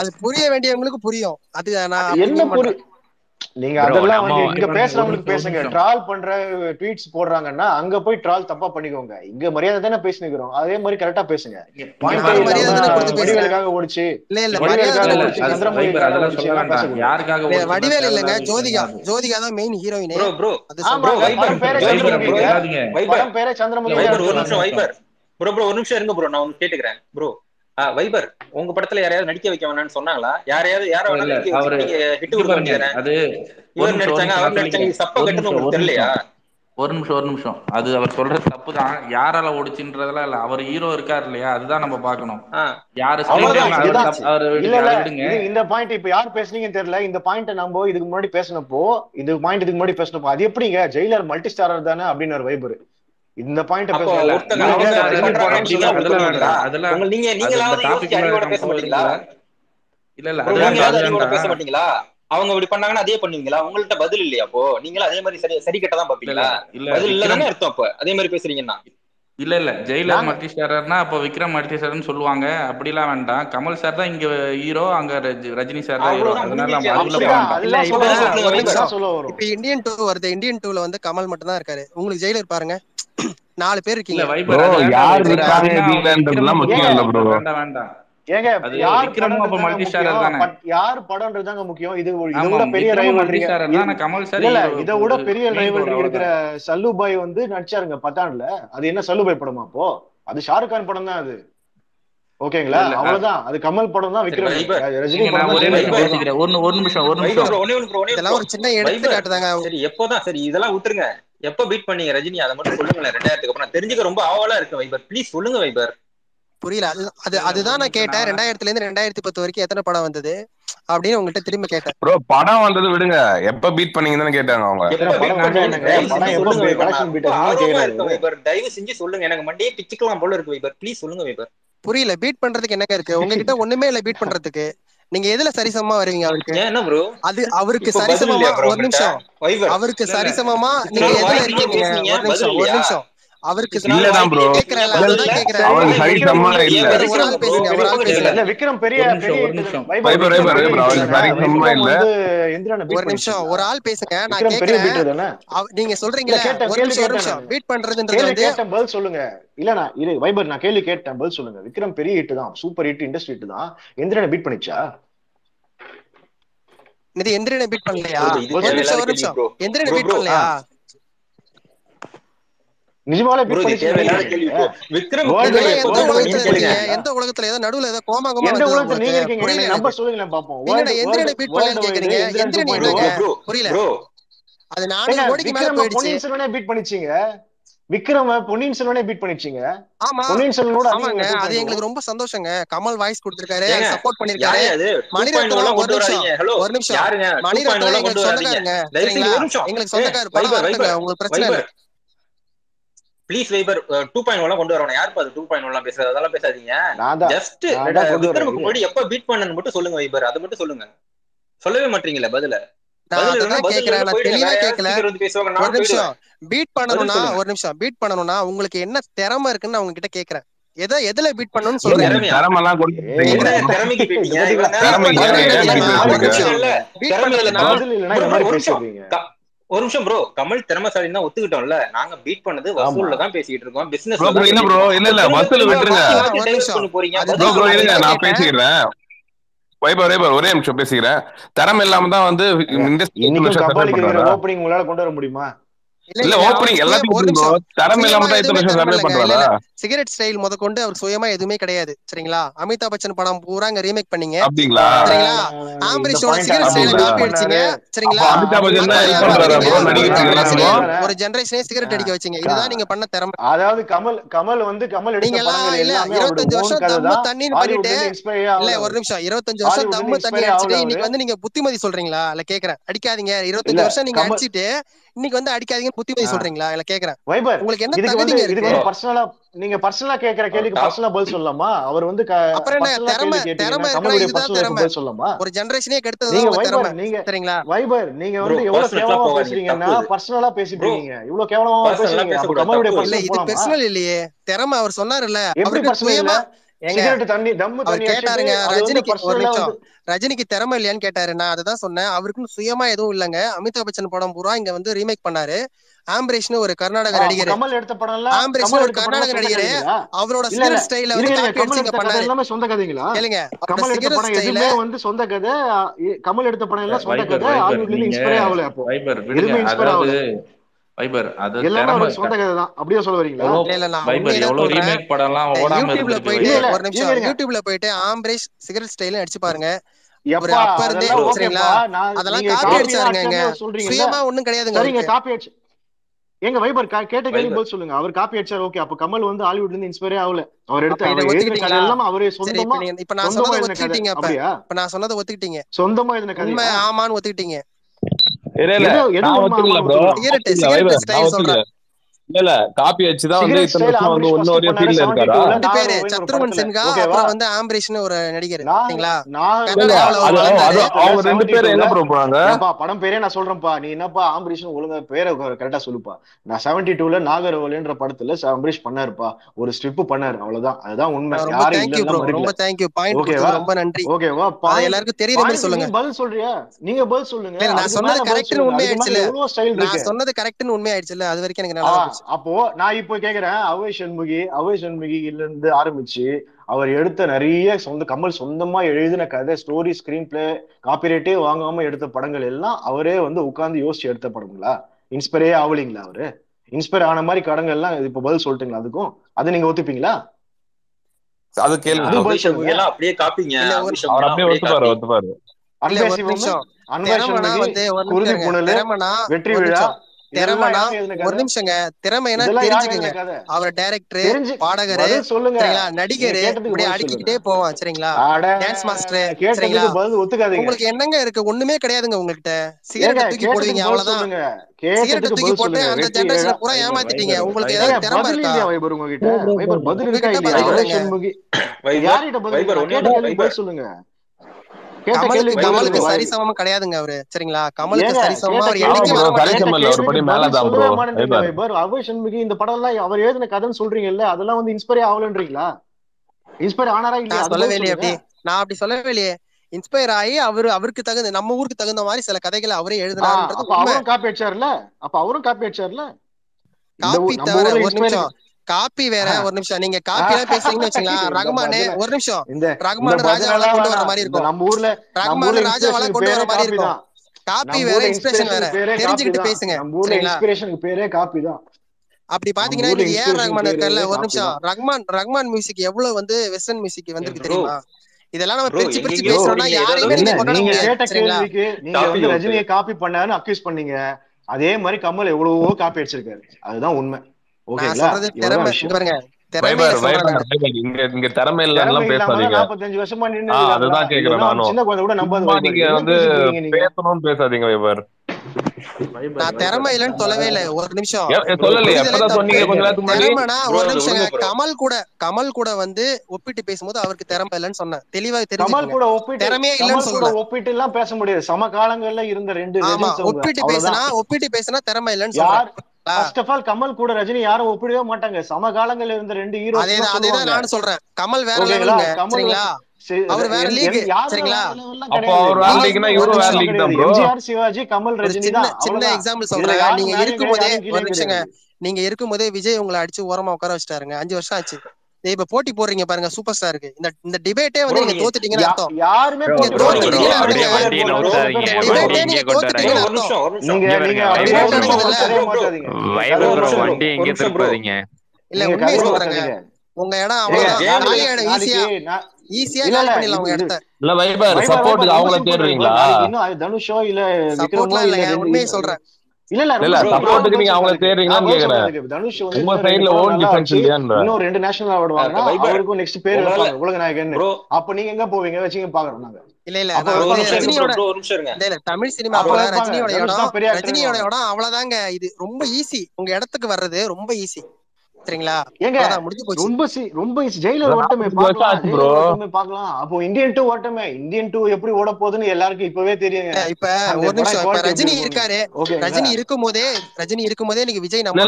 அது புரிய வேண்டியவங்களுக்கு புரியும். அது நான் என்ன புரியும் நீங்க அதெல்லாம் வந்து இங்க பேசுறவங்களுக்கு பேசுங்க. ட்ரால் பண்ற ட்வீட்ஸ் போடுறாங்கன்னா அங்க போய் ட்ரால் தப்பா பண்ணிக்கோங்க. இங்க மரியாதை தானே பேசினுக்கிறோம். அதே மாதிரி கரெக்டா பேசுங்க. வடிவேலுக்காக ஓடிச்சு. இல்ல இல்ல வடிவேல் இல்லங்க. ஜோதிகா. ஜோதிகா தான் மெயின் ஹீரோயின் ப்ரோ ப்ரோ பேரே சந்திரமுகி ப்ரோ ப்ரோ ஒரு நிமிஷம் இருங்க ப்ரோ நான் உங்களுக்கு கேட்டுக்கிறேன். Bro Viper. உங்க படத்துல யாரையாவது நடிக்க வைக்க வேணாம்னு சொன்னாங்களா? யாரையாவது யார வேணாலும் அது இவர் ஒரு நிமிஷம் ஒரு நிமிஷம் அது அவர் சொல்றது தப்பு தான். யாரால ஓடிச்சுன்றதெல்லாம் இல்ல. அவர் ஹீரோ இருக்கார் இல்லையா? அதுதான் நம்ம பாக்கணும் யாரு இந்த பாயிண்ட் இப்ப யார் பேசுனீங்கன்னு தெரியல. இந்த பாயிண்ட் நம்ம இதுக்கு முன்னாடி பேசினப்போ இது பாயிண்ட் இதுக்கு முன்னாடி பேசினப்போ அது எப்படிங்க? ஜெயிலர் மல்டி ஸ்டாரர் தானே அப்படின்னு ஒரு வைபர் இந்த நீங்க நீங்களாவது பேச இல்ல இல்ல பேச மாட்டீங்களா? அவங்க இப்படி பண்ணாங்கன்னா அதே பண்ணுவீங்களா? உங்கள்ட்ட பதில் இல்லையா அப்போ? நீங்களும் அதே மாதிரி சரி சரி கட்டதான் பாப்பீங்களா இல்ல பதில் இல்லதானே அர்த்தம் அப்ப? அதே மாதிரி பேசுறீங்கன்னா. இல்ல இல்ல. ஜெயிலர் மல்டிஸ்டாரர்னா அப்போ விக்ரம் மல்டிஸ்டாரர்னு சொல்லுவாங்க. அப்படிலாம் வேண்டாம். கமல் சார் தான் இங்க ஹீரோ அங்க ரஜினி சார் தான் ஹீரோ அதனால இப்ப இந்தியன் டூ வருது. இந்தியன் டூல வந்து கமல் மட்டும் தான் இருக்காரு. உங்களுக்கு ஜெயிலர் பாருங்க. நாலு பேர் இருக்கீங்க. யார் இருக்காங்க வீட்லன்றதுலாம் முக்கியம் இல்ல ப்ரோ வேண்டாம் வேண்டாம். ஏங்க யார் விக்ரமும் அப்ப மல்டி ஸ்டாரர் தானே? யார் படம்ன்றதாங்க முக்கியம். இது இத விட பெரிய ரைவல்ரி கமல் சார் இல்ல இத விட பெரிய ரைவல்ரி இருக்கிற சல்லு பாய் வந்து நடிச்சாருங்க பத்தான்ல அது என்ன சல்லு பாய் படமா அப்போ? அது ஷாருக் கான் படம் தான் அது. ஓகேங்களா? அவ்வளவுதான். அது கமல் படம் தான் விக்ரம் ரஜினி படம் ஒரே ஒரு நிமிஷம் ஒரு நிமிஷம் ஒரு நிமிஷம். இதெல்லாம் ஒரு சின்ன எடுத்துக்காட்டு தாங்க. சரி எப்போதான்? சரி இதெல்லாம் விட்டுருங்க. எப்ப பீட் பண்ணீங்க ரஜினி? அதை மட்டும் சொல்லுங்களேன். ரெண்டாயிரத்துக்கு அப்புறம். தெரிஞ்சுக்க ரொம்ப ஆவலா இருக்கு வைபர் ப்ளீஸ் சொல்லுங்க வைபர் புரியல. அது அதுதான் நான் கேட்டேன். ரெண்டாயிரத்துல இருந்து ரெண்டாயிரத்தி பத்து வரைக்கும் எத்தனை படம் வந்தது அப்படின்னு உங்ககிட்ட திரும்ப கேட்டேன். ப்ரோ படம் வந்தது விடுங்க. எப்ப பீட் பண்ணீங்கன்னு கேட்டாங்க அவங்க. தயவு செஞ்சு சொல்லுங்க. எனக்கு மண்டியே பிச்சுக்கலாம் போல இருக்கு வைபர் ப்ளீஸ் சொல்லுங்க வைபர் புரியல. பீட் பண்றதுக்கு என்னங்க இருக்கு? உங்ககிட்ட ஒண்ணுமே இல்ல பீட் பண்றதுக்கு. நீங்க எதுல சரிசமமா வருவீங்க அவருக்கு? அது அவருக்கு சரிசமமா ஒரு நிமிஷம். அவருக்கு சரிசமமா நீங்க எதுல இருக்கீங்க? ஒரு நிமிஷம் ஒரு நிமிஷம். அவருக்கு பெரிய ஒரு நிமிஷம் ஒரு ஆள் பேசுங்க நான் கேக்குறேன். நீங்க சொல்றீங்க ஒரு நிமிஷம் ஒரு வெயிட் பண்றதுன்றது பதில் சொல்லுங்க. இல்லனா இது வைபர் நான் கேள்வி கேட்டேன் பதில் சொல்லுங்க. விக்ரம் பெரிய ஹிட் தான் சூப்பர் ஹிட் இண்டஸ்ட்ரி ஹிட் தான். எந்திரனை பீட் பண்ணிச்சா? இது எந்திரனை பீட் பண்ணலையா? ஒரு நிமிஷம் ஒரு நிமிஷம். எந்திரனை பீட் பண்ணலையா? எந்த உலகத்துல ஏதோ நடுவுல ஏதோ கோமாகமா எந்த பீட் பண்ணி கேக்குறீங்க. புரியல. அது நானே பொன்னியின் செல்வனே பீட் பண்ணிச்சீங்க? விக்ரம பொன்னியின் செல்வனே பீட் பண்ணிச்சீங்க? ஆமா. பொன்னியின் செல்வனோட ஆமாங்க. அது எங்களுக்கு ரொம்ப சந்தோஷங்க. கமல் வாய்ஸ் கொடுத்திருக்காரு. சப்போர்ட் பண்ணிருக்காரு. மணிரத்னம் ஒரு நிமிஷம். ஒரு நிமிஷம் மணிரத்னம் எங்களுக்கு சொந்தக்காரங்க. எங்களுக்கு சொந்தக்காரர். உங்களுக்கு பிரச்சனை இல்லை. ப்ளீஸ் வைபர் டூ பாயிண்ட் ஒன்லாம் கொண்டு வரணும். யாருப்பா அது டூ பாயிண்ட் ஒன்லாம் பேசுறது? அதெல்லாம் பேசாதீங்க. ஜஸ்ட் விக்ரமுக்கு முன்னாடி எப்ப பீட் பண்ணனு மட்டும் சொல்லுங்க வைபர் அதை மட்டும் சொல்லுங்க. சொல்லவே மாட்டீங்களா பதில. ஒரு நிமிஷம். பீட் பண்ணணும்னா ஒரு நிமிஷம். பீட் பண்ணணும்னா உங்களுக்கு என்ன திறமை இருக்குன்னு அவங்க கிட்ட கேக்குறேன். எதை எதுல பீட் பண்ணணும்னு சொல்றேன் திறமைக்கு ஒரு நிமிஷம் ப்ரோ கமல் திறமைசாலி தான் ஒத்துக்கிட்டோம்ல. நாங்க பீட் பண்ணது வசூல்ல தான் பேசிட்டு இருக்கோம். ப்ரோ பிசினஸ்ல ப்ரோ பேசிட்டு ப்ரோ இல்ல இல்ல. வசூல் விட்டுருங்க. போறீங்க. ப்ரோ ப்ரோ இருங்க நான் பேசிக்கிறேன். வைபர் வைபர் ஒரே நிமிஷம் பேசிக்கிறேன். திறமை இல்லாம தான் வந்து இல்ல ஓபனிங் எல்லாத்தையும் சிகரெட் ஸ்டைல் முதற்கொண்டு அவர் சுயமா எதுவுமே கிடையாது சரிங்களா அமிதாப் பச்சன் படம் பூரா அங்க ரீமேக் பண்ணீங்க அப்படிங்களா சரிங்களா ஆம்பரிஷோட சிகரெட் ஸ்டைல காப்பி அடிச்சீங்க சரிங்களா அமிதாப் பச்சன் தான் இது பண்றாரா ப்ரோ நடிக்கிறீங்க ஒரு ஜெனரேஷனே சிகரெட் அடிக்க வச்சீங்க இதுதான் நீங்க பண்ண திறமை அதாவது கமல் கமல் வந்து கமல் எடுத்த படங்கள் வருஷம் தம்மு பண்ணிட்டு இல்ல ஒரு நிமிஷம் 25 வருஷம் தம்மு தண்ணி அடிச்சிட்டு இன்னைக்கு வந்து நீங்க புத்திமதி சொல்றீங்களா இல்ல கேக்குறேன் அடிக்காதீங்க 25 வருஷம் நீங்க அடிச்சிட்டு இன்னைக்கு வந்து அடிக்காதீங்க புத்தி சொல்றீங்களா? இல்ல கேக்குறேன். வைபர் உங்களுக்கு என்ன இதுக்கு வந்து இதுக்கு வந்து பர்சனலா நீங்க பர்சனலா கேக்குற கேள்விக்கு பர்சனலா பதில் சொல்லலாமா? அவர் வந்து அப்புறம் என்ன திறமை திறமை இருக்கா இதுதான் திறமை. சொல்லலாமா? ஒரு ஜெனரேஷனே கெடுத்தது நீங்க வைபர் நீங்க சரிங்களா? வைபர் நீங்க வந்து எவ்வளவு கேவலமா பேசுறீங்கன்னா பர்சனலா பேசிட்டீங்க இவ்வளவு கேவலமா பேசுறீங்க. அப்ப இது பர்சனல் இல்லையே. திறமை அவர் சொன்னாருல்ல. எப்படி பர்சனல் கேட்டாருங்க ரஜினிக்கு ரஜினிக்கு திறமை இல்லையான்னு கேட்டாரு நான் அதுதான் சொன்னேன். அவருக்குன்னு சுயமா எதுவும் இல்லங்க. அமிதாப் பச்சன் படம் பூரா இங்க வந்து ரீமேக் பண்ணாரு. ஆம்பரேஷ்னு ஒரு கர்நாடக நடிகர். ஆம்பரேஷ்னு ஒரு கர்நாடக நடிகர். அவரோட சிகர் ஸ்டைல வந்து காப்பி அடிச்சிங்க பண்ணாரு எல்லாமே சொந்த கதைங்களா? கேளுங்க. கமல் எடுத்த படம் எதுமே வந்து சொந்த கதை கமல் எடுத்த படம் எல்லாம் சொந்த கதை ஹாலிவுட்ல இன்ஸ்பயர் ஆகல அப்போ. எதுமே இன்ஸ்பயர் ஆகல. வைபர் அது சொந்த கதை தான் அப்படியே சொல்ல வரீங்களா? யூடியூப்ல போயிட்டு ஒரு நிமிஷம் யூடியூப்ல போயிட்டு ஆம்பரேஷ் சிகரெட் ஸ்டைல அடிச்சு பாருங்க. அப்ப இருந்தே சரிங்களா? அதெல்லாம் காப்பி அடிச்சாருங்க சுயமா ஒண்ணும் கிடையாதுங்க சரிங்க காப்பி அடிச்சு. எங்க வைபர் கேட்ட கேள்வி பதில் சொல்லுங்க. அவர் காப்பி அடிச்சார் ஓகே அப்ப கமல் வந்து ஹாலிவுட்ல இருந்து இன்ஸ்பயரே ஆகல. அவர் எடுத்து எல்லாமே அவரே சொந்தமா இப்ப நான் சொன்னதை ஒத்துக்கிட்டீங்க இப்ப. நான் சொன்னதை ஒத்துக்கிட்டீங்க. சொந்தமா இதுன கதை ஆமான்னு ஒத்துக்கிட்டீங்க. இல்ல இல்ல. இல்ல காப்பி வச்சுதான் வந்து இத்தனை வருஷம் வந்து இன்னொரு ஃபீல்ட்ல இருக்காரா? ரெண்டு பேரு சத்ருவன் சின்ஹா அப்புறம் வந்து ஆம்பரேஷ்னு ஒரு நடிகர் சரிங்களா? அவங்க ரெண்டு பேரும் என்ன ப்ரோ போறாங்க? படம் பேரே நான் சொல்றேன்ப்பா. நீ என்னப்பா ஆம்பரேஷன் ஒழுங்கா பேரை கரெக்டா சொல்லுப்பா. நான் 72ல நாகரவலின்ற படத்துல ஆம்பரேஷ் பண்ணாருப்பா. ஒரு ஸ்ட்ரிப் பண்ணாரு அவ்வளவுதான். அதுதான் உண்மை. யாரும் இல்ல ரொம்ப தேங்க் யூ பாயிண்ட் ஓகேவா? ரொம்ப நன்றி. ஓகேவா? எல்லாருக்கும் தெரியற மாதிரி சொல்லுங்க. பதில் சொல்றியா நீங்க பதில் சொல்லுங்க. நான் சொன்னது கரெக்ட்னு உண்மை ஆயிடுச்சுல நான் சொன்னது கரெக்ட்னு உண்மை ஆயிடுச்சுல அது வரைக்கும் எனக்கு நல்லா அப்போ நான் இப்போ கேக்குறேன். அவை சண்முகி அவை சண்முகில இருந்து ஆரம்பிச்சு அவர் எடுத்த நிறைய சொந்த கமல் சொந்தமா எழுதின கதை ஸ்டோரி ஸ்கிரீன் பிளே காப்பிரைட்டே வாங்காம எடுத்த படங்கள் எல்லாம் அவரே வந்து உட்கார்ந்து யோசிச்சு எடுத்த படங்களா? இன்ஸ்பயரே ஆகலீங்களா அவரு? இன்ஸ்பயர் ஆன மாதிரி கடங்கள் எல்லாம் இப்ப பதில் சொல்லிட்டுங்களா அதுக்கும்? அது நீங்க ஒத்துப்பீங்களா? அது கேளுங்க அப்படியே காப்பீங்க. அப்படியே வெற்றி விழா திறமைனா ஒரு நிமிஷங்க. திறமைனா தெரிஞ்சுக்கங்க. அவர் டைரக்டர் பாடகர் சரிங்களா? நடிகர் இப்படியே அடுக்கிக்கிட்டே போவான் சரிங்களா? டான்ஸ் மாஸ்டர் சரிங்களா? உங்களுக்கு என்னங்க இருக்கு? ஒண்ணுமே கிடையாதுங்க உங்ககிட்ட. சிகரெட் தூக்கி போடுவீங்க அவ்வளவுதான். சிகரெட் தூக்கி போட்டு அந்த ஜெனரேஷனை பூரா ஏமாத்திட்டீங்க. உங்களுக்கு ஏதாவது திறமை இருக்கா? உங்ககிட்ட? பதில் இருக்கா இல்லையா சொல்லுங்க. கமலுக்கு கமலுக்கு சரிசமமா கிடையாதுங்க அவரு. சரிங்களா? கமலுக்கு சரிசமமா அவர் என்னைக்கு இந்த படம் எல்லாம் அவர் எழுதின கதைன்னு சொல்றீங்கல்ல அதெல்லாம் வந்து இன்ஸ்பயர் ஆகலன்றீங்களா? இன்ஸ்பயர் ஆனாரா இல்ல சொல்லவே இல்லையே அப்படி. நான் அப்படி சொல்லவே இல்லையே. இன்ஸ்பயர் ஆகி அவரு அவருக்கு தகுந்த நம்ம ஊருக்கு தகுந்த மாதிரி சில கதைகளை அவரே எழுதினாருன்றது அவரும் காப்பி அடிச்சார்ல அப்ப அவரும் காப்பி அடிச்சார்ல காப்பி தவிர ஒரு நிமிஷம் காப்பி வேற ஒரு நிமிஷம். நீங்க காப்பி எல்லாம் பேசுறீங்கன்னு வச்சுக்கலாம் ரகுமானே ஒரு நிமிஷம். இந்த ரகுமான ராஜாவெல்லாம் கொண்டு வர மாதிரி இருக்கும். நம்ம ஊர்ல ரகுமான ராஜாவெல்லாம் கொண்டு வர மாதிரி இருக்கும். காப்பி வேற இன்ஸ்பிரேஷன் வேற. தெரிஞ்சுக்கிட்டு பேசுங்க. இன்ஸ்பிரேஷனுக்கு பேரே காப்பி தான் அப்படி பாத்தீங்கன்னா இது ஏஆர் ரகுமான் இருக்கார்ல ஒரு நிமிஷம். ரஹ்மான் ரஹ்மான் மியூசிக் எவ்வளவு வந்து வெஸ்டர்ன் மியூசிக் வந்திருக்கு தெரியுமா? இதெல்லாம் நம்ம பிரிச்சு பிரிச்சு பேசணும்னா யாரையுமே நீங்க நீங்க கேட்ட கேள்விக்கு நீங்க ரஜினியை காப்பி பண்ணாருன்னு அக்யூஸ் பண்ணீங்க. அதே மாதிரி கமல் எவ்வளவோ காப்பி அடிச்சிருக்காரு. அதுதான் உண்மை. நான் சொல்றது திறமை பாருங்க. வந்து பேசாதீங்க நான் திறமை இல்லைன்னு சொல்லவே இல்ல. ஒரு நிமிஷம். திறமைனா ஒரு நிமிஷம். கமல் கூட கமல் கூட வந்து ஒப்பிட்டு பேசும்போது அவருக்கு திறமை இல்லைன்னு சொன்னேன். தெளிவா கமல் கூட ஒப்பிட்டு திறமையே இல்லைன்னு சொல்ல ஒப்பிட்டு எல்லாம் பேச முடியாது. சம காலங்கள்ல இருந்த ரெண்டு ஒப்பிட்டு பேசினா ஒப்பிட்டு பேசினா திறமை இல்லைன்னு சொல்றேன். ஃபர்ஸ்ட் ஆஃப் ஆல் கமல் கூட ரஜினி யாரும் ஒப்பிடவே மாட்டாங்க. சம காலங்கள்ல இருந்த ரெண்டு ஹீரோ அதே நான் சொல்றேன். கமல் வேற லெவலுங்க சரிங்களா? அவர் வேற லீக் சரிங்களா? அப்போ அவர் வேற லீக்னா இவரு வேற லீக் தான் ப்ரோ எம்ஜிஆர் சிவாஜி கமல் ரஜினி தான். சின்ன எக்ஸாம்பிள் சொல்றேன். நீங்க இருக்கும்போதே ஒரு நிமிஷங்க. நீங்க இருக்கும்போதே விஜய் உங்களை அடிச்சு ஓரமா உட்கார வச்சிட்டாருங்க. அஞ்சு வருஷம் ஆச்சு. இப்ப போட்டி போடுறீங்க பாருங்க சூப்பர் ஸ்டாருக்கு இந்த இந்த டிபேட்டே வந்து நீங்க தோத்துட்டீங்கன்னு அர்த்தம். யாருமே தோத்துட்டீங்கன்னு இல்ல உண்மையை சொல்றேங்க உங்க இடம் அவ்வளவு ஈஸியா ஈஸியா காலி பண்ணிடலாம் உங்க இடத்த. இல்ல சப்போர்ட் அவங்கள தேடுறீங்களா இன்னும் தனுஷோ இல்ல உண்மையை சொல்றேன். இல்ல இல்ல சப்போர்ட்டுக்கு ரெண்டு நேஷனல் அவார்ட் வாங்கினா நெக்ஸ்ட் பேர் வைப்பாங்க உலக நாயகன் நீங்க எங்க போவீங்க? வெச்சிங்க பாக்குறோம் நாங்க. இல்ல இல்ல ரஜினியோட தமிழ் சினிமா ரஜினியோட இடம். ரஜினியோட இடம் அவ்வளவுதாங்க. இது ரொம்ப ஈஸி உங்க இடத்துக்கு வர்றது ரொம்ப ஈஸி சரிங்களா ஏங்க ரொம்ப ரொம்ப ஜெயிலர் ஓட்டமே பார்க்கலாம். பார்க்கலாம். அப்போ இந்தியன் டூ ஓட்டமே. இந்தியன் 2 எப்படி ஓட போகுதுன்னு எல்லாருக்கும் இப்பவே தெரியுங்க. இப்ப ஒரு நிமிஷம் ரஜினி இருக்காரு. ரஜினி இருக்கும்போதே ரஜினி இருக்கும்போதே எனக்கு விஜய் நம்ம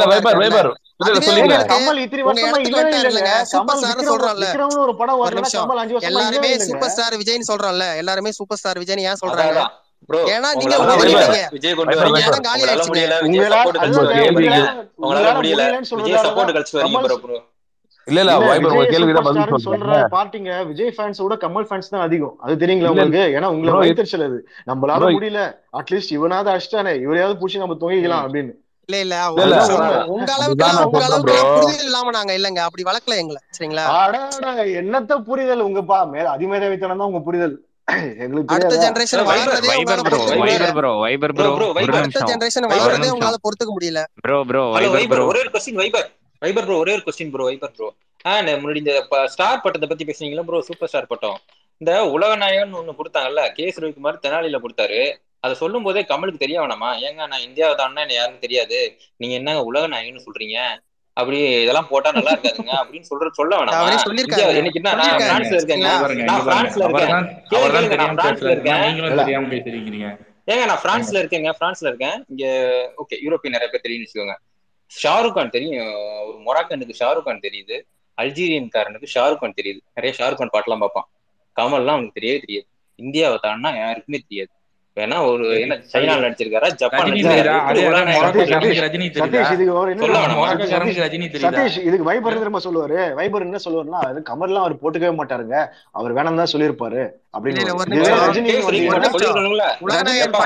எல்லாருமே சூப்பர் ஸ்டார் விஜய்னு சொல்றான்ல எல்லாருமே சூப்பர் ஸ்டார் விஜய்னு ஏன் சொல்றாங்க? இல்ல இல்ல வைபர் உங்க கேள்விக்கு பதில் சொல்ற பாட்டிங்க. விஜய் ஃபேன்ஸ் கமல் ஃபேன்ஸ் தான் அதிகம். அது தெரியுங்களா உங்களுக்கு? ஏன்னா உங்களை வைத்தறிச்சல் அது நம்மளால முடியல. அட்லீஸ்ட் இவனாவது அடிச்சிட்டானே. இவரையாவது புடிச்சு நம்ம தொங்கிக்கலாம் அப்படின்னு. இல்ல இல்ல. உங்க அளவுக்கு உங்க அளவுக்கு புரிதல் இல்லாம நாங்க இல்லங்க. அப்படி வளர்க்கல எங்களை. சரிங்களா? என்னத்த புரிதல் உங்க பா? மேல அதிமேதவித்தனம் உங்க புரிதல். அடுத்த ஜெனரேஷன் வைபர் உங்களால பொறுத்துக்க முடியல. ப்ரோ ப்ரோ ஒரே ஒரு क्वेश्चन வைபர் வைபர் ப்ரோ ஒரே ஒரு क्वेश्चन ப்ரோ வைபர் ப்ரோ முன்னாடி இந்த ஸ்டார் பட்டத்தை பத்தி பேசுனீங்களா ப்ரோ சூப்பர் ஸ்டார் பட்டம். இந்த உலகநாயகன் ஒண்ணு கொடுத்தாங்கல்ல கேஸ் ரவிக்குமார் தெனாலியில கொடுத்தாரு. அதை சொல்லும் போதே கமலுக்கு தெரிய வேணாமா? ஏங்க நான் இந்தியாவை தான்னா யாருக்கும் தெரியாது. நீங்க என்னங்க உலக நாயகன்னு சொல்றீங்க? அப்படி இதெல்லாம் போட்டா நல்லா இருக்காதுங்க அப்படின்னு சொல்ற சொல்ல வேணாம். எனக்கு என்ன பிரான்ஸ்ல இருக்கேன். நான் பிரான்ஸ்ல இருக்கேன். ஏங்க நான் பிரான்ஸ்ல இருக்கேங்க பிரான்ஸ்ல இருக்கேன். இங்க ஓகே யூரோப்பியன் நிறைய பேர் தெரியும்னு வச்சுக்கோங்க. ஷாருக் கான் தெரியும் ஒரு மொராக்கனுக்கு ஷாருக் கான் தெரியுது. அல்ஜீரியன்காரனுக்கு ஷாருக் கான் தெரியுது. நிறைய ஷாருக் கான் பாட்டெல்லாம் பார்ப்பான். கமல்லாம் அவனுக்கு தெரியவே தெரியாது. இந்தியாவை தான்னா யாருக்குமே தெரியாது. வேணா ஒரு என்ன சைனா நடிச்சிருக்காரு? ஜப்பான் இதுக்கு வைபர் திரும்ப சொல்லுவாரு? வைபர் என்ன சொல்லுவாருன்னா அது கமர்லாம் அவர் போட்டுக்கவே மாட்டாருங்க. அவர் வேணாம் தான் சொல்லியிருப்பாரு. உலகநாயகன்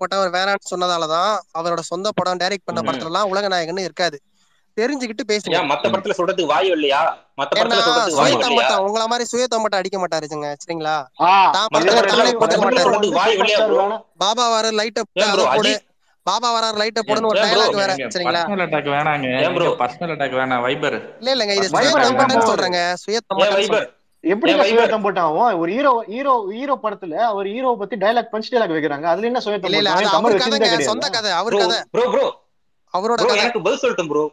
பட்டம் அவர் வேணாம்னு சொன்னதாலதான் அவரோட சொந்த படம் டைரக்ட் பண்ண படத்துல எல்லாம் உலகநாயகன் இருக்காது. தெரிஞ்சுக்கிட்டு பேசுங்க. மத்த படத்துல சொல்றதுக்கு வாயு இல்லையா? மத்த படத்துல சொல்றதுக்கு உங்கள மாதிரி சுய அடிக்க மாட்டாருங்க சரிங்களா? தான் படத்துல தலையை லைட்ட போடு. ஒரு டயலாக் வேற சரிங்களா? பர்சனல் இல்லங்க இது சொல்றேங்க. சுய தம்பட்ட எப்படி சுயத்தம் போட்டாவும் ஒரு ஹீரோ ஹீரோ ஹீரோ படத்துல அவர் ஹீரோ பத்தி டயலாக் பஞ்ச் டயலாக் வைக்கிறாங்க. அதுல என்ன சுயத்தம் சொந்த கதை அவர் கதை. அவரோட எனக்கு பதில் சொல்லட்டும் ப்ரோ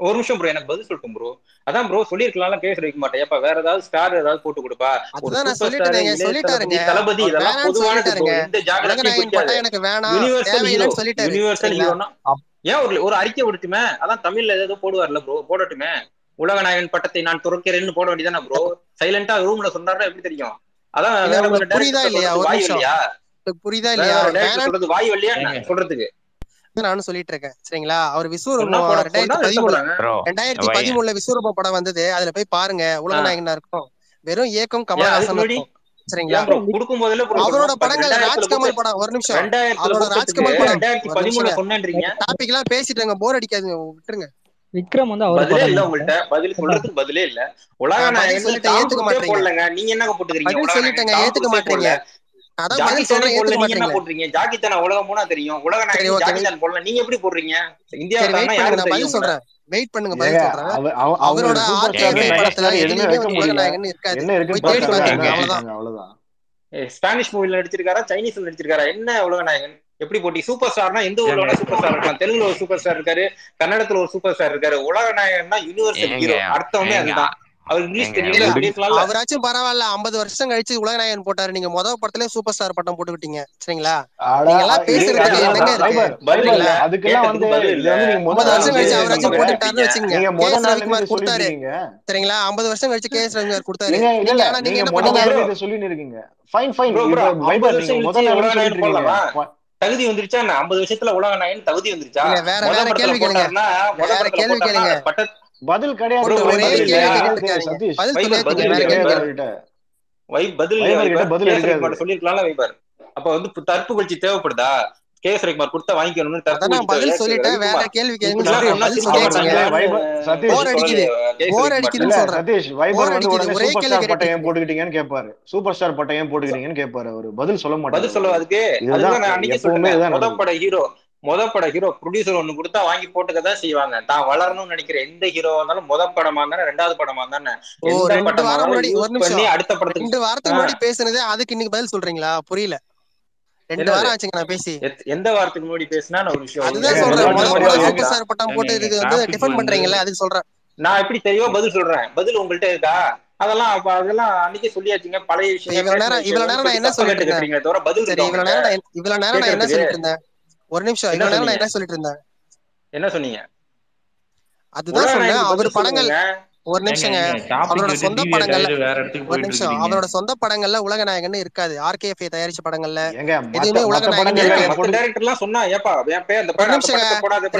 ஒரு நிமிஷம் ப்ரோ எனக்கு பதில் சொல்லட்டும் ப்ரோ அதான் ப்ரோ சொல்லிருக்கலாம் பேச வைக்க மாட்டேன். வேற ஏதாவது ஸ்டார் ஏதாவது போட்டு கொடுப்பா. தளபதி இதெல்லாம் பொதுவான இந்த ஏன் ஒரு ஒரு அறிக்கை விடுட்டுமே? அதான் தமிழ்ல ஏதாவது போடுவார்ல ப்ரோ போடட்டுமே? உலகநாயகன் பட்டத்தை நான் துறக்கிறேன்னு போட வேண்டியதானே ப்ரோ சைலண்டா ரூம்ல சொன்னாருன்னா எப்படி தெரியும்? அதான் புரியுதா இல்லையா? வாய் இல்லையா புரியுதா இல்லையா? சொல்றது வாய் இல்லையா சொல்றதுக்கு. நானும் சொல்லிட்டு இருக்கேன் சரிங்களா? அவர் விஸ்வரூபம் ரெண்டாயிரத்தி பதிமூணுல விஸ்வரூப படம் வந்தது. அதுல போய் பாருங்க உலக நாயகனா இருக்கும் வெறும் ஏக்கம் கமலஹாசன் சரிங்களா? அவரோட படங்கள் ராஜ்கமல் படம். ஒரு நிமிஷம். அவரோட ராஜ்கமல் படம். டாபிக் எல்லாம் பேசிட்டு போர் அடிக்காதுங்க. விட்டுருங்க. விக்ரம் வந்து அவரோட இல்ல உங்கள்ட்ட. பதில் சொல்றதுக்கு பதிலே இல்ல. உலக நாயகன் ஏத்துக்க மாட்டீங்க. நீங்க என்ன போட்டுக்கிறீங்க? சொல்லிட்டேங்க. ஏத்துக்க மாட்டீங்க. வெயிட் பண்ணுங்க அவரோட ஸ்பானிஷ் மூவில நடிச்சிருக்காரா? சைனீஸ்ல நடிச்சிருக்காரா? என்ன உலகநாயகன் எப்படி போட்டி? சூப்பர் ஸ்டார்னா எந்த ஊர்ல சூப்பர் ஸ்டார் இருக்கலாம் தெலுங்குல ஒரு சூப்பர் ஸ்டார் இருக்காரு. கன்னடத்துல ஒரு சூப்பர் ஸ்டார் இருக்காரு உலகநாயகன்னா யூனிவர்சல் ஹீரோ அர்த்தமே அதுதான். அவர் இங்கிலீஷ் தெரியல அவராச்சும் பரவாயில்ல ஐம்பது வருஷம் கழிச்சு உலகநாயகன் போட்டாரு. நீங்க முதல் படத்துல சூப்பர் ஸ்டார் பட்டம் போட்டுக்கிட்டீங்க. சரிங்களா? அட, நீங்க எல்லாம் பேசுறதுக்கு என்னங்க இருக்கு? அதுக்கெல்லாம் வந்து ஐம்பது வருஷம் கழிச்சு அவராச்சும் கண்டுபிடிங்க வச்சுங்க நீங்க கே எஸ் ரவிக்குமார் கொடுத்தாரு. சரிங்களா? ஐம்பது வருஷம் கழிச்சு கே எஸ் ரவிக்குமார் கொடுத்தாரு. நீங்க இல்ல நீங்க ஆனா என்ன பண்ணீங்க? இருக்கீங்க. ஃபைன் ஃபைன் வருஷம் நீங்க முத கழிச்சு நாள்ல உலகநாயகன் சொல்லிட்டு இருக்கீங்க. போடலாமா தகுதி வந்துருச்சா ஐம்பது வருஷத்துல உலகநாயகன் தகுதி வந்துருச்சா? இல்ல வேற முத வேற படத்துல கேள்வி கேளுங்க. பதில் கிடையாது. அப்ப வந்து தற்பு குளிச்சி தேவைப்படுதா? கே எஸ் ரவிக்குமார் கொடுத்தா வாங்கிக்கணும்னு தப்பு பதில் சொல்லிட்டேன் வேற கேள்வி போட்டுக்கிட்டீங்கன்னு கேட்பாரு சூப்பர் ஸ்டார் பட்டம் ஏன் போட்டுக்கிறீங்கன்னு கேப்பாரு. அவரு. பதில் சொல்ல மாட்டேன் பதில் சொல்ல அதுக்கு ஹீரோ முத பட ஹீரோ ப்ரொடியூசர் ஒண்ணு கொடுத்தா வாங்கி போட்டுக்க தான் செய்வாங்க. தான் வளரணும்னு நினைக்கிற எந்த ஹீரோ இருந்தாலும் முத படமா இருந்தானே ரெண்டாவது படமா இருந்தானே அடுத்த படத்துக்கு ரெண்டு வாரத்துக்கு முன்னாடி பேசுனதே அதுக்கு இன்னைக்கு பதில் சொல்றீங்களா? புரியல. ரெண்டு வாரம் ஆச்சுங்க நான் பேசி. எந்த வாரத்துக்கு முன்னாடி பேசினா ஒரு விஷயம் சொல்றேன். பட்டம் போட்டு இதுக்கு வந்து டிஃபன் பண்றீங்கல்ல அதுக்கு சொல்றேன். நான் எப்படி தெரியவோ பதில் சொல்றேன். பதில் உங்கள்ட்ட இருக்கா? அதெல்லாம் அப்ப அதெல்லாம் அன்னைக்கு சொல்லியாச்சுங்க. பழைய விஷயம் இவ்வளவு நேரம் இவ்வளவு நேரம் நான் என்ன சொல்லிட்டு இருக்கேன் இவ்வளவு நேரம் இவ்வளவு நேரம் நான் என்ன சொல்லிட்டு இருந்தேன்? ஒரு நிமிஷம். நான் என்ன சொல்லிட்டு இருந்தேன்? என்ன சொன்னீங்க? அதுதான் சொன்னேன். அவர் படங்கள் ஒரு நிமிஷங்க. அவரோட சொந்த படங்கள்ல ஒரு நிமிஷம். அவரோட சொந்த படங்கள்ல உலக நாயகன் இருக்காது. ஆர்கேஎஃப் தயாரிச்ச படங்கள்ல எதுவுமே உலக நாயகன்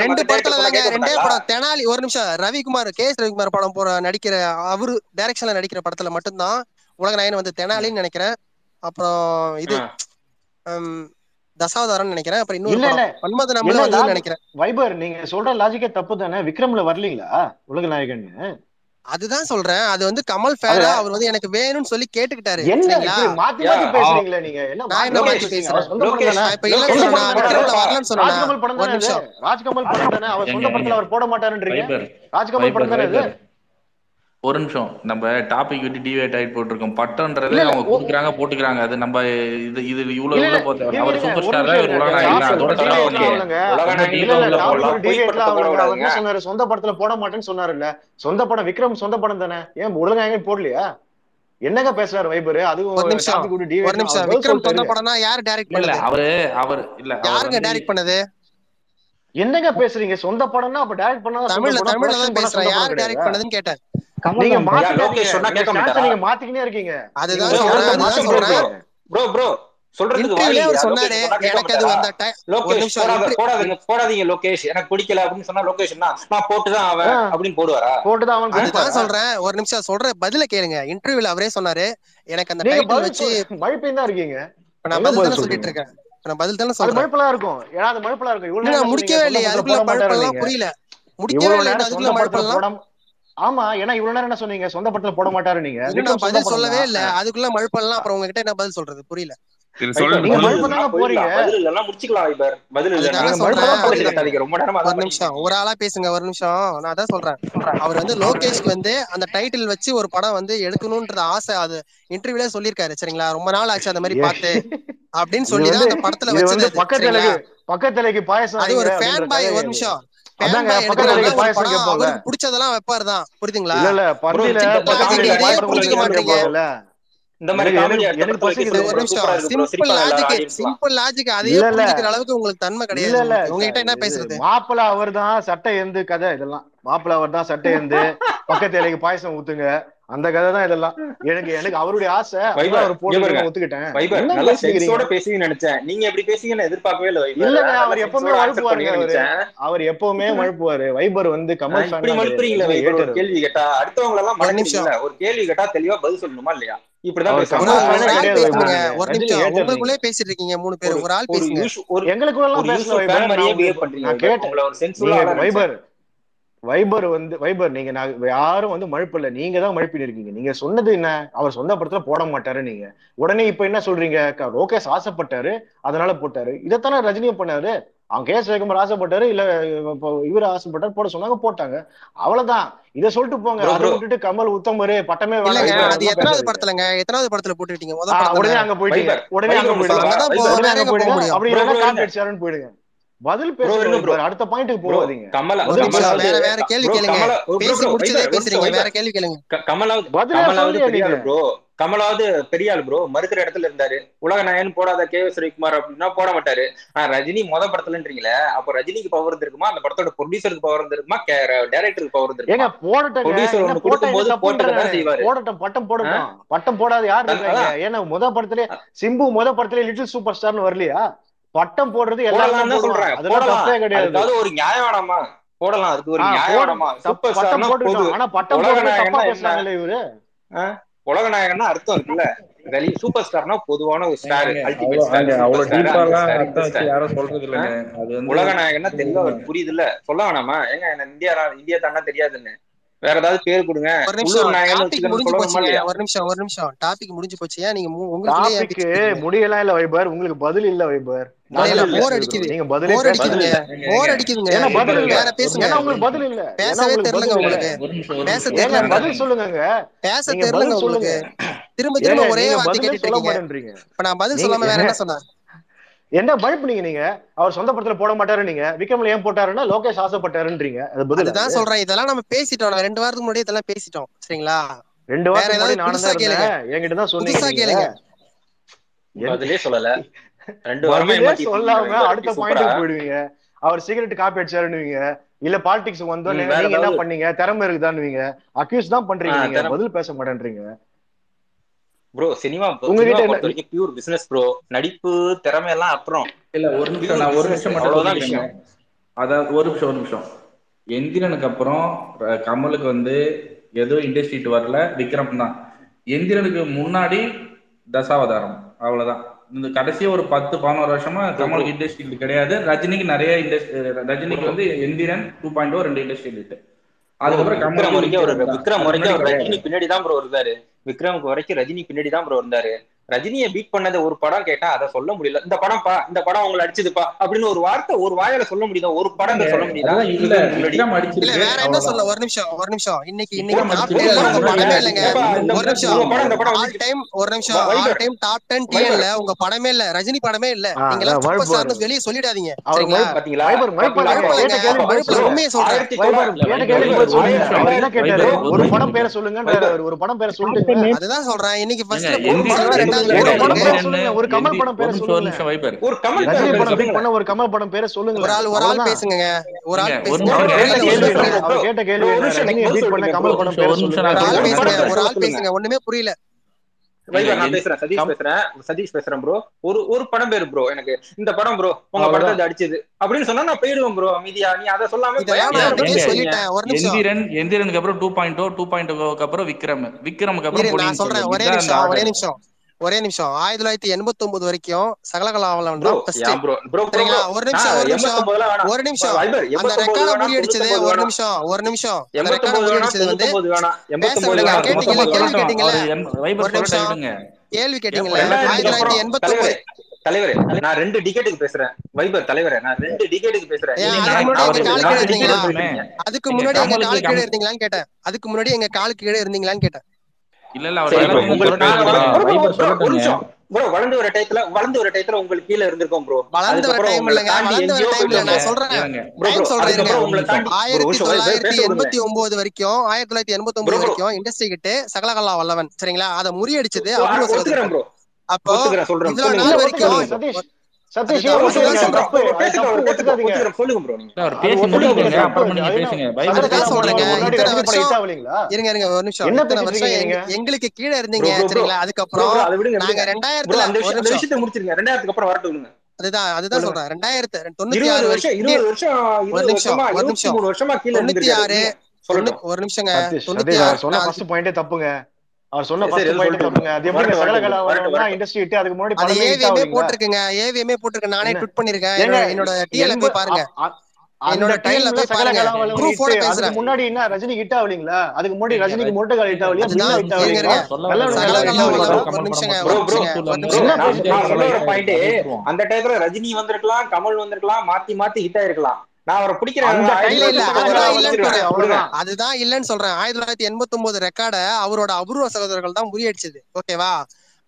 ரெண்டு படத்துல ரெண்டே படம் தெனாலி ஒரு நிமிஷம். ரவிக்குமார் கே எஸ் ரவிக்குமார் படம் போற நடிக்கிற அவரு டைரக்ஷன்ல நடிக்கிற படத்துல மட்டும்தான் உலக நாயகன் வந்து தெனாலின்னு நினைக்கிறேன். அப்புறம் இது தசாவதாரம் நினைக்கிறேன். அப்புறம் இன்னொரு ஒன்பது நம்மள நினைக்கிறேன். வைபர் நீங்க சொல்ற லாஜிக்கே தப்பு தானே? விக்ரம்ல வரலீங்களா? உலக நாயகன் அதுதான் சொல்றேன். அது வந்து கமல் ஃபேரா அவர் வந்து எனக்கு வேணும்னு சொல்லி கேட்டுக்கிட்டாரு. மாத்தி மாத்தி பேசுறீங்களே நீங்க? என்ன மாத்தி பேசுறேன்? இப்ப இல்ல நான் விக்ரம்ல வரலன்னு ராஜ்கமல் படம் தானே ராஜ்கமல் படம் தானே? அவர் சொந்த படத்துல அவர் போட மாட்டாருன்றீங்க? ராஜ்கமல் படம் தானே ஒரு நிமிஷம். நம்ம டாபிக் விட்டு டிவேட் ஆயிட்டு போட்டிருக்கோம். பட்டம்ன்றது அவங்க கொடுக்குறாங்க போட்டுக்கிறாங்க. அது நம்ம இது இது இவ்வளவு உள்ள போறது அவர் சூப்பர் ஸ்டார் தான் சொன்னாரு. சொந்த படத்துல போட மாட்டேன்னு சொன்னாருல்ல சொந்த படம் விக்ரம் சொந்த படம் தானே? ஏன் உலக போடலையா? என்னங்க பேசுறாரு வைபர்? அதுவும் ஒரு நிமிஷம். ஒரு நிமிஷம். விக்ரம் சொந்த படம்னா யார் டைரக்ட் பண்ணல அவரு அவர் இல்ல யாருங்க டைரக்ட் பண்ணது? என்னங்க பேசுறீங்க? சொந்த படம்னா அப்ப டைரக்ட் பண்ணா தமிழ்ல தமிழ்ல தான் பேசுறேன். யார் டைரக்ட் பண்ணதுன்னு கேட்டேன். நீங்க மாத்திக்கிட்டே இருக்கீங்க. அதுதான் ப்ரோ ப்ரோ போடாதீங்க லோகேஷ். எனக்கு பிடிக்கல அப்படின்னு சொன்னா போட்டுதான் சொல்றேன். ஒரு நிமிஷம் சொல்ற பதில கேளுங்க. இன்டர்வியூல அவரே சொன்னாரு எனக்கு அந்த டைட்டில் வச்சு மழுப்பையும் தான் இருக்கீங்க. நான் பதில் சொல்லிட்டு இருக்கேன். பதில் தானே சொல்றேன். மழுப்பலா இருக்கும். ஏன்னா அது இருக்கும். முடிக்கவே இல்லையா அதுக்குள்ள மழுப்பலாம் புரியல. முடிக்கவே இல்லை அதுக்குள்ள ஆமா ஏன்னா இவ்வளவு நேரம் என்ன சொன்னீங்க? சொந்த படத்துல போட மாட்டாரு நீங்க. பதில் சொல்லவே இல்ல. அதுக்குள்ள மழுப்பலாம் அப்புறம் உங்ககிட்ட என்ன பதில் சொல்றது? புரியல. ஒரு ஆளா பேசுங்க ஒரு நிமிஷம். நான் அதான் சொல்றேன். அவர் வந்து லோகேஷ்க்கு வந்து அந்த டைட்டில் வச்சு ஒரு படம் வந்து எடுக்கணும்ன்றது ஆசை அது இன்டர்வியூல சொல்லிருக்காரு சரிங்களா? ரொம்ப நாள் ஆச்சு அந்த மாதிரி பாத்து அப்படின்னு சொல்லிதான் அந்த படத்துல வச்சது பக்கத்துல பாயசம் அது ஒரு ஃபேன் பாய் ஒரு நிமிஷம். பிடிச்சதெல்லாம் வைப்பாரு? தான் புரியுதுங்களா? புரிஞ்சுக்க மாட்டீங்க. இந்த மாதிரி எனக்கு சிம்பிள் லாஜிக் சிம்பிள் லாஜிக் அதையே புரிஞ்சுக்கிற அளவுக்கு உங்களுக்கு தன்மை கிடையாது. இல்ல உங்ககிட்ட என்ன பேசுறது? மாப்பிள அவர்தான் சட்டை எந்து கதை இதெல்லாம். மாப்பிள அவர் தான் சட்டை எந்த பக்கத்து இலைக்கு பாயசம் ஊத்துங்க. அந்த கதை தான் இதெல்லாம் எனக்கு எனக்கு அவருடைய ஆசை அவர் போட்டு ஒத்துக்கிட்டேன். நினைச்சேன். நீங்க எப்படி பேசிங்கன்னு எதிர்பார்க்கவே இல்ல இல்ல அவர் எப்பவுமே வழுப்புவாரு அவர். எப்பவுமே மழுப்புவாரு. வைபர் வந்து கமல் மழுப்புறீங்களா கேள்வி கேட்டா அடுத்தவங்க எல்லாம் ஒரு கேள்வி கேட்டா தெளிவா பதில் சொல்லணுமா இல்லையா? இப்படிதான் ஒரு நிமிஷம். பேசிட்டு இருக்கீங்க மூணு பேரும் ஒரு ஆள் ஒரு எங்களுக்கு வைபர் வந்து வைபர் நீங்க நான் யாரும் வந்து மழுப்பல நீங்க தான் மழுப்பின்னு இருக்கீங்க. நீங்க சொன்னது என்ன? அவர் சொந்த படத்துல போட மாட்டாரு நீங்க. உடனே இப்ப என்ன சொல்றீங்க? லோகேஷ் ஆசைப்பட்டாரு அதனால போட்டாரு. இதைத்தானே ரஜினியும் பண்ணாரு. அவங்க கேஸ் வைக்கும்போது ஆசைப்பட்டாரு இல்ல இவர் ஆசைப்பட்டாரு போட சொன்னாங்க போட்டாங்க. அவ்வளவுதான். இதை சொல்லிட்டு போங்க. அதை விட்டுட்டு கமல் உத்தமரு பட்டமே எத்தனாவது படத்துலங்க? எத்தனாவது படத்துல போட்டுக்கிட்டீங்க? உடனே அங்க போயிட்டீங்க உடனே அங்க போயிடுங்க. அப்படி இல்லைன்னா காப்பி அடிச்சாருன்னு போயிடுங்க. பதில் பேசுங்க அடுத்த பாயிண்ட்க்கு போகாதீங்க. கமலா வேற வேற கேள்வி கேளுங்க. பேசி முடிச்சதே பேசுறீங்க. வேற கேள்வி கேளுங்க. கமலா கமலாவது பெரிய ஆளு ப்ரோ கமலாவது பெரிய ஆளு ப்ரோ மறுக்கிற இடத்துல இருந்தாரு. உலக நாயன் போடாத கே எஸ் ரவிக்குமார் அப்படின்னா போட மாட்டாரு. ஆனா ரஜினி மொத படத்துலன்றீங்களே அப்ப ரஜினிக்கு பவர் இருந்திருக்குமா? அந்த படத்தோட ப்ரொடியூசருக்கு பவர் இருக்குமா டைரக்டருக்கு பவர் இருக்கு போடட்டும் ப்ரொடியூசர் ஒன்று கொடுக்கும் போது போட்டதான் செய்வாரு. போடட்டும் பட்டம் போடட்டும். பட்டம் போடாத யார் ஏன்னா முத படத்துலயே சிம்பு முத படத்துலயே லிட்டில் சூப்பர் ஸ்டார்னு வரலையா? பட்டம் போடுறது எல்லாரும் சொல்றாங்க. கிடையாது. ஒரு நியாயமானமா போடலாம். அதுக்கு ஒரு நியாயமானமா பட்டம் போட்டுட்டோம் ஆனா பட்டம் போடுறது தப்பா பேசுறாங்களே இவரு. உலகநாயகன்னா அர்த்தம் இருக்குல்ல. வெளி சூப்பர் ஸ்டார்னா பொதுவான ஒரு யாரும் சொல்றது இல்லங்க. அது உலகநாயகன்னா தெளிவா புரியுது இல்ல சொல்ல வேணாமா ஏங்க இந்தியா இந்தியா தானா தெரியாதுன்னு. வேற ஏதாவது பேர் கொடுங்க. ஒரு நிமிஷம் முடிஞ்சு போச்சு ஒரு நிமிஷம் ஒரு நிமிஷம். டாபிக் முடிஞ்சு போச்சு நீங்க உங்களுக்கு முடியலாம் இல்ல வைபர். உங்களுக்கு பதில் இல்ல வைபர். போர் அடிக்குது. நீங்க பதில் போர் போர் அடிக்குதுங்க. ஏன்னா வேற பேசுங்க. ஏன்னா தெரியலங்க உங்களுக்கு. பேச தெரியல சொல்லுங்க பேச தெரியலங்க உங்களுக்கு. திரும்ப திரும்ப ஒரே வார்த்தை கேட்டுட்டு இருக்கீங்க. இப்ப நான் பதில் சொல்லாம வேற என்ன சொன்னேன்? என்ன பயப்படுங்க நீங்க நீங்க? அவர் சொந்த படத்துல போட மாட்டாரு நீங்க. விக்ரம்ல ஏன் போட்டாருன்னா லோகேஷ் ஆசைப்பட்டாருன்றீங்க. அதுதான் சொல்றேன். இதெல்லாம் நம்ம பேசிட்டோம். ரெண்டு வாரத்துக்கு முன்னாடி இதெல்லாம் பேசிட்டோம். சரிங்களா? ரெண்டு வாரம் நானும் தான் இருந்தேன். என்கிட்ட தான் சொன்னீங்க பதிலே சொல்லல. ரெண்டு வாரமே சொல்லாம அடுத்த பாயிண்ட் போயிடுவீங்க. அவர் சிகரெட் காப்பி அடிச்சாருன்னுவீங்க. இல்ல பாலிடிக்ஸ் வந்தோம் என்ன பண்ணீங்க? திறமை இருக்குதான்னுவீங்க. அக்யூஸ் தான் பண்றீங்க பதில் பேச மாட்டேன்றீங்க. ப்ரோ சினிமா உங்ககிட்ட பியூர் பிசினஸ் ப்ரோ நடிப்பு திறமை எல்லாம் அப்புறம். இல்ல ஒரு நிமிஷம் நான் ஒரு நிமிஷம் மட்டும் விஷயம். அதாவது ஒரு நிமிஷம் ஒரு நிமிஷம். எந்திரனுக்கு அப்புறம் கமலுக்கு வந்து எதுவும் இண்டஸ்ட்ரிட்டு வரல விக்ரம் தான். எந்திரனுக்கு முன்னாடி தசாவதாரம். அவ்வளவுதான். இந்த கடைசி ஒரு பத்து பதினோரு வருஷமா கமலுக்கு இண்டஸ்ட்ரி கிடையாது. ரஜினிக்கு நிறைய இண்டஸ்ட்ரி ரஜினிக்கு வந்து எந்திரன் டூ பாயிண்ட் oh ரெண்டு இண்டஸ்ட்ரி இருக்கு. அதுக்கப்புறம் விக்ரம் வரைக்கும் ஒரு விக்ரம் வரைக்கும் ரஜினி பின்னாடி தான் ப்ரோ இருந்தாரு. விக்ரமுக்கு வரைக்கும் ரஜினி பின்னாடி தான் ப்ரோ இருந்தாரு. ரஜினியை பீட் பண்ணத ஒரு படம் கேட்டா அதை சொல்ல முடியல. இந்த படம் பா இந்த படம் உங்களை அடிச்சதுப்பா அப்படின்னு ஒரு வார்த்தை ஒரு வாயால சொல்ல முடியுதா? ஒரு படம் சொல்ல முடியுதா? இல்ல. வேற என்ன சொல்ல? ஒரு நிமிஷம் ஒரு நிமிஷம். இன்னைக்கு இன்னைக்கு படமே இல்லைங்க. ஒரு நிமிஷம். ஆல் டைம் ஒரு நிமிஷம். ஆல் டைம் டாப் 10 டிஎன்ல உங்க படமே இல்ல. ரஜினி படமே இல்ல. வெளியே சொல்லிடாதீங்க சரிங்களா? ஒரு படம் பேரை சொல்லுங்க ஒரு படம் பேரை சொல்லுங்க அதுதான் சொல்றேன். இன்னைக்கு ஃபர்ஸ்ட் ஒரு கமல் படம் பேரை சொல்லுங்க. ஒரு கமல் ஒரு கமல் படம் பேரை சொல்லுங்க. ஒரு ஆள் ஒரு ஆள் பேசுங்க ஒரு ஆள் கேட்ட கேள்வி கமல் படம் பேரை ஒரு ஆள் பேசுங்க ஒண்ணுமே புரியல. நான் பேசுறேன் சதீஷ் பேசுறேன். சதீஷ் பேசுறேன் ப்ரோ ஒரு படம் பேரு ப்ரோ எனக்கு. இந்த படம் ப்ரோ உங்க படத்தை அடிச்சது. அப்படின்னு சொன்னா நான் போயிடுவேன் ப்ரோ அமைதியா. நீ அதை சொல்லாம எந்திரன் எந்திரனுக்கு அப்புறம் டூ பாயிண்ட் டூ பாயிண்ட் அப்புறம் விக்ரம். விக்ரமுக்கு அப்புறம் சொல்றேன். ஒரே நிமிஷம் ஒரே நிமிஷம் ஒரே நிமிஷம். ஆயிரத்தி தொள்ளாயிரத்தி எண்பத்தி ஒன்பது வரைக்கும் சகலகலாவலம் சரிங்களா? ஒரு நிமிஷம் ஒரு நிமிஷம். ஒரு நிமிஷம். அந்த ரெக்கார்ட முறியடிச்சது ஒரு நிமிஷம். ஒரு நிமிஷம். அந்த ரெக்கார்ட முறியடிச்சது வந்து பேச விடுங்க. கேட்டீங்களா கேள்வி கேட்டீங்களா ஒரு நிமிஷம். கேள்வி கேட்டீங்களா? ஆயிரத்தி தொள்ளாயிரத்தி எண்பத்தி ஒன்பது தலைவரே நான் ரெண்டு டிக்கெட்டுக்கு பேசுறேன். வைபர் தலைவரே நான் ரெண்டு டிக்கெட்டுக்கு பேசுறேன். அதுக்கு முன்னாடி எங்க கால் கீழே இருந்தீங்களான்னு கேட்டேன். அதுக்கு முன்னாடி எங்க கால் கீழே இருந்தீங்களான்னு கேட்டேன். இல்ல இல்ல அவர் வளர்ந்து வர டைத்துல வளர்ந்து வர டைத்துல உங்களுக்கு கீழ இருந்திருக்கோம் ப்ரோ வளர்ந்து வர டைம் இல்லங்க. வளர்ந்து வர டைம்ல நான் சொல்றேன். ப்ரோ சொல்றேன். 1989 வரைக்கும் 1989 வரைக்கும் இண்டஸ்ட்ரி கிட்ட சகலகலா வல்லவன். சரிங்களா? அத முறியடிச்சது அப்துல் அப்போ இவ்வளவு நாள் வரைக்கும் சதீஷ் எங்களுக்கு கீழே இருந்தீங்க சரிங்களா அதுக்கப்புறம் நாங்க ரெண்டாயிரத்துல அந்த விஷயத்தை முடிச்சிருங்க. அதுதான் அதுதான் சொல்றேன். ரெண்டாயிரத்து தொண்ணூத்தி ஆறு வருஷம் இருபது வருஷம் ஒரு நிமிஷம் ஒரு நிமிஷம். தொண்ணூத்தி ஆறு ஒரு நிமிஷங்க. தொண்ணூத்தி ஆறு தப்புங்க. அவர் இண்டஸ்ட்ரி அதுக்கு முன்னாடி படமே ஏவிஎம்ஏ போட்டுருக்கங்க. ஏவிஎம்ஏ நானே ட்விட் பண்ணிருக்கேன் பாருங்க. என்னோட டைம்ல முன்னாடி என்ன ரஜினி ஹிட் ஆவலீங்களா அதுக்கு முன்னாடி ரஜினிக்கு மோட்டகால் ஹிட் பாயிண்ட் அந்த டைத்துல ரஜினி வந்திருக்கலாம் கமல் வந்திருக்கலாம் மாத்தி மாத்தி ஹிட் ஆயிருக்கலாம். அதுதான் இல்லன்னு சொல்றேன் ஆயிரத்தி தொள்ளாயிரத்தி எண்பத்தி ஒன்பது ரெக்கார்ட அவரோட அபூர்வ சகோதரர்கள் தான் முறியடிச்சது. ஓகேவா?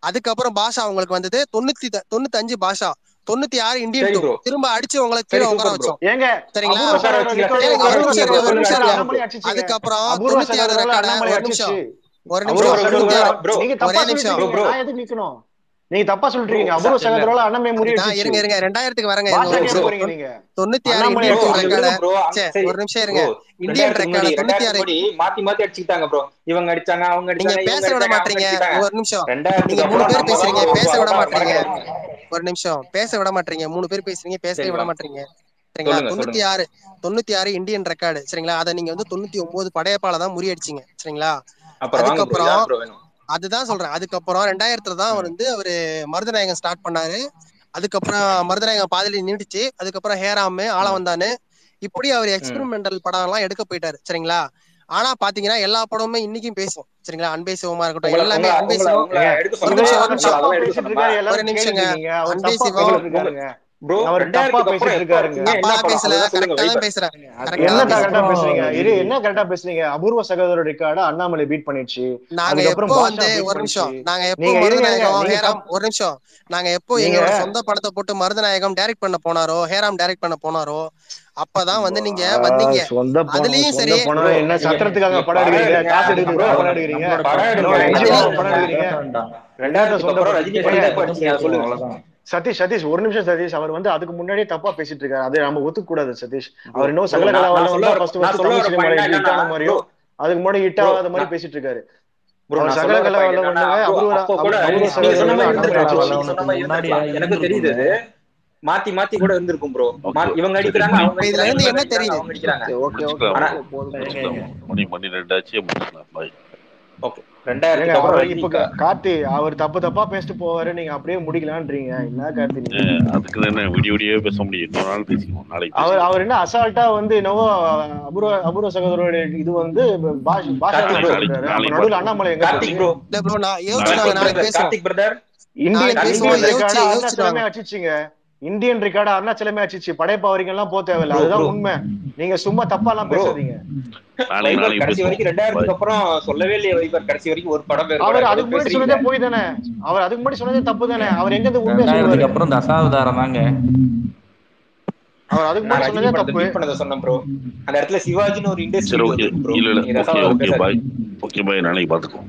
அதுக்கப்புறம் பாஷா அவங்களுக்கு வந்தது. தொண்ணூத்தி தொண்ணூத்தி அஞ்சு பாஷா. தொண்ணூத்தி ஆறு இந்தியன் திரும்ப அடிச்சு உங்களை கீழே உட்கார வச்சோம். சரிங்களா? அதுக்கப்புறம் தொண்ணூத்தி ஆறு ரெக்கார்ட ஒரு நிமிஷம். ஒரு நிமிஷம். ஒரே நிமிஷம். நீங்க தொண்ணூத்தி ஆறு அண்ணாமலை இந்தியன் டூ ப்ரோ அடிச்சிச்சு அங்க ரெக்கார்ட விடுங்க ப்ரோ சே சரி. ஒரு நிமிஷம் இருங்க. இந்தியன் ரெக்கார்டு தொண்ணூத்தி ரெண்டாயிரத்துக்கு ஆறு முன்னாடி மாத்தி மாத்தி அடிச்சுக்கிட்டாங்க ப்ரோ இவங்க அடிச்சாங்க அவங்க நீங்க அடிச்சாங்க பேச விட மாட்டீங்க. ஒரு நிமிஷம். நீங்க மூணு பேர் பேசுறீங்க. பேச விட மாட்டீங்க. ஒரு நிமிஷம். பேச விட மாட்டீங்க. மூணு பேர் பேசுறீங்க பேசவே விட மாட்டீங்க. சரிங்களா? தொண்ணூத்தி ஆறு தொண்ணூத்தி ஆறு இந்தியன் ரெக்கார்டு சரிங்களா? அதை நீங்க வந்து தொண்ணூத்தி ஒன்பது படையப்பால தான் முறியடிச்சீங்க. சரிங்களா? அதுக்கப்புறம் அதுதான் சொல்றேன். அதுக்கப்புறம் ரெண்டாயிரத்துல தான் அவர். வந்து அவரு மருதநாயகம் ஸ்டார்ட் பண்ணாரு. அதுக்கப்புறம் மருதநாயகம் பாதியில நீடிச்சு அதுக்கப்புறம் ஹேராமு ஆள. வந்தானு இப்படி அவர். எக்ஸ்பெரிமெண்டல் படம் எல்லாம் எடுக்க போயிட்டாரு. சரிங்களா? ஆனா பாத்தீங்கன்னா எல்லா படமுமே இன்னைக்கும் பேசும். சரிங்களா? அன்பே சிவமா இருக்கட்டும் எல்லாமே அன்பே சிவம். ஒரு நிமிஷம் ஒரு நிமிஷம் ஒரு நிமிஷங்க. அன்பே சிவம். ப்ரோ என்ன கரெக்டா பேசுறீங்க? இரு இது என்ன கரெக்டா பேசுறீங்க? அபூர்வ சகோதரர் ரெக்கார்டு அண்ணாமலை பீட் பண்ணிடுச்சு. நாங்க எப்போ வந்து ஒரு நிமிஷம். நாங்க எப்போ மருதநாயகம் ஹேராம் ஒரு நிமிஷம். நாங்க எப்போ எங்களோட சொந்த படத்தை போட்டு மருதநாயகம் டைரக்ட் பண்ண போனாரோ ஹேராம் டைரக்ட் பண்ண போனாரோ அப்பதான் வந்து நீங்க வந்தீங்க. அதுலயும் சொந்த சரி. என்ன சத்திரத்துக்காக படம் எடுக்கிறீங்க? காசு ப்ரோ படம் எடுக்கிறீங்க? படம் எடுக்கிறீங்க. சொந்த ரஜினி படம் பேசுவோம் சொல்லுங்க அவ்வளவுதான். சதீஷ் சதீஷ் ஒரு நிமிஷம் சதீஷ் அவர் வந்து அதுக்கு முன்னாடியே தப்பா பேசிட்டு இருக்காரு. அது நம்ம ஒத்துக்க கூடாது சதீஷ். அவர் இன்னும் சகல மாதிரியும் அதுக்கு முன்னாடி ஹிட் ஆகாத மாதிரி பேசிட்டு இருக்காரு எனக்கு தெரியுது. மாத்தி மாத்தி கூட இருந்திருக்கும் ப்ரோ. இவங்க அடிக்கிறாங்க அவங்க இதுல இருந்து என்ன தெரியுது? அவங்க அடிக்கிறாங்க. ஓகே மணி மணி ரெண்டாச்சு ஓகே கார்த்தி அவர் தப்பு தப்பா பேசிட்டு போவாரு நீங்க அப்படியே முடிக்கலான்றீங்க. என்ன கார்த்தி நீங்க? அதுக்கு என்ன விடிய பேச முடியும். பேசிக்குவோம் நாளைக்கு அவர் அவர் என்ன அசால்ட்டா வந்து என்னவோ அபூர்வ அபூர்வ சகோதரோட இது வந்து நடுவுல அண்ணாமலை எங்க கார்த்திக் ப்ரோ நான் யோசிச்சு நாளைக்கு கார்த்திக் பிரதர் இந்தியன் யோசிச்சுட்டு அருணாச்சலமே அடிச்சிச்சு. படைப்பா வரைக்கும் எல்லாம் போக தேவையில்ல. அதுதான் உண்மை. நீங்க சும்மா தப்பா எல்லாம் பேசாதீங்க. கடைசி வரைக்கும் ரெண்டாயிரத்துக்கு அப்புறம் சொல்லவே இல்லையே வைபர் கடைசி வரைக்கும் ஒரு படம் பேர் கூட அவர் அதுக்கு முன்னாடி சொன்னதே போய் தானே. அவர் அதுக்கு முன்னாடி சொன்னதே தப்பு தானே. அவர் எங்க இருந்து உண்மையை ரெண்டாயிரத்துக்கு சொல்லுவாரு அப்புறம் தசாவதாரம் தாங்க. அவர் அதுக்கு முன்னாடி சொன்னதே தப்பு. பண்ணதை சொன்னேன் ப்ரோ அந்த இடத்துல சிவாஜின்னு ஒரு industry bro okay bye okay bye நாளைக்கு பார்த்துக்குவோம்.